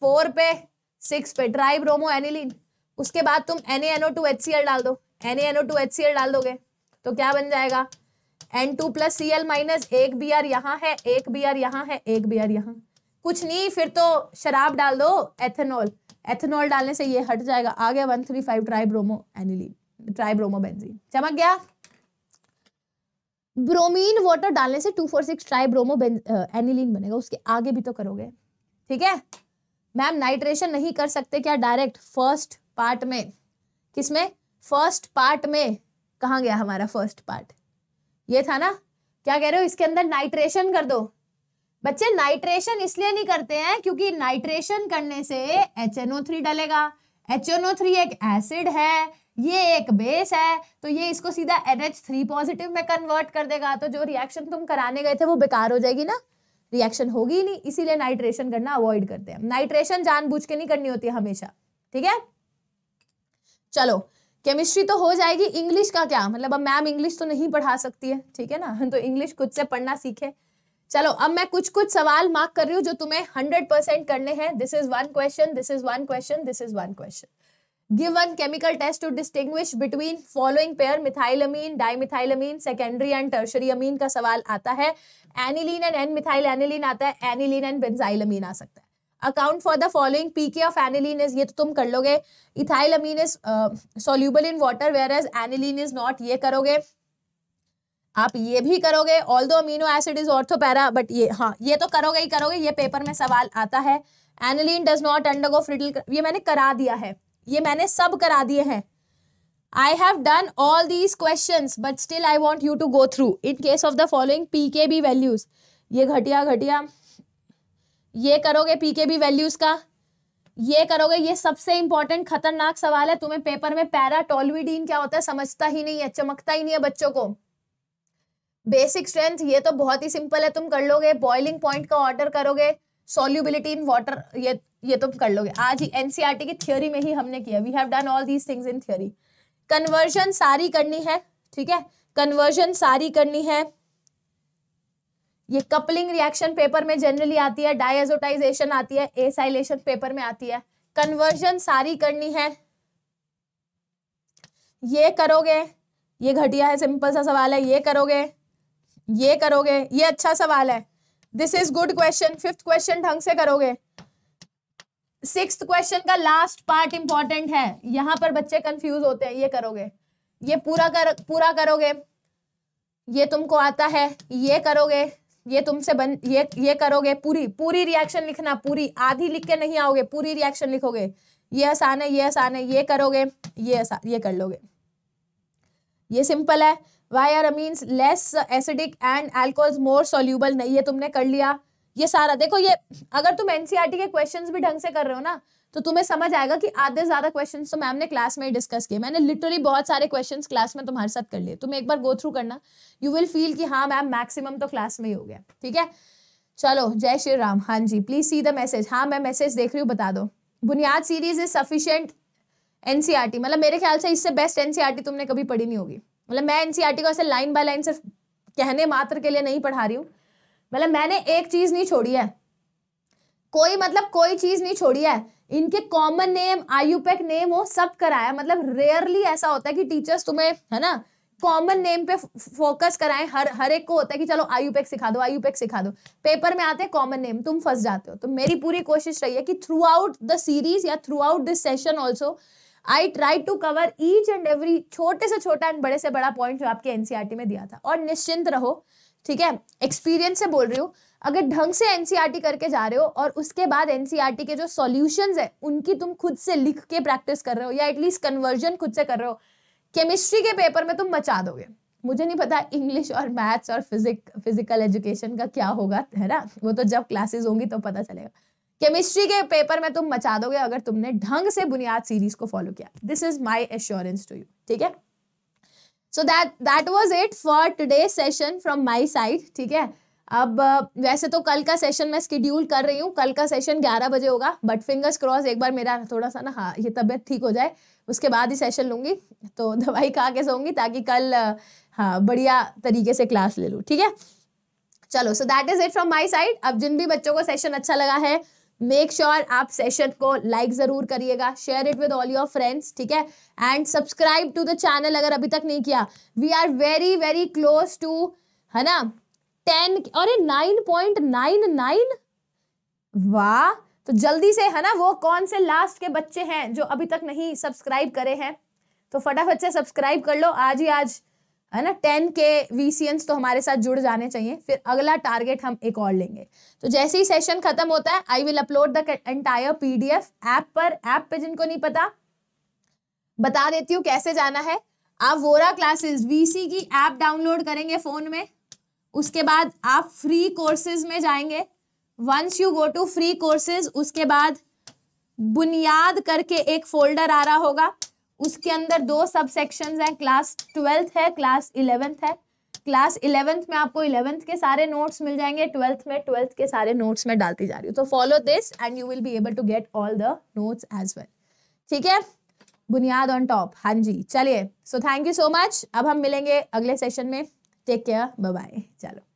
फोर पे, सिक्स पे, ट्राई ब्रोमो एनिलीन। उसके बाद तुम N NO two H C L डाल दो। N NO two H C L डाल दोगे। तो क्या बन जाएगा? N two plus C L minus एक बी आर यहाँ है, एक बी आर यहाँ है, एक बी आर यहाँ। कुछ नहीं, फिर तो शराब डाल दो एथेनॉल एथेनॉल डालने से ये हट जाएगा। आ गया one three five tri bromo aniline tri bromo benzene चमक गया? ब्रोमीन वाटर डालने से two four six tri bromo aniline बनेगा। उसके आगे भी तो करोगे। ठीक है? मैम नाइट्रेशन नहीं कर सकते क्या डायरेक्ट फ़र्स्ट पार्ट में। किसमें? फ़र्स्ट पार्ट में। कहा गया हमारा फ़र्स्ट पार्ट ये था ना? क्या कह रहे हो? इसके अंदर नाइट्रेशन कर दो। बच्चे, नाइट्रेशन इसलिए नहीं करते हैं क्योंकि नाइट्रेशन करने से एच डलेगा। एच एक एसिड है, ये एक बेस है तो ये इसको सीधा एच थ्री पॉजिटिव में कन्वर्ट कर देगा। तो जो रिएक्शन तुम कराने गए थे, वो बेकार हो जाएगी ना? रिएक्शन होगी ही नहीं, इसीलिए नाइट्रेशन करना अवॉइड करते हैं। नाइट्रेशन जानबूझ के नहीं करनी होती हमेशा। ठीक है? चलो केमिस्ट्री तो हो जाएगी इंग्लिश का क्या? मतलब अब मैम इंग्लिश तो नहीं पढ़ा सकती है, ठीक है ना? <laughs> तो इंग्लिश खुद से पढ़ना सीखे। चलो, अब मैं कुछ कुछ सवाल मार्क कर रही हूँ जो तुम्हें हंड्रेड परसेंट करने हैं। This is one question this is one question this is one question give one chemical test to distinguish between following pair methylamine dimethylamine secondary and tertiary amine का सवाल आता है। Aniline and N methyl aniline आता है aniline and benzylamine आ सकता है। Account for the following pK of aniline is ये तो तुम कर लोगे। Ethyl amine is soluble in water whereas as aniline is not ये करोगे। आप ये भी करोगे। ऑल दो amino acid is ortho para but ये हाँ ये तो करोगे ही करोगे। ये पेपर में सवाल आता है। Aniline does not undergo Friedel ये मैंने करा दिया है। ये मैंने सब करा दिए हैं। Done all these question but still I want you to go through in case of the following P K B values ये घटिया घटिया। ये करोगे पी के बी वैल्यूज़ का? ये करोगे, ये सबसे इंपॉर्टेंट खतरनाक सवाल है। तुम्हें पेपर में पैराटोलविडीन क्या होता है समझता ही नहीं है, चमकता ही नहीं है बच्चों को। बेसिक स्ट्रेंथ ये तो बहुत ही सिंपल है, तुम कर लोगे बॉइलिंग पॉइंट का ऑर्डर करोगे सोल्यूबिलिटी इन वाटर ये ये तुम कर लोगे। आज ही एनसीईआरटी की थ्योरी में ही हमने किया। We have done all these things in theory conversion सारी करनी है, ठीक है? कन्वर्जन सारी करनी है। ये कपलिंग रिएक्शन पेपर में जनरली आती है डायजोटाइजेशन आती है एसाइलेशन पेपर में आती है। कन्वर्जन सारी करनी है। ये करोगे, ये घटिया है सिंपल सा सवाल है, ये करोगे ये करोगे, ये अच्छा सवाल है। This is good question fifth question ढंग से करोगे। सिक्स क्वेश्चन का लास्ट पार्ट इंपॉर्टेंट है। यहाँ पर बच्चे कंफ्यूज होते हैं, ये करोगे। ये पूरा कर, पूरा करोगे। ये तुमको आता है, ये करोगे। ये तुमसे बन, ये ये करोगे, पूरी पूरी रिएक्शन लिखना, पूरी, आधी लिख के नहीं आओगे, पूरी रिएक्शन लिखोगे। ये आसान है, ये आसान है, ये करोगे, ये ये कर लोगे। ये सिंपल है। Why are means less acidic and alcohol more soluble नहीं, ये तुमने कर लिया। ये सारा, देखो ये, अगर तुम एनसीआरटी e के क्वेश्चंस भी ढंग से कर रहे हो ना तो तुम्हें समझ आएगा कि आधे ज़्यादा क्वेश्चन तो मैम ने क्लास में ही डिस्कस किए। मैंने लिटरली बहुत सारे क्वेश्चन क्लास में तुम्हारे साथ कर लिए। तुम एक बार गो थ्रू करना। यू विल फील कि हाँ मैम मैक्सिमम तो क्लास में ही हो गया। ठीक है? चलो, जय श्री राम। हाँ जी प्लीज़ सी द मैसेज हाँ मैं मैसेज देख रही हूँ, बता दो। बुनियाद सीरीज़ इज़ सफिशियंट एनसीआरटी मतलब मेरे ख्याल से इससे बेस्ट एनसीआरटी तुमने कभी पढ़ी नहीं होगी। मतलब मैं एनसीआरटी को ऐसे लाइन बाय लाइन सिर्फ़ कहने मात्र के लिए नहीं पढ़ा रही हूँ। मतलब मैंने एक चीज़ नहीं छोड़ी है। कोई मतलब कोई चीज़ नहीं छोड़ी है। इनके कॉमन नेम आयुपेक नेम हो सब कराया। मतलब रेयरली ऐसा होता है कि टीचर्स तुम्हें, है ना कॉमन नेम पे फोकस कराएँ। हर हर एक को होता है कि चलो आयुपेक सिखा दो, आयुपेक सिखा दो। पेपर में आते हैं कॉमन नेम तुम फंस जाते हो। तो मेरी पूरी कोशिश रही है कि थ्रू आउट द सीरीज़ या through this session also I try to cover each and every छोटे से छोटा एंड बड़े से बड़ा पॉइंट जो आपके एनसीआरटी में दिया था। और निश्चिंत रहो, ठीक है? एक्सपीरियंस से बोल रही हूँ। अगर ढंग से एनसीईआरटी करके जा रहे हो और उसके बाद एनसीईआरटी के जो सॉल्यूशंस है, उनकी तुम खुद से लिख के प्रैक्टिस कर रहे हो या एटलीस्ट कन्वर्जन खुद से कर रहे हो केमिस्ट्री के पेपर में तुम मचा दोगे। मुझे नहीं पता इंग्लिश और मैथ्स और फिजिक फ़िज़िकल एजुकेशन का क्या होगा, है ना? वो तो जब क्लासेस होंगी तो पता चलेगा। केमिस्ट्री के पेपर में तुम मचा दोगे अगर तुमने ढंग से बुनियाद सीरीज़ को फॉलो किया। This is my assurance to you ठीक है? So that that was it for today session from my side ठीक है? अब वैसे तो कल का सेशन मैं स्केड्यूल कर रही हूँ। कल का सेशन ग्यारह बजे होगा। बट फिंगर्स क्रॉस एक बार मेरा थोड़ा सा ना हाँ ये तबीयत ठीक हो जाए। उसके बाद ही सेशन लूँगी। तो <laughs> दवाई खा के सोऊँगी ताकि कल हाँ बढ़िया तरीके से क्लास ले लूँ। ठीक है? चलो so that is it from my side अब जिन भी बच्चों को सेशन अच्छा लगा है मेक श्योर sure आप सेशन को लाइक ज़रूर करिएगा। Share it with all your friends ठीक है? And subscribe to the channel अगर अभी तक नहीं किया। We are very very close to है ना? टेन, अरे नाइन पॉइंट नाइन नाइन? वाह तो जल्दी से, है ना, वो कौन से लास्ट के बच्चे हैं जो अभी तक नहीं सब्सक्राइब करे हैं? तो फटाफट से सब्सक्राइब कर लो, आज ही आज, है ना, टेन के वीसीएंस तो हमारे साथ जुड़ जाने चाहिए, फिर अगला टारगेट हम एक और लेंगे। तो जैसे ही सेशन खत्म होता है I will upload the entire PDF app पर ऐप पे जिनको नहीं पता, बता देती हूँ कैसे जाना है। आप वोरा क्लासेस वीसी की ऐप डाउनलोड करेंगे फ़ोन में उसके बाद आप फ्री कोर्सेज में जाएँगे। Once you go to free courses उसके बाद बुनियाद करके एक फोल्डर आ रहा होगा। उसके अंदर दो सब सेक्शन है। क्लास ट्वेल्थ है क्लास इलेवेंथ है। क्लास इलेवेंथ में आपको इलेवेंथ के सारे नोट्स मिल जाएँगे। ट्वेल्थ में ट्वेल्थ के सारे नोट्स में डालती जा रही हूँ। तो follow this and you will be able to get all the notes as well ठीक है? बुनियाद ऑन टॉप हाँ जी, चलिए। So thank you so much अब हम मिलेंगे अगले सेशन में। टेक केयर बाय चलो